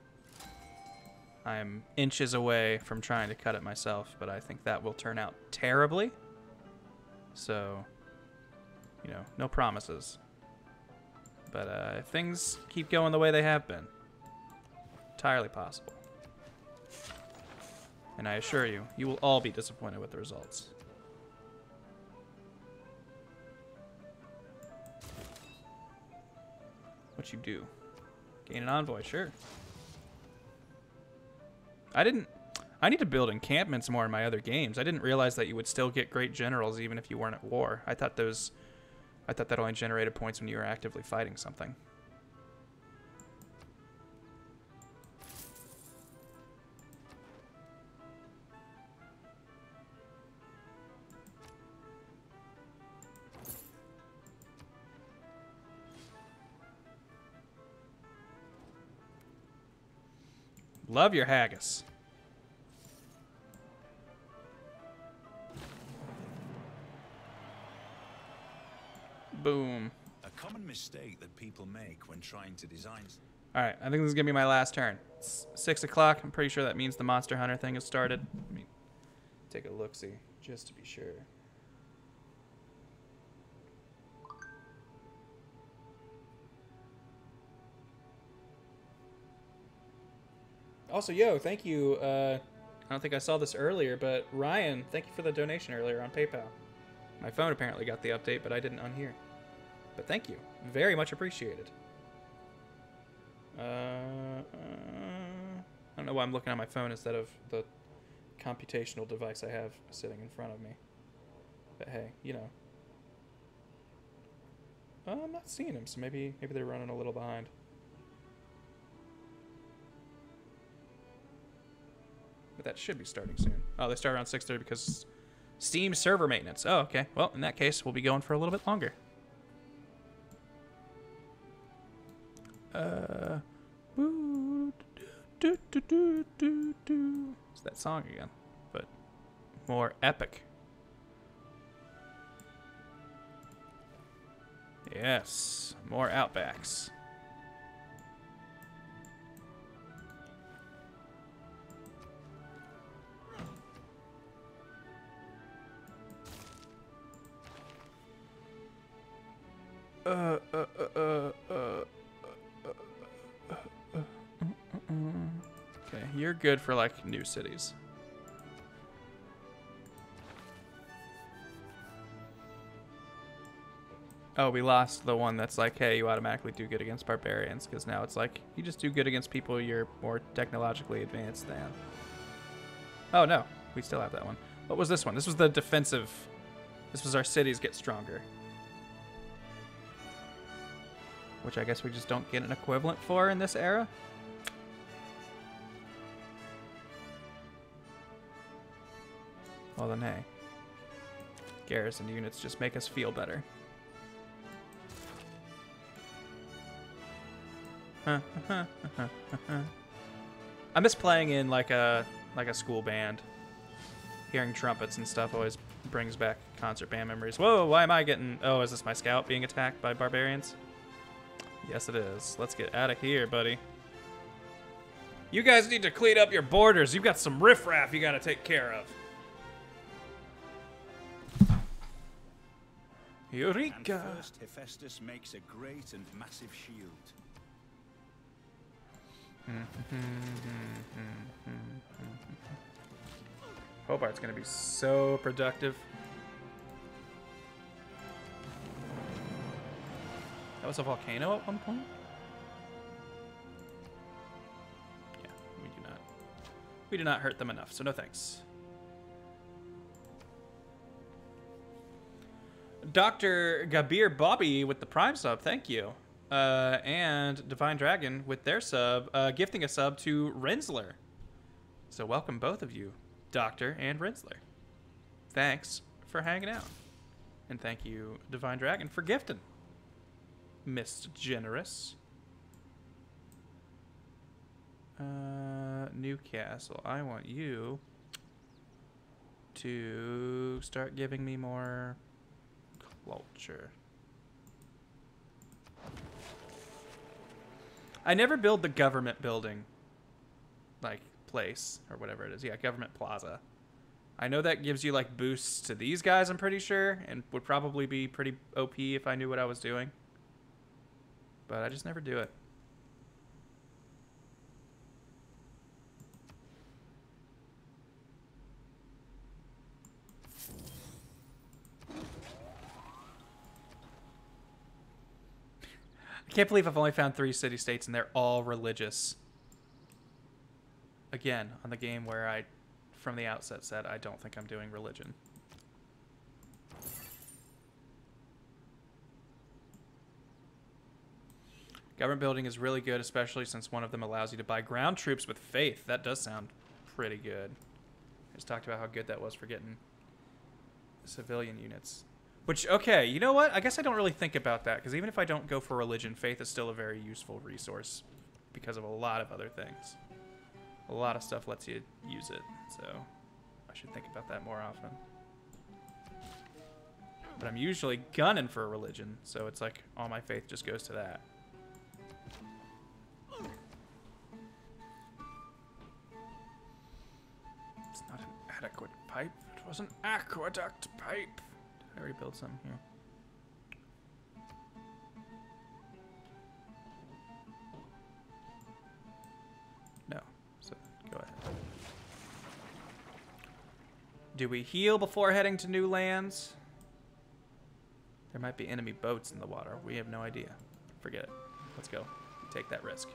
I am inches away from trying to cut it myself, but I think that will turn out terribly. So, you know, no promises. But uh, if things keep going the way they have been, entirely possible. And I assure you, you will all be disappointed with the results. What you do? Gain an envoy, sure. I didn't. I need to build encampments more in my other games. I didn't realize that you would still get great generals even if you weren't at war. I thought those. I thought that only generated points when you were actively fighting something. Love your haggis. Boom. A common mistake that people make when trying to design. All right, I think this is gonna be my last turn. It's six o'clock. I'm pretty sure that means the Monster Hunter thing has started. Let me take a look, see, just to be sure. Also, yo, thank you. Uh, I don't think I saw this earlier, but Ryan, thank you for the donation earlier on PayPal. My phone apparently got the update, but I didn't unhear. But thank you. Very much appreciated. Uh, uh, I don't know why I'm looking at my phone instead of the computational device I have sitting in front of me. But hey, you know. Uh, I'm not seeing him, so maybe maybe they're running a little behind. But that should be starting soon. Oh, they start around 6:30 because Steam server maintenance. Oh, okay. Well, in that case, we'll be going for a little bit longer. It's that song again, but more epic. Yes, more outbacks. Uh, uh, uh, uh, uh, you're good for like new cities. Oh, we lost the one that's like, hey, you automatically do good against barbarians, because now it's like, you just do good against people you're more technologically advanced than. Oh, no. We still have that one. What was this one? This was the defensive. This was our cities get stronger. Which I guess we just don't get an equivalent for in this era. Well then, hey. Garrison units just make us feel better. I miss playing in like a like a school band. Hearing trumpets and stuff always brings back concert band memories. Whoa, why am I getting... Oh, is this my scout being attacked by barbarians? Yes, it is. Let's get out of here, buddy. You guys need to clean up your borders. You've got some riffraff you gotta take care of. And Eureka! first, Hephaestus makes a great and massive shield. Hobart's gonna be so productive. That was a volcano at one point? Yeah, we do not. We do not hurt them enough, so no thanks. Dr. Gabir Bobby with the Prime sub, thank you. Uh, and Divine Dragon with their sub, uh, gifting a sub to Rensler. So welcome both of you, Doctor and Rensler. Thanks for hanging out. And thank you, Divine Dragon, for gifting. Miss Generous. Uh, Newcastle, I want you to start giving me more culture. I never build the government building, like place or whatever it is. Yeah, government plaza. I know that gives you like boosts to these guys. I'm pretty sure, and would probably be pretty OP if I knew what I was doing. But I just never do it. Can't believe I've only found three city states and they're all religious. Again, on the game where I, from the outset, said I don't think I'm doing religion. Government building is really good, especially since one of them allows you to buy ground troops with faith. That does sound pretty good. I just talked about how good that was for getting civilian units. Which, okay, you know what? I guess I don't really think about that, because even if I don't go for religion, faith is still a very useful resource because of a lot of other things. A lot of stuff lets you use it, so I should think about that more often. But I'm usually gunning for a religion, so it's like all my faith just goes to that. It's not an adequate pipe. It was an aqueduct pipe. I already built something here. No. So, go ahead. Do we heal before heading to new lands? There might be enemy boats in the water. We have no idea. Forget it. Let's go. Take that risk.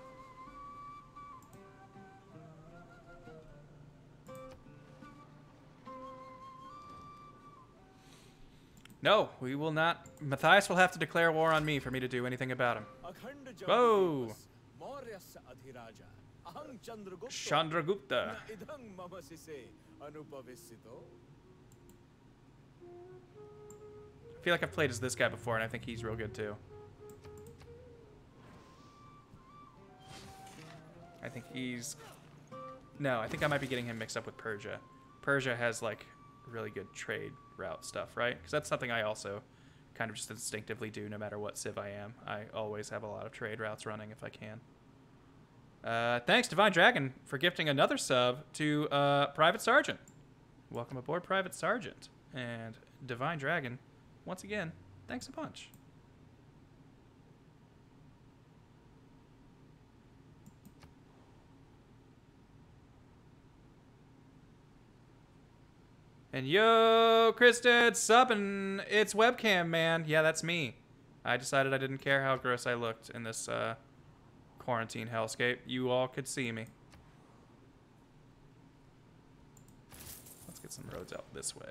No, we will not. Matthias will have to declare war on me for me to do anything about him. Whoa. Chandragupta. I feel like I've played as this guy before, and I think he's real good too. I think he's... No, I think I might be getting him mixed up with Persia. Persia has, like, really good trade route stuff, right? Because that's something I also kind of just instinctively do no matter what civ I am. I always have a lot of trade routes running if I can. Uh, thanks, Divine Dragon, for gifting another sub to uh, Private Sergeant. Welcome aboard, Private Sergeant. And Divine Dragon, once again, thanks a bunch. And yo, Kristen, subbing. It's webcam, man. Yeah, that's me. I decided I didn't care how gross I looked in this uh, quarantine hellscape. You all could see me. Let's get some roads out this way.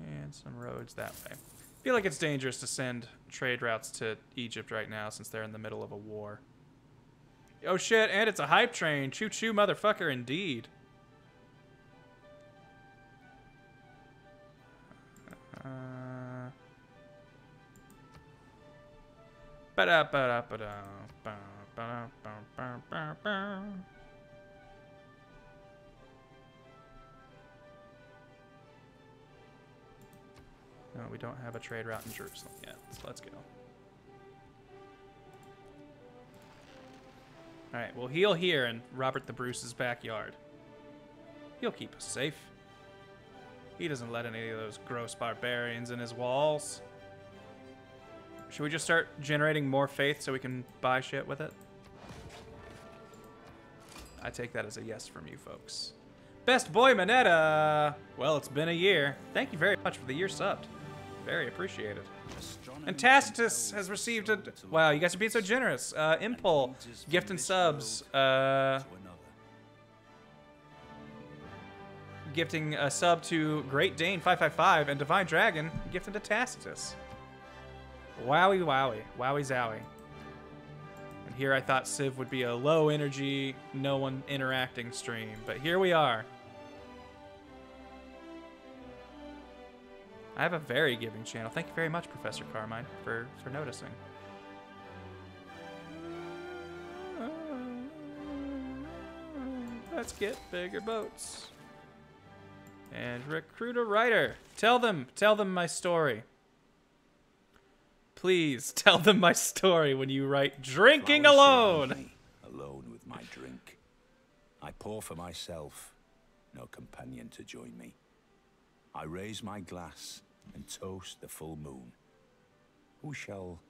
And some roads that way. I feel like it's dangerous to send trade routes to Egypt right now since they're in the middle of a war. Oh shit, and it's a hype train. Choo choo, motherfucker, indeed. Ba-da, ba-da, ba-da, ba, ba-da, ba, ba, ba, ba. No, we don't have a trade route in Jerusalem yet, so let's go. Alright, we'll heal here in Robert the Bruce's backyard. He'll keep us safe. He doesn't let any of those gross barbarians in his walls. Should we just start generating more faith so we can buy shit with it? I take that as a yes from you folks. Best boy Manetta! Well, it's been a year. Thank you very much for the year subbed. Very appreciated. And Tacitus has received a... Wow, you guys are being so generous. Uh, Impul, gift and subs. Uh, gifting a sub to Great Dane 555 and Divine Dragon gifted to Tacitus. Wowie wowie. Wowie zowie. And here I thought Civ would be a low energy, no one interacting stream, but here we are. I have a very giving channel. Thank you very much, Professor Carmine, for, for noticing. Let's get bigger boats. And recruit a writer. Tell them, tell them my story. Please tell them my story when you write drinking Flowers alone. alone with my drink. I pour for myself, no companion to join me. I raise my glass and toast the full moon. Who shall,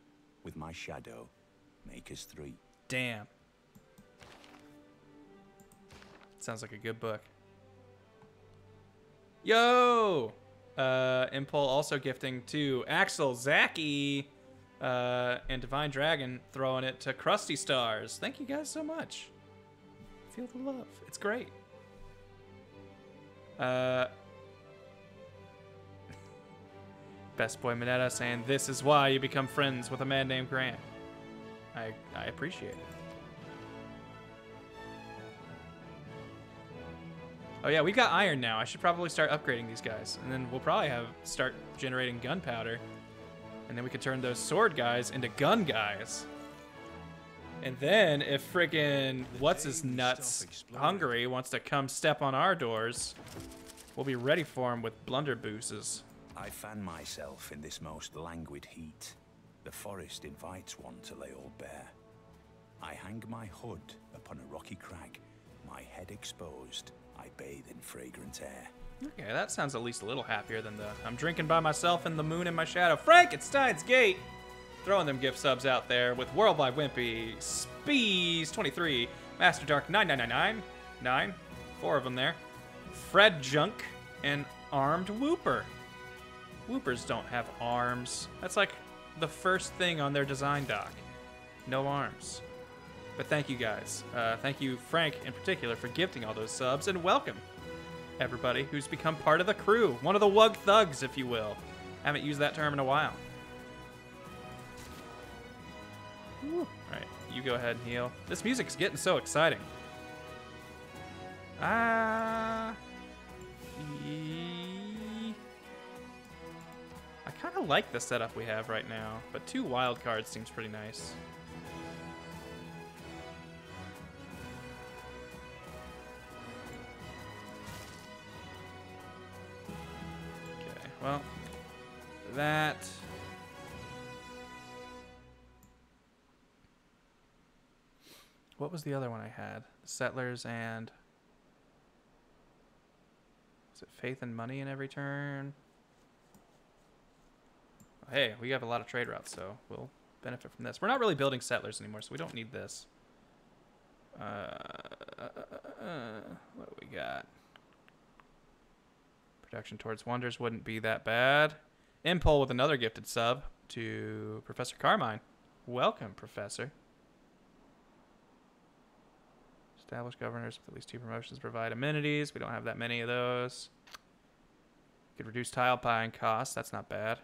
with my shadow, make us three? Damn. Sounds like a good book. Yo! Uh, Impul also gifting to Axel, Zaki, uh, and Divine Dragon throwing it to Krusty Stars. Thank you guys so much. Feel the love. It's great. Uh, Best Boy Minetta saying, This is why you become friends with a man named Grant. I, I appreciate it. Oh yeah, we've got iron now. I should probably start upgrading these guys. And then we'll probably have start generating gunpowder. And then we could turn those sword guys into gun guys. And then if friggin' what's his nuts Hungary wants to come step on our doors, we'll be ready for him with blunderbusses. I fan myself in this most languid heat. The forest invites one to lay all bare. I hang my hood upon a rocky crag, my head exposed. I bathe in fragrant air. Okay, that sounds at least a little happier than the I'm drinking by myself in the moon in my shadow. Frankenstein's Gate! throwing them gift subs out there with Worldwide Wimpy, Spees23, Master Dark 9999, 9, four of them there, Fred Junk, and Armed Whooper. Whoopers don't have arms. That's like the first thing on their design doc. No arms. But thank you guys. Uh, thank you, Frank, in particular, for gifting all those subs, and welcome everybody who's become part of the crew. One of the Wug Thugs, if you will. Haven't used that term in a while. Alright, you go ahead and heal. This music's getting so exciting. Ah. e- I kind of like the setup we have right now, but two wild cards seems pretty nice. Okay, well, that. What was the other one I had? Settlers and. Was it Faith and Money in every turn? Hey, we have a lot of trade routes, so we'll benefit from this. We're not really building settlers anymore, so we don't need this. Uh, uh, what do we got? Production towards wonders wouldn't be that bad. Impul with another gifted sub to Professor Carmine. Welcome, Professor. Established governors with at least two promotions provide amenities. We don't have that many of those. Could reduce tile buying costs. That's not bad.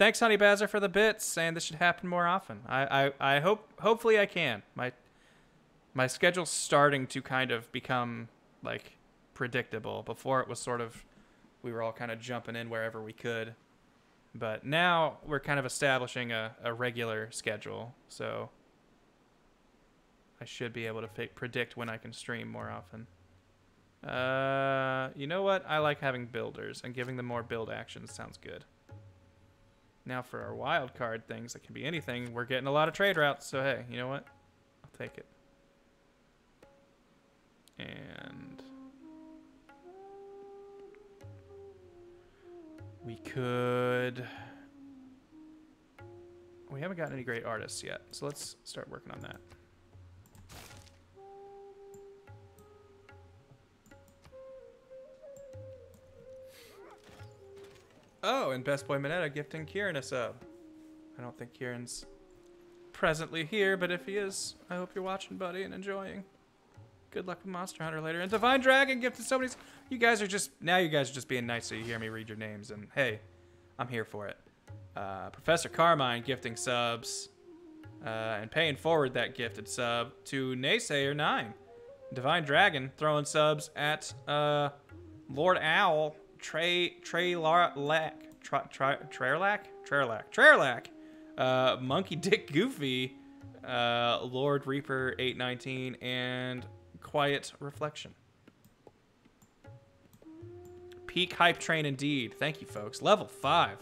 Thanks, Honey Bazzer, for the bits, and this should happen more often. I, I, I hope, hopefully, I can. My, my schedule's starting to kind of become like predictable. Before it was sort of, we were all kind of jumping in wherever we could, but now we're kind of establishing a, a regular schedule. So I should be able to predict when I can stream more often. Uh, you know what? I like having builders and giving them more build actions sounds good. Now for our wild card things that can be anything, we're getting a lot of trade routes. So hey, you know what? I'll take it. And we could. We haven't gotten any great artists yet, so let's start working on that. Oh, and Best Boy Minetta gifting Kieran a sub. I don't think Kieran's presently here, but if he is, I hope you're watching, buddy, and enjoying. Good luck with Monster Hunter later. And Divine Dragon gifted somebody's. You guys are just now. You guys are just being nice, so you hear me read your names, and hey, I'm here for it. Uh, Professor Carmine gifting subs, uh, and paying forward that gifted sub to Naysayer Nine. Divine Dragon throwing subs at uh, Lord Owl Trey Trey Lack Trerlack Trerlack Trerlack uh, Monkey Dick Goofy uh, Lord Reaper 819 and Quiet Reflection. Peak hype train indeed. Thank you, folks. Level five.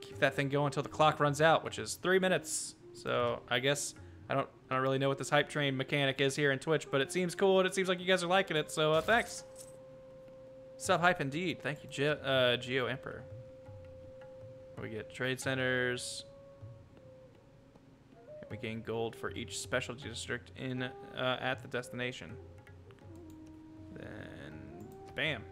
Keep that thing going until the clock runs out, which is three minutes. So I guess I don't I don't really know what this hype train mechanic is here in Twitch, but it seems cool and it seems like you guys are liking it. So uh, thanks. Sub hype indeed. Thank you, Ge- uh, Geo Emperor. We get trade centers. We gain gold for each specialty district in uh, at the destination. Then, bam.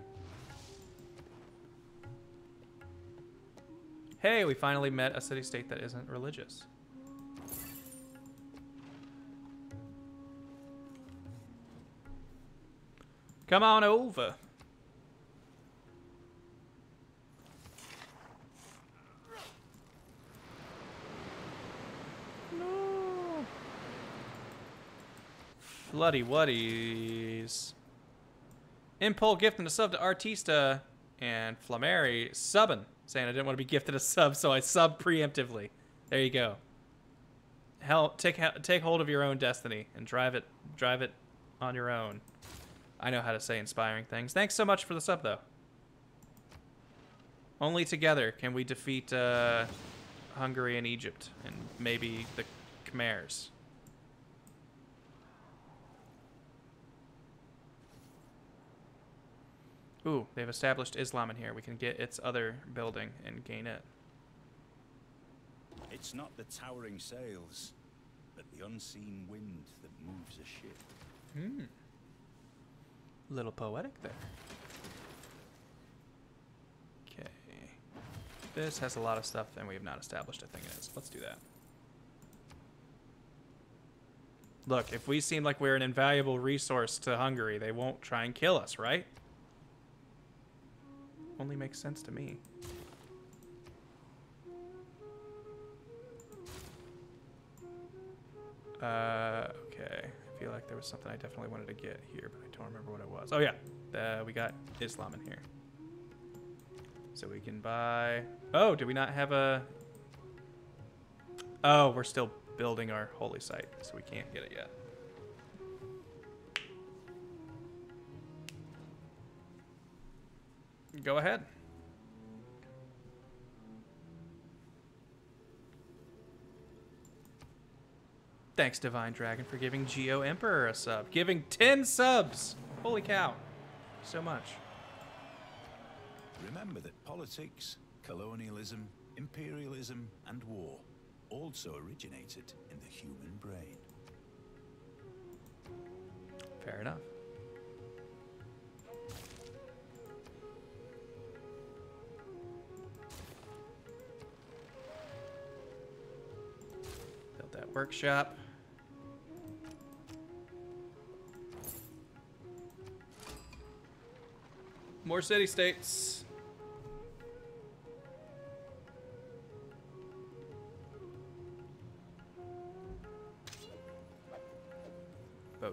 Hey, we finally met a city-state that isn't religious. Come on over. No. Floody Wuddies. Impul gifting a sub to Artista and Flamary subbing, saying I didn't want to be gifted a sub, so I sub preemptively. There you go. Hell, take take hold of your own destiny and drive it drive it on your own. I know how to say inspiring things. Thanks so much for the sub, though. Only together can we defeat uh, Hungary and Egypt, and maybe the Khmers. Ooh, they've established Islam in here. We can get its other building and gain it. It's not the towering sails, but the unseen wind that moves a ship. Hmm. Little poetic there. Okay. This has a lot of stuff, and we have not established a thing in let's do that. Look, if we seem like we're an invaluable resource to Hungary, they won't try and kill us, right? Only makes sense to me. Uh, okay. I feel like there was something I definitely wanted to get here, but I don't remember what it was. Oh yeah, uh, we got Islam in here. So we can buy. Oh, do we not have a? Oh, we're still building our holy site, so we can't get it yet. Go ahead. Thanks, Divine Dragon, for giving Geo Emperor a sub. Giving 10 subs! Holy cow. So much. Remember that politics, colonialism, imperialism, and war also originated in the human brain. Fair enough. Build that workshop. More city states.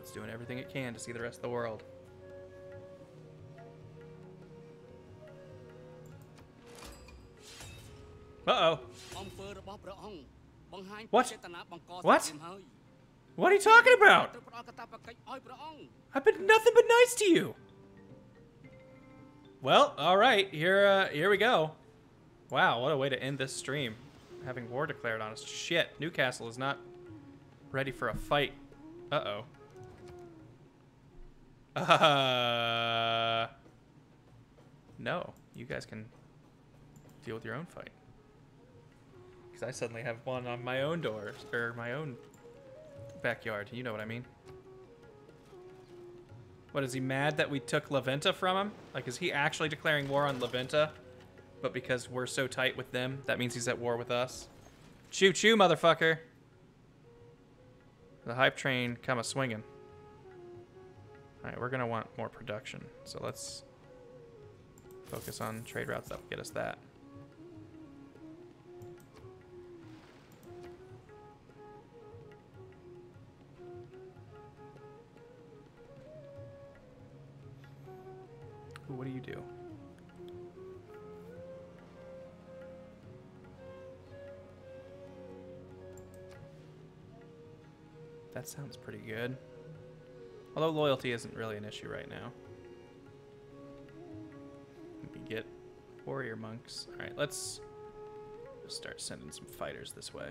It's doing everything it can to see the rest of the world. Uh-oh. What? What? What are you talking about? I've been nothing but nice to you. Well, all right. Here, uh, here we go. Wow, what a way to end this stream. Having war declared on us. Shit, Newcastle is not ready for a fight. Uh-oh. Uh, no, you guys can deal with your own fight. Because I suddenly have one on my own door, or my own backyard. You know what I mean. What is he mad that we took La Venta from him? Like, is he actually declaring war on La Venta? But because we're so tight with them, that means he's at war with us. Choo choo, motherfucker. The hype train come a swinging. All right, we're gonna want more production, so let's focus on trade routes that will get us that. What do you do? That sounds pretty good. Although loyalty isn't really an issue right now. We get warrior monks. Alright, let's just start sending some fighters this way.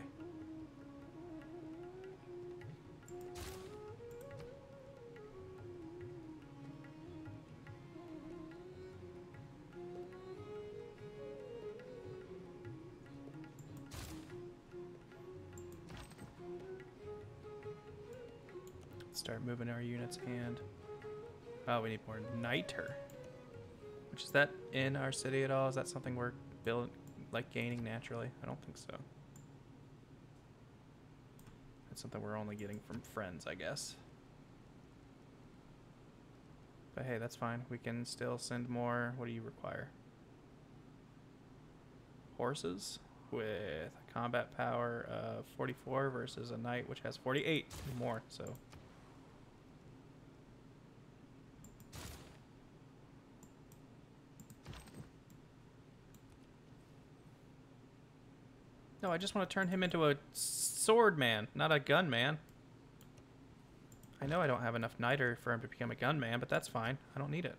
And oh, we need more niter. Which is that in our city at all? Is that something we're building, like gaining naturally? I don't think so. That's something we're only getting from friends, I guess. But hey, that's fine. We can still send more. What do you require? Horses with combat power of 44 versus a knight which has 48 more. So No, I just want to turn him into a sword man, not a gun man. I know I don't have enough niter for him to become a gunman, but that's fine. I don't need it.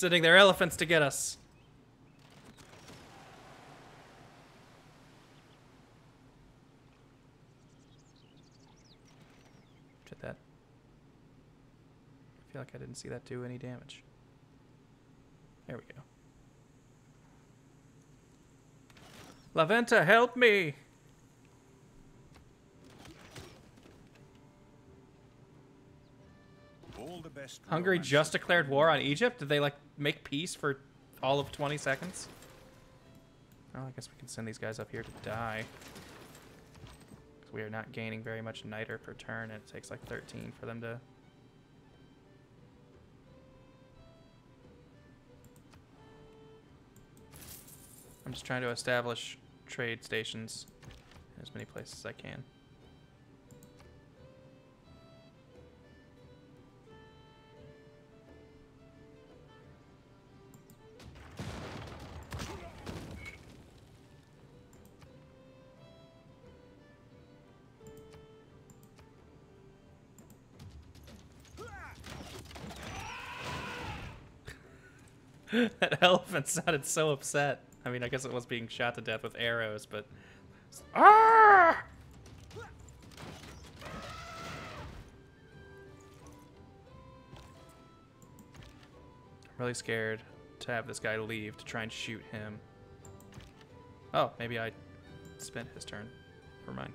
Sending their elephants to get us. Did that? I feel like I didn't see that do any damage. There we go. La Venta, help me! Hungary just declared war on Egypt? Did they like make peace for all of 20 seconds? Oh, I guess we can send these guys up here to die. we are not gaining very much niter per turn, and it takes like 13 for them to. I'm just trying to establish trade stations in as many places as I can. that elephant sounded so upset. I mean, I guess it was being shot to death with arrows, but. Ah! I'm really scared to have this guy leave to try and shoot him. Oh, maybe I spent his turn. Never mind.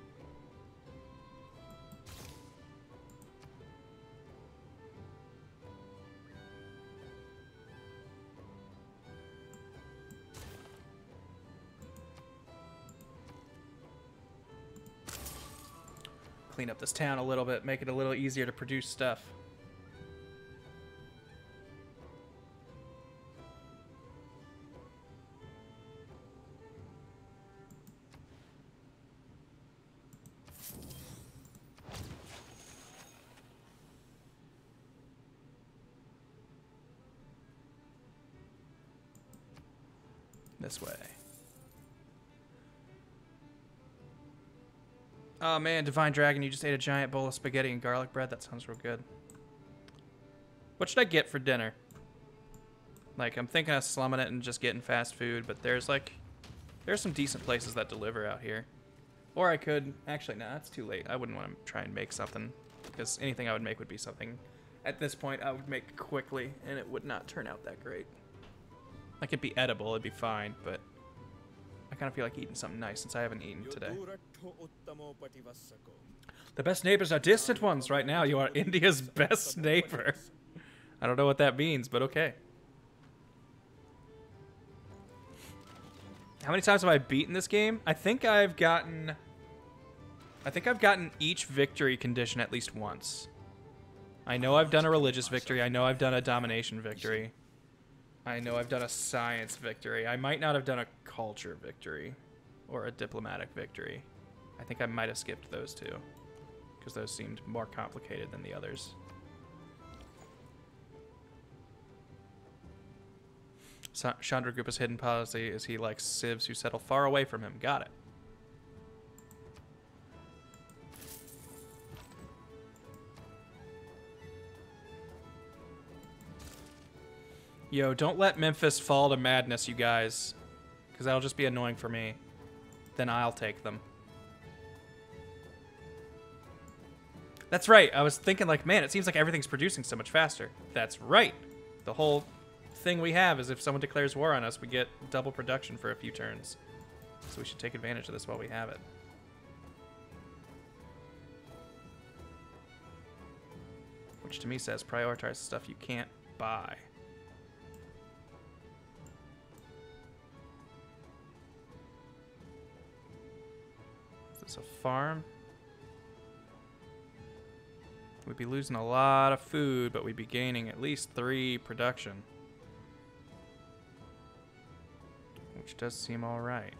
Clean up this town a little bit, make it a little easier to produce stuff. Oh man, Divine Dragon, you just ate a giant bowl of spaghetti and garlic bread. That sounds real good. What should I get for dinner? Like, I'm thinking of slumming it and just getting fast food, but there's like, there's some decent places that deliver out here. Or I could, actually, no, that's too late. I wouldn't want to try and make something, because anything I would make would be something, at this point, I would make quickly, and it would not turn out that great. Like, it'd be edible, it'd be fine, but I kind of feel like eating something nice since I haven't eaten today. The best neighbors are distant ones right now. You are India's best neighbor. I don't know what that means, but okay. How many times have I beaten this game? I think I've gotten... I think I've gotten each victory condition at least once. I know I've done a religious victory. I know I've done a domination victory. I know I've done a science victory. I might not have done a culture victory or a diplomatic victory. I think I might have skipped those two because those seemed more complicated than the others. Chandragupta's hidden policy is he likes civs who settle far away from him. Got it. Yo, don't let Memphis fall to madness, you guys. Because that'll just be annoying for me. Then I'll take them. That's right. I was thinking, like, man, it seems like everything's producing so much faster. That's right. The whole thing we have is if someone declares war on us, we get double production for a few turns. So we should take advantage of this while we have it. Which to me says prioritize stuff you can't buy. Is this a farm? We'd be losing a lot of food, but we'd be gaining at least three production. Which does seem alright.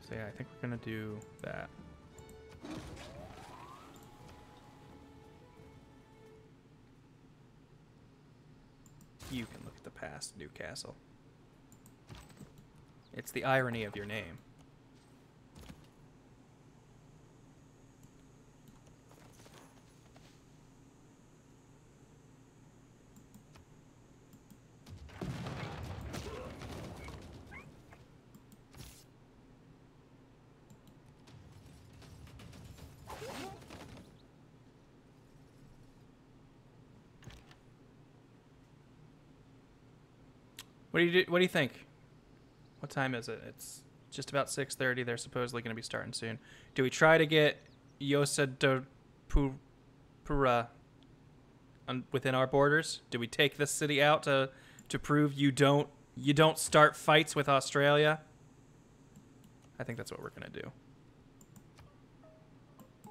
So yeah, I think we're gonna do that. You can look at the past, Newcastle. It's the irony of your name. What do you do, What do you think? What time is it? It's just about 6:30. They're supposedly going to be starting soon. Do we try to get Yasodharapura on, within our borders? Do we take this city out to to prove you don't you don't start fights with Australia? I think that's what we're going to do.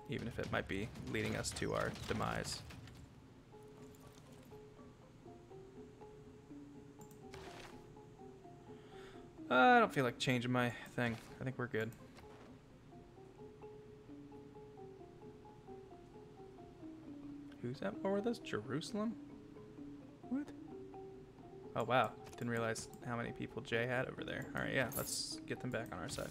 Even if it might be leading us to our demise. Uh, I don't feel like changing my thing. I think we're good. Who's at war with us? Jerusalem? What? Oh, wow. Didn't realize how many people Jay had over there. Alright, yeah, let's get them back on our side.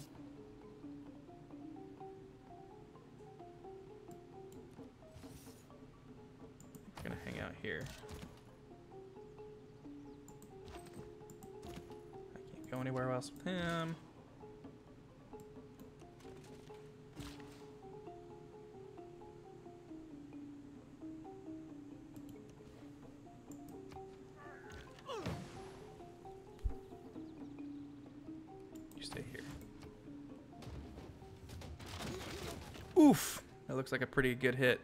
We're gonna hang out here. Go anywhere else with him. You stay here. Oof! That looks like a pretty good hit.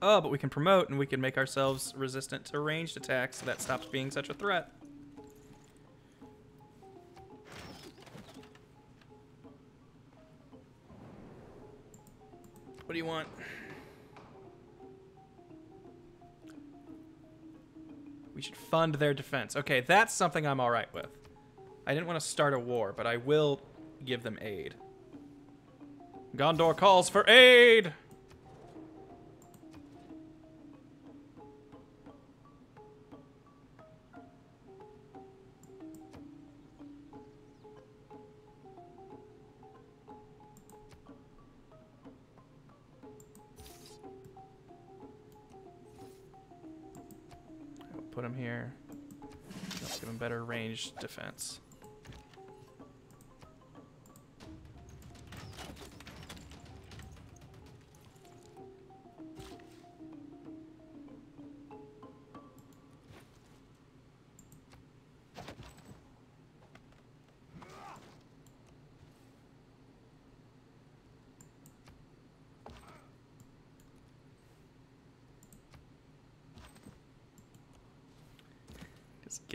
Oh, but we can promote and we can make ourselves resistant to ranged attacks, so that stops being such a threat. Do you want? We should fund their defense. Okay, that's something I'm alright with. I didn't want to start a war, but I will give them aid. Gondor calls for aid! Defense.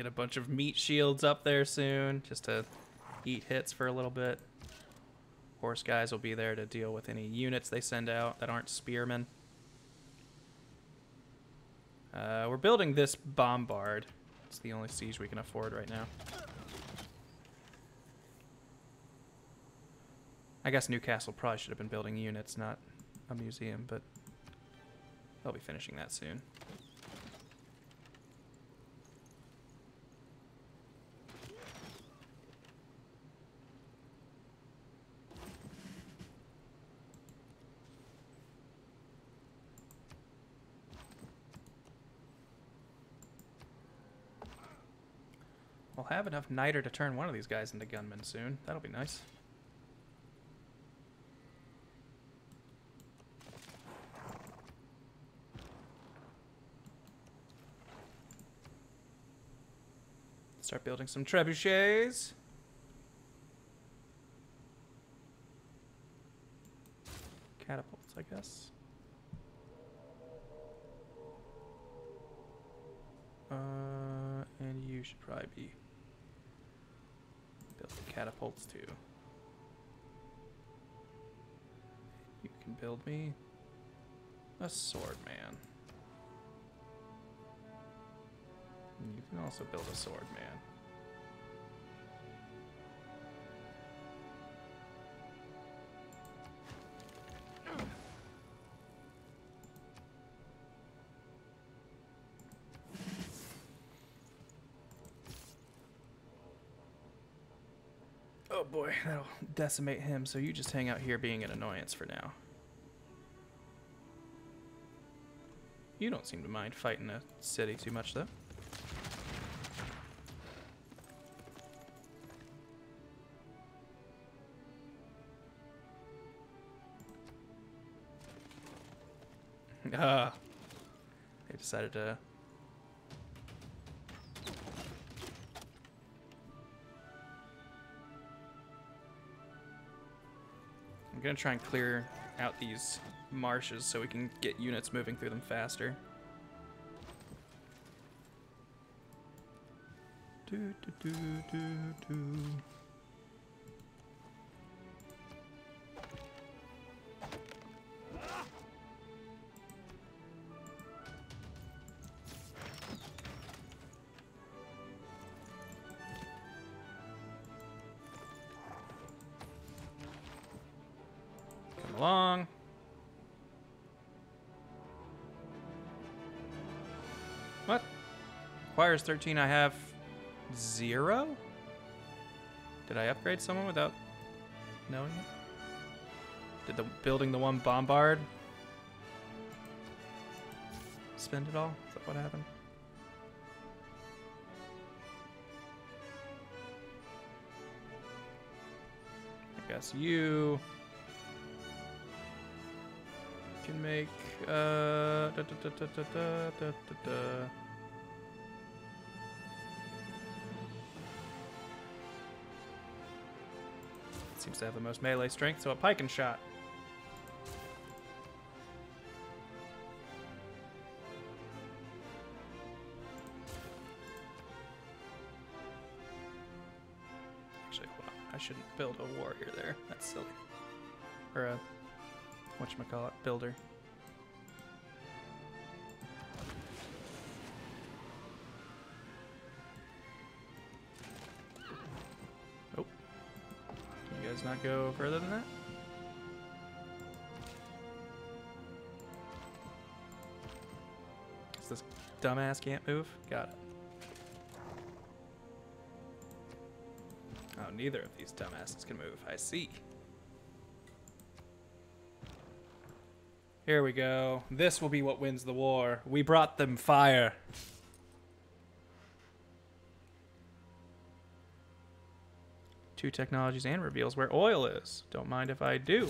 Get a bunch of meat shields up there soon, just to eat hits for a little bit. Horse guys will be there to deal with any units they send out that aren't spearmen. Uh, we're building this bombard. It's the only siege we can afford right now. I guess Newcastle probably should have been building units, not a museum, but they'll be finishing that soon. We'll have enough niter to turn one of these guys into gunmen soon. That'll be nice. Start building some trebuchets. Catapults, I guess. Uh, and you should probably be catapults too. You can build me a sword man. And you can also build a sword man. Boy, that'll decimate him, so you just hang out here being an annoyance for now. You don't seem to mind fighting a city too much, though. Ah. They decided to I'm gonna try and clear out these marshes so we can get units moving through them faster. Do, do, do, do, do. Requires 13. I have zero? Did I upgrade someone without knowing it? Did the building the one bombard spend it all? Is that what happened? I guess you can make uh da, da, da, Seems to have the most melee strength, so a pike and shot. Actually, hold on. I shouldn't build a warrior there. That's silly. Or a whatchamacallit, builder. You not go further than that? Is this dumbass can't move? Got it. Oh, neither of these dumbasses can move. I see. Here we go. This will be what wins the war. We brought them fire. Two technologies and reveals where oil is. Don't mind if I do.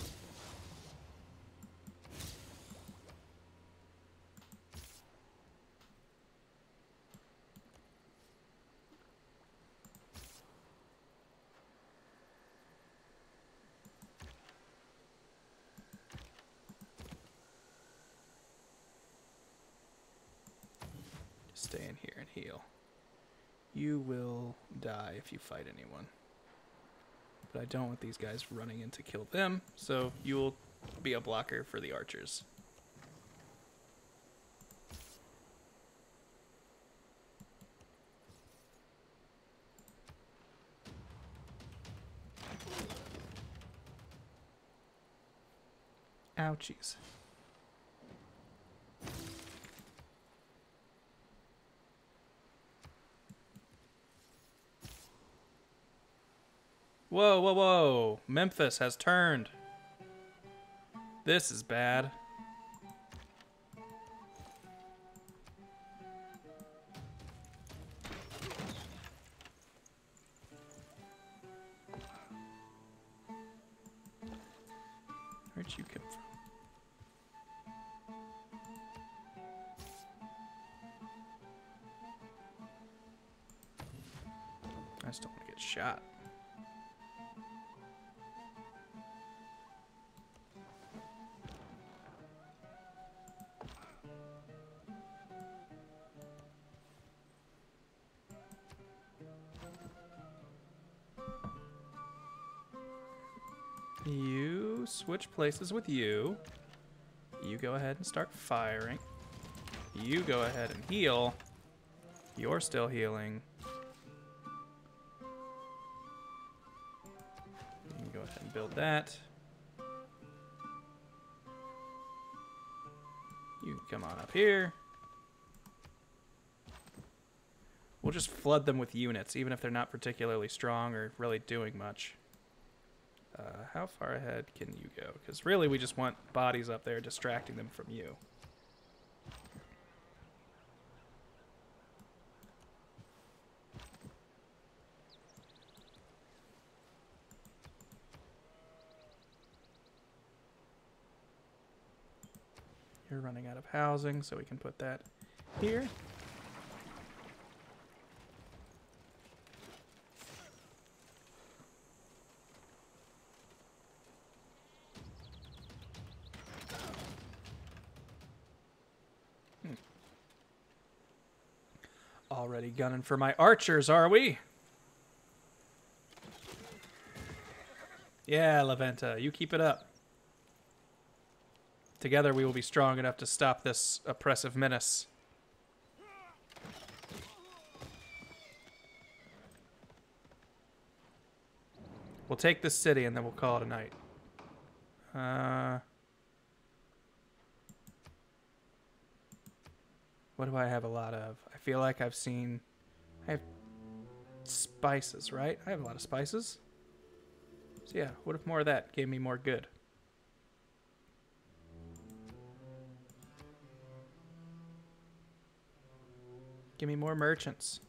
Just stay in here and heal. You will die if you fight anyone. But I don't want these guys running in to kill them, so you will be a blocker for the archers. Ouchies. Whoa, whoa, whoa. Memphis has turned. This is bad. Switch places with you. You go ahead and start firing. You go ahead and heal. You're still healing. You go ahead and build that. You come on up here. We'll just flood them with units, even if they're not particularly strong or really doing much. Uh, how far ahead can you go? Because really, we just want bodies up there distracting them from you. You're running out of housing, so we can put that here. Gunning for my archers, are we? Yeah, La Venta, you keep it up. Together we will be strong enough to stop this oppressive menace. We'll take this city and then we'll call it a night. Uh, what do I have a lot of? I feel like I've seen. I have spices, right? I have a lot of spices. So yeah, what if more of that gave me more good? Give me more merchants.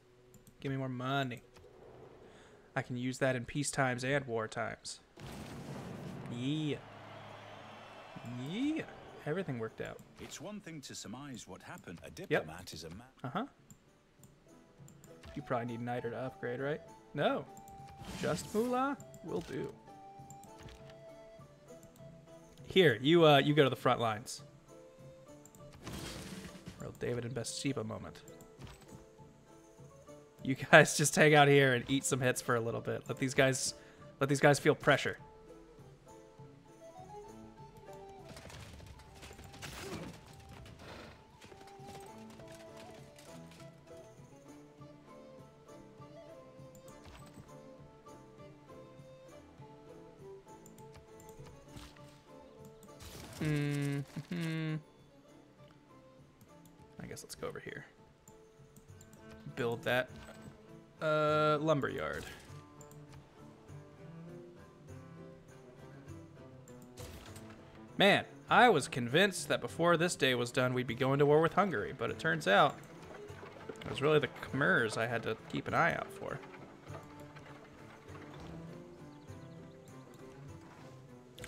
Give me more money. I can use that in peace times and war times. Yeah. Yeah. Everything worked out. It's one thing to surmise what happened. A diplomat is a man. Uh huh. You probably need Niter to upgrade, right? No. Just Moolah will do. Here, you uh, you go to the front lines. Real David and Bathsheba moment. You guys just hang out here and eat some hits for a little bit. Let these guys, let these guys feel pressure. I was convinced that before this day was done, we'd be going to war with Hungary, but it turns out it was really the Khmers I had to keep an eye out for.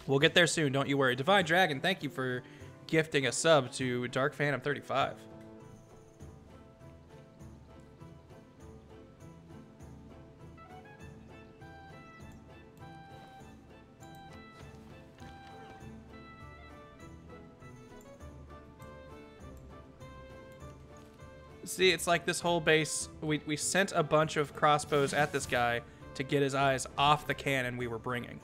We'll get there soon, don't you worry. Divine Dragon, thank you for gifting a sub to Dark Phantom 35. See, it's like this whole base. We, we sent a bunch of crossbows at this guy to get his eyes off the cannon we were bringing.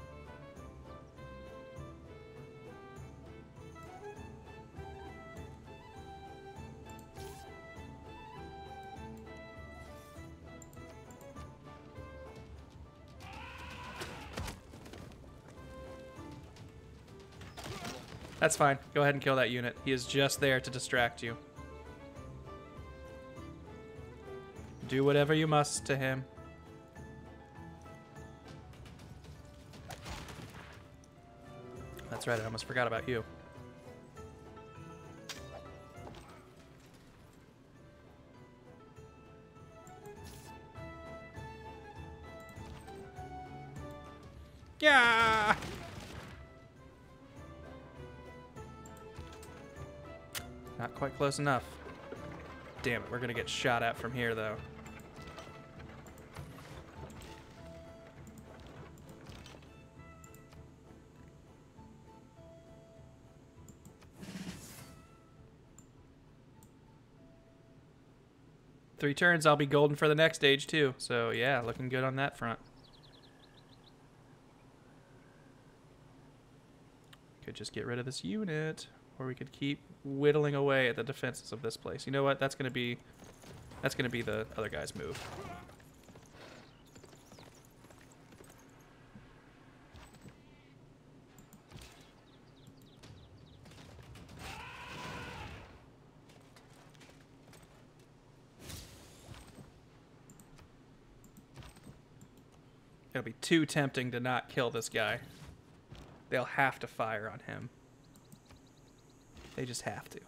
That's fine. Go ahead and kill that unit. He is just there to distract you. Do whatever you must to him. That's right, I almost forgot about you. Yeah! Not quite close enough. Damn it, we're gonna get shot at from here, though. Three turns, I'll be golden for the next stage, too. So, yeah, looking good on that front. Could just get rid of this unit. Or we could keep whittling away at the defenses of this place. You know what? That's gonna be that's gonna be the other guy's move. It'll be too tempting to not kill this guy. They'll have to fire on him. They just have to.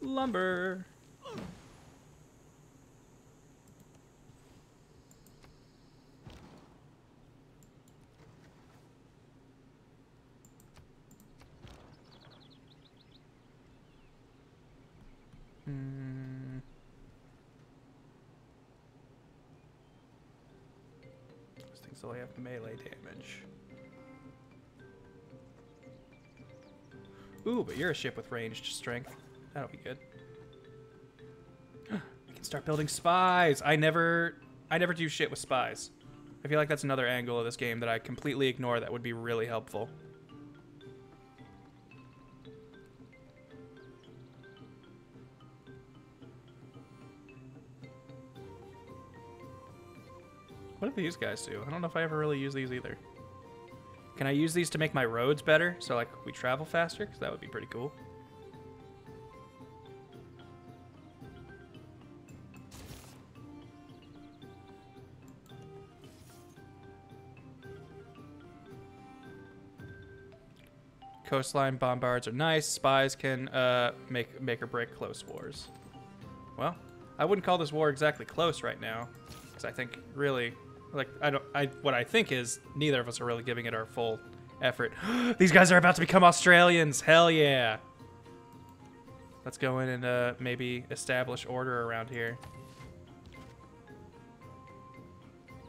Lumber. Hmm. Only have melee damage. Ooh, but you're a ship with ranged strength. That'll be good. I can start building spies. I never, I never do shit with spies. I feel like that's another angle of this game that I completely ignore that would be really helpful. These guys do? I don't know if I ever really use these either. Can I use these to make my roads better? So like we travel faster? Because that would be pretty cool. Coastline bombards are nice. Spies can uh, make make or break close wars. Well, I wouldn't call this war exactly close right now, because I think really, like I don't, I what I think is neither of us are really giving it our full effort. These guys are about to become Australians. Hell yeah! Let's go in and uh, maybe establish order around here.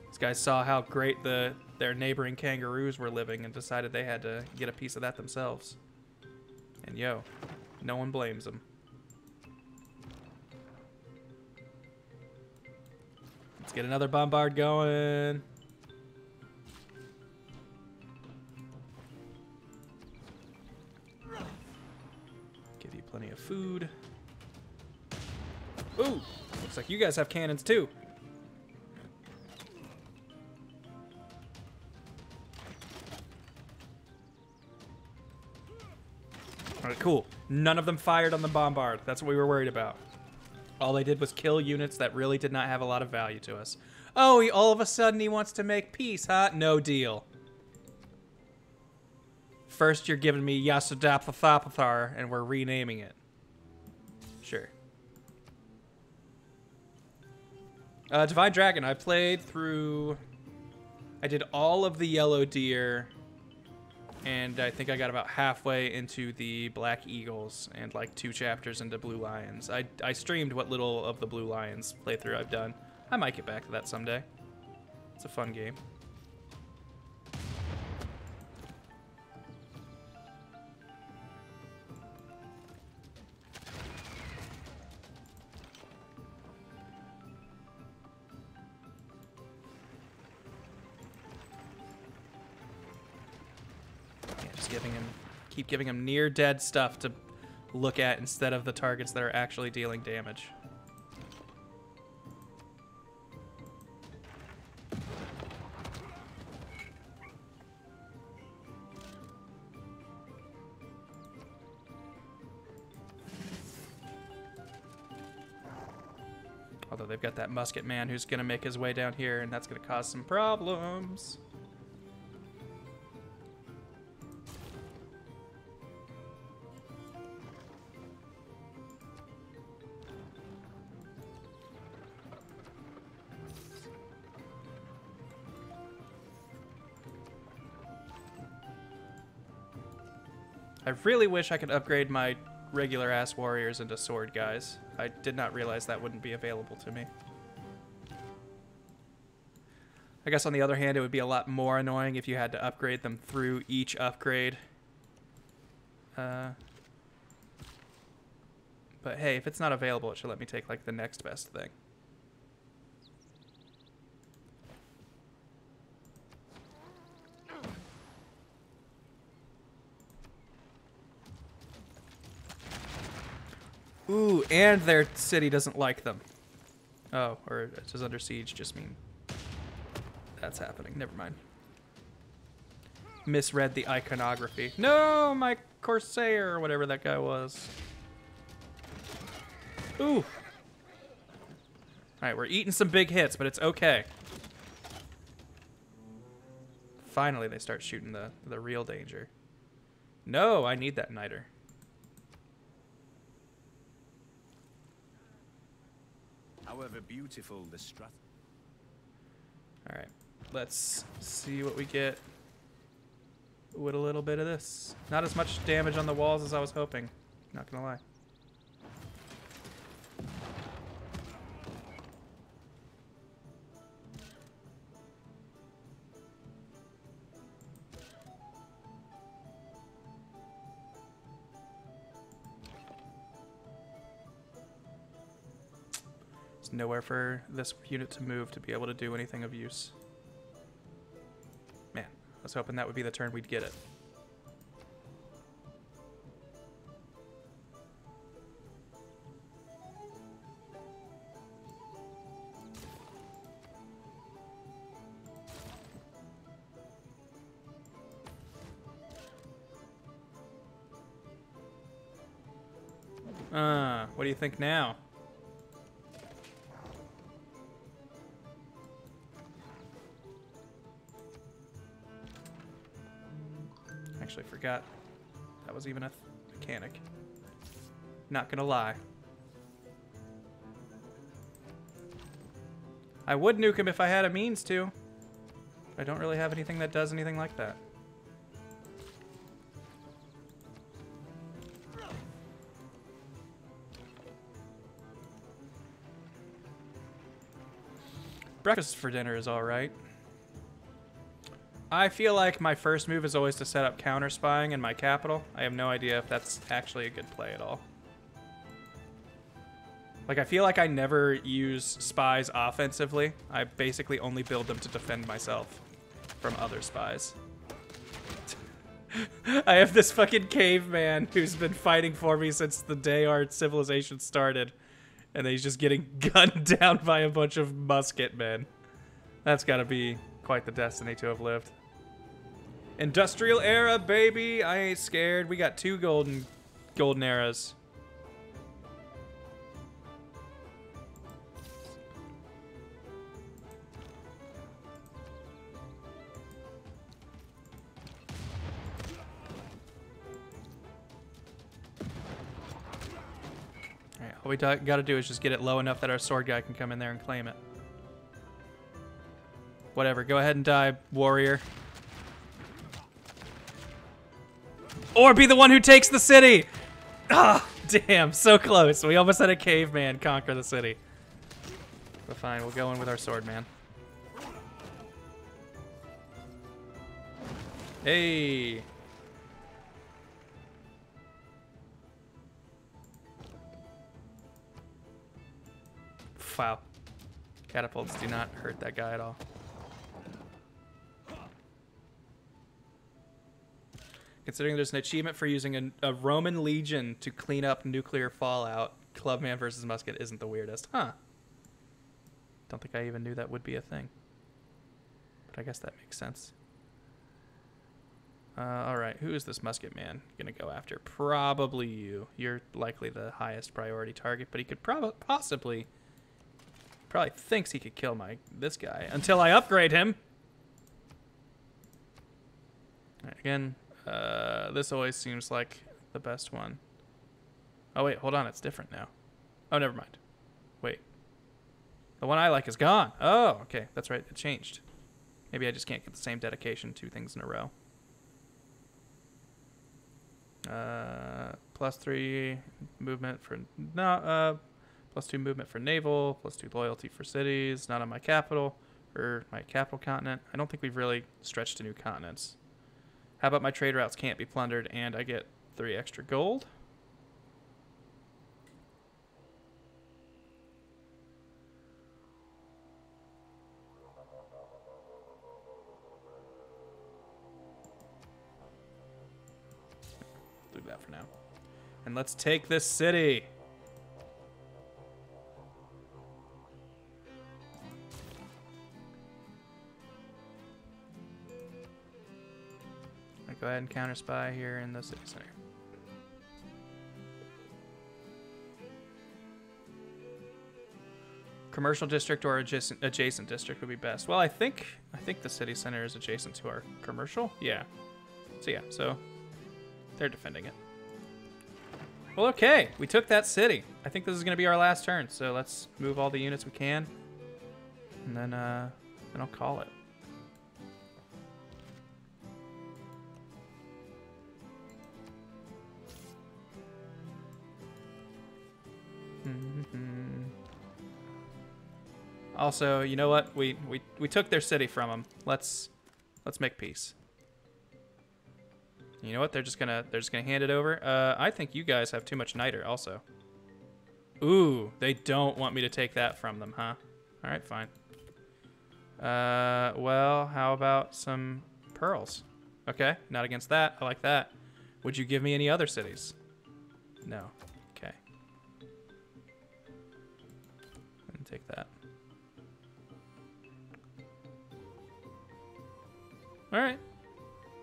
These guys saw how great the their neighboring kangaroos were living and decided they had to get a piece of that themselves. And yo, no one blames them. Get another bombard going. Give you plenty of food. Ooh, looks like you guys have cannons too. All right, cool. None of them fired on the bombard. That's what we were worried about. All they did was kill units that really did not have a lot of value to us. Oh, he, all of a sudden he wants to make peace, huh? No deal. First you're giving me Yasodharapura, and we're renaming it. Sure. Uh, Divine Dragon, I played through... I did all of the Yellow Deer and I think I got about halfway into the Black Eagles and like two chapters into Blue Lions. I, I streamed what little of the Blue Lions playthrough I've done. I might get back to that someday. It's a fun game. Keep giving him near dead stuff to look at instead of the targets that are actually dealing damage. Although they've got that musket man who's going to make his way down here, and that's going to cause some problems. I really wish I could upgrade my regular ass warriors into sword guys. I did not realize that wouldn't be available to me. I guess on the other hand, it would be a lot more annoying if you had to upgrade them through each upgrade. Uh, but hey, if it's not available, it should let me take like the next best thing. Ooh, and their city doesn't like them. Oh, or it says under siege just mean that's happening. Never mind. Misread the iconography. No, my Corsair or whatever that guy was. Ooh. Alright, we're eating some big hits, but it's okay. Finally, they start shooting the, the real danger. No, I need that niter. However beautiful the strat. All right, let's see what we get with a little bit of this. Not as much damage on the walls as I was hoping. Not gonna lie. Nowhere for this unit to move to be able to do anything of use. Man, I was hoping that would be the turn we'd get it. Uh, what do you think now? Forgot that was even a mechanic. Not gonna lie. I would nuke him if I had a means to. I don't really have anything that does anything like that. Breakfast for dinner is alright. I feel like my first move is always to set up counter spying in my capital. I have no idea if that's actually a good play at all. Like, I feel like I never use spies offensively. I basically only build them to defend myself from other spies. I have this fucking caveman who's been fighting for me since the day our civilization started. And he's just getting gunned down by a bunch of musket men. That's gotta be quite the destiny to have lived. Industrial era, baby. I ain't scared. We got two golden golden eras. All we got to do is just get it low enough that our sword guy can come in there and claim it. Whatever, go ahead and die, warrior. Or be the one who takes the city! Ah, damn, so close. We almost had a caveman conquer the city. But fine, we'll go in with our sword man. Hey! Wow. Catapults do not hurt that guy at all. Considering there's an achievement for using a, a Roman legion to clean up nuclear fallout, Clubman versus Musket isn't the weirdest. Huh. Don't think I even knew that would be a thing. But I guess that makes sense. Uh, alright, who is this musket man gonna go after? Probably you. You're likely the highest priority target, but he could probably possibly probably thinks he could kill my this guy until I upgrade him. All right, again, uh, this always seems like the best one. Oh wait, hold on, it's different now. Oh, never mind. Wait, the one I like is gone. Oh, okay, that's right, it changed. Maybe I just can't get the same dedication two things in a row. Uh, plus three movement for no, uh, plus two movement for naval, plus two loyalty for cities, not on my capital or my capital continent. I don't think we've really stretched to new continents. How about my trade routes can't be plundered and I get three extra gold? Do that for now. And let's take this city. Ahead and counter spy here in the city center. Commercial district or adjacent adjacent district would be best. Well, I think I think the city center is adjacent to our commercial. Yeah. So yeah, so they're defending it. Well, okay, we took that city. I think this is gonna be our last turn. So let's move all the units we can, and then uh, then I'll call it. Also, you know what? We we we took their city from them. Let's let's make peace. You know what? They're just gonna they're just gonna hand it over. Uh, I think you guys have too much niter. Also, Ooh, they don't want me to take that from them, huh? All right, fine. Uh, well, how about some pearls? Okay, not against that. I like that. Would you give me any other cities? No. Okay. And take that. All right.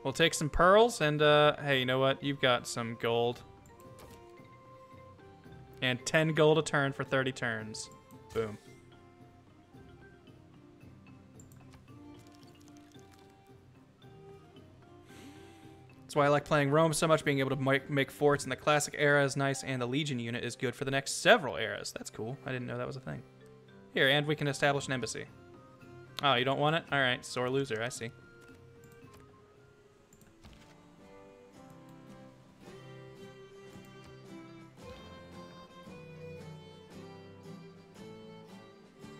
We'll take some pearls and uh hey, you know what? You've got some gold. And 10 gold a turn for 30 turns. Boom. That's why I like playing Rome so much. Being able to make, make forts in the classic era is nice, and the Legion unit is good for the next several eras. That's cool. I didn't know that was a thing. Here, and we can establish an embassy. Oh, you don't want it? All right, sore loser. I see.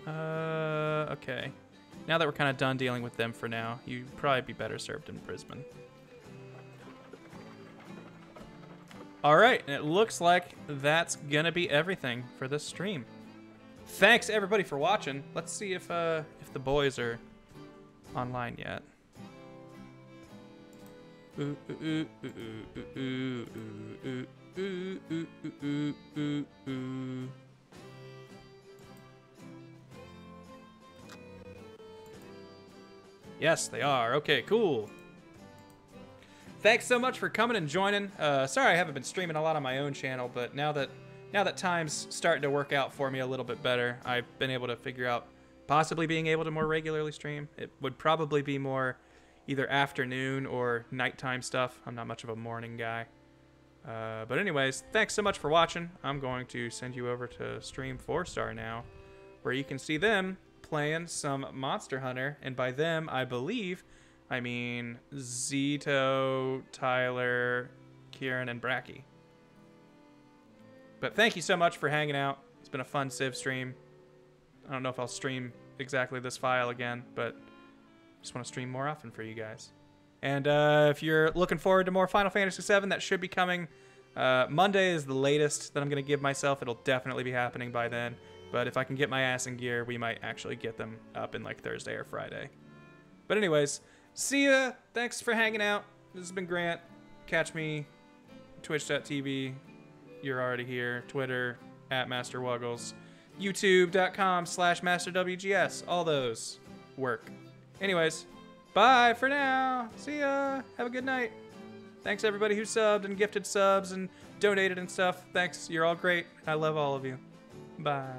Uh, okay. Now that we're kind of done dealing with them for now, you'd probably be better served in Brisbane. All right, and it looks like that's gonna be everything for this stream. Thanks everybody for watching. Let's see if uh if the boys are online yet. Ooh, ooh, ooh, ooh, ooh, ooh, ooh, ooh, ooh, ooh, ooh, ooh, Yes, they are. Okay, cool. Thanks so much for coming and joining. Uh, sorry I haven't been streaming a lot on my own channel, but now that now that time's starting to work out for me a little bit better, I've been able to figure out possibly being able to more regularly stream. It would probably be more either afternoon or nighttime stuff. I'm not much of a morning guy. Uh, but anyways, thanks so much for watching. I'm going to send you over to Stream 4 Star now, where you can see them playing some Monster Hunter, and by them, I believe, I mean Zito, Tyler, Kieran, and Bracky. But thank you so much for hanging out. It's been a fun Civ stream. I don't know if I'll stream exactly this file again, but just want to stream more often for you guys. And uh, if you're looking forward to more Final Fantasy VII, that should be coming. Uh, Monday is the latest that I'm going to give myself. It'll definitely be happening by then. But if I can get my ass in gear, we might actually get them up in like Thursday or Friday. But anyways, see ya. Thanks for hanging out. This has been Grant. Catch me twitch.tv. You're already here. Twitter at Master Wuggles. YouTube.com slash MasterWGS. All those work. Anyways, bye for now. See ya. Have a good night. Thanks everybody who subbed and gifted subs and donated and stuff. Thanks. You're all great. I love all of you. Bye.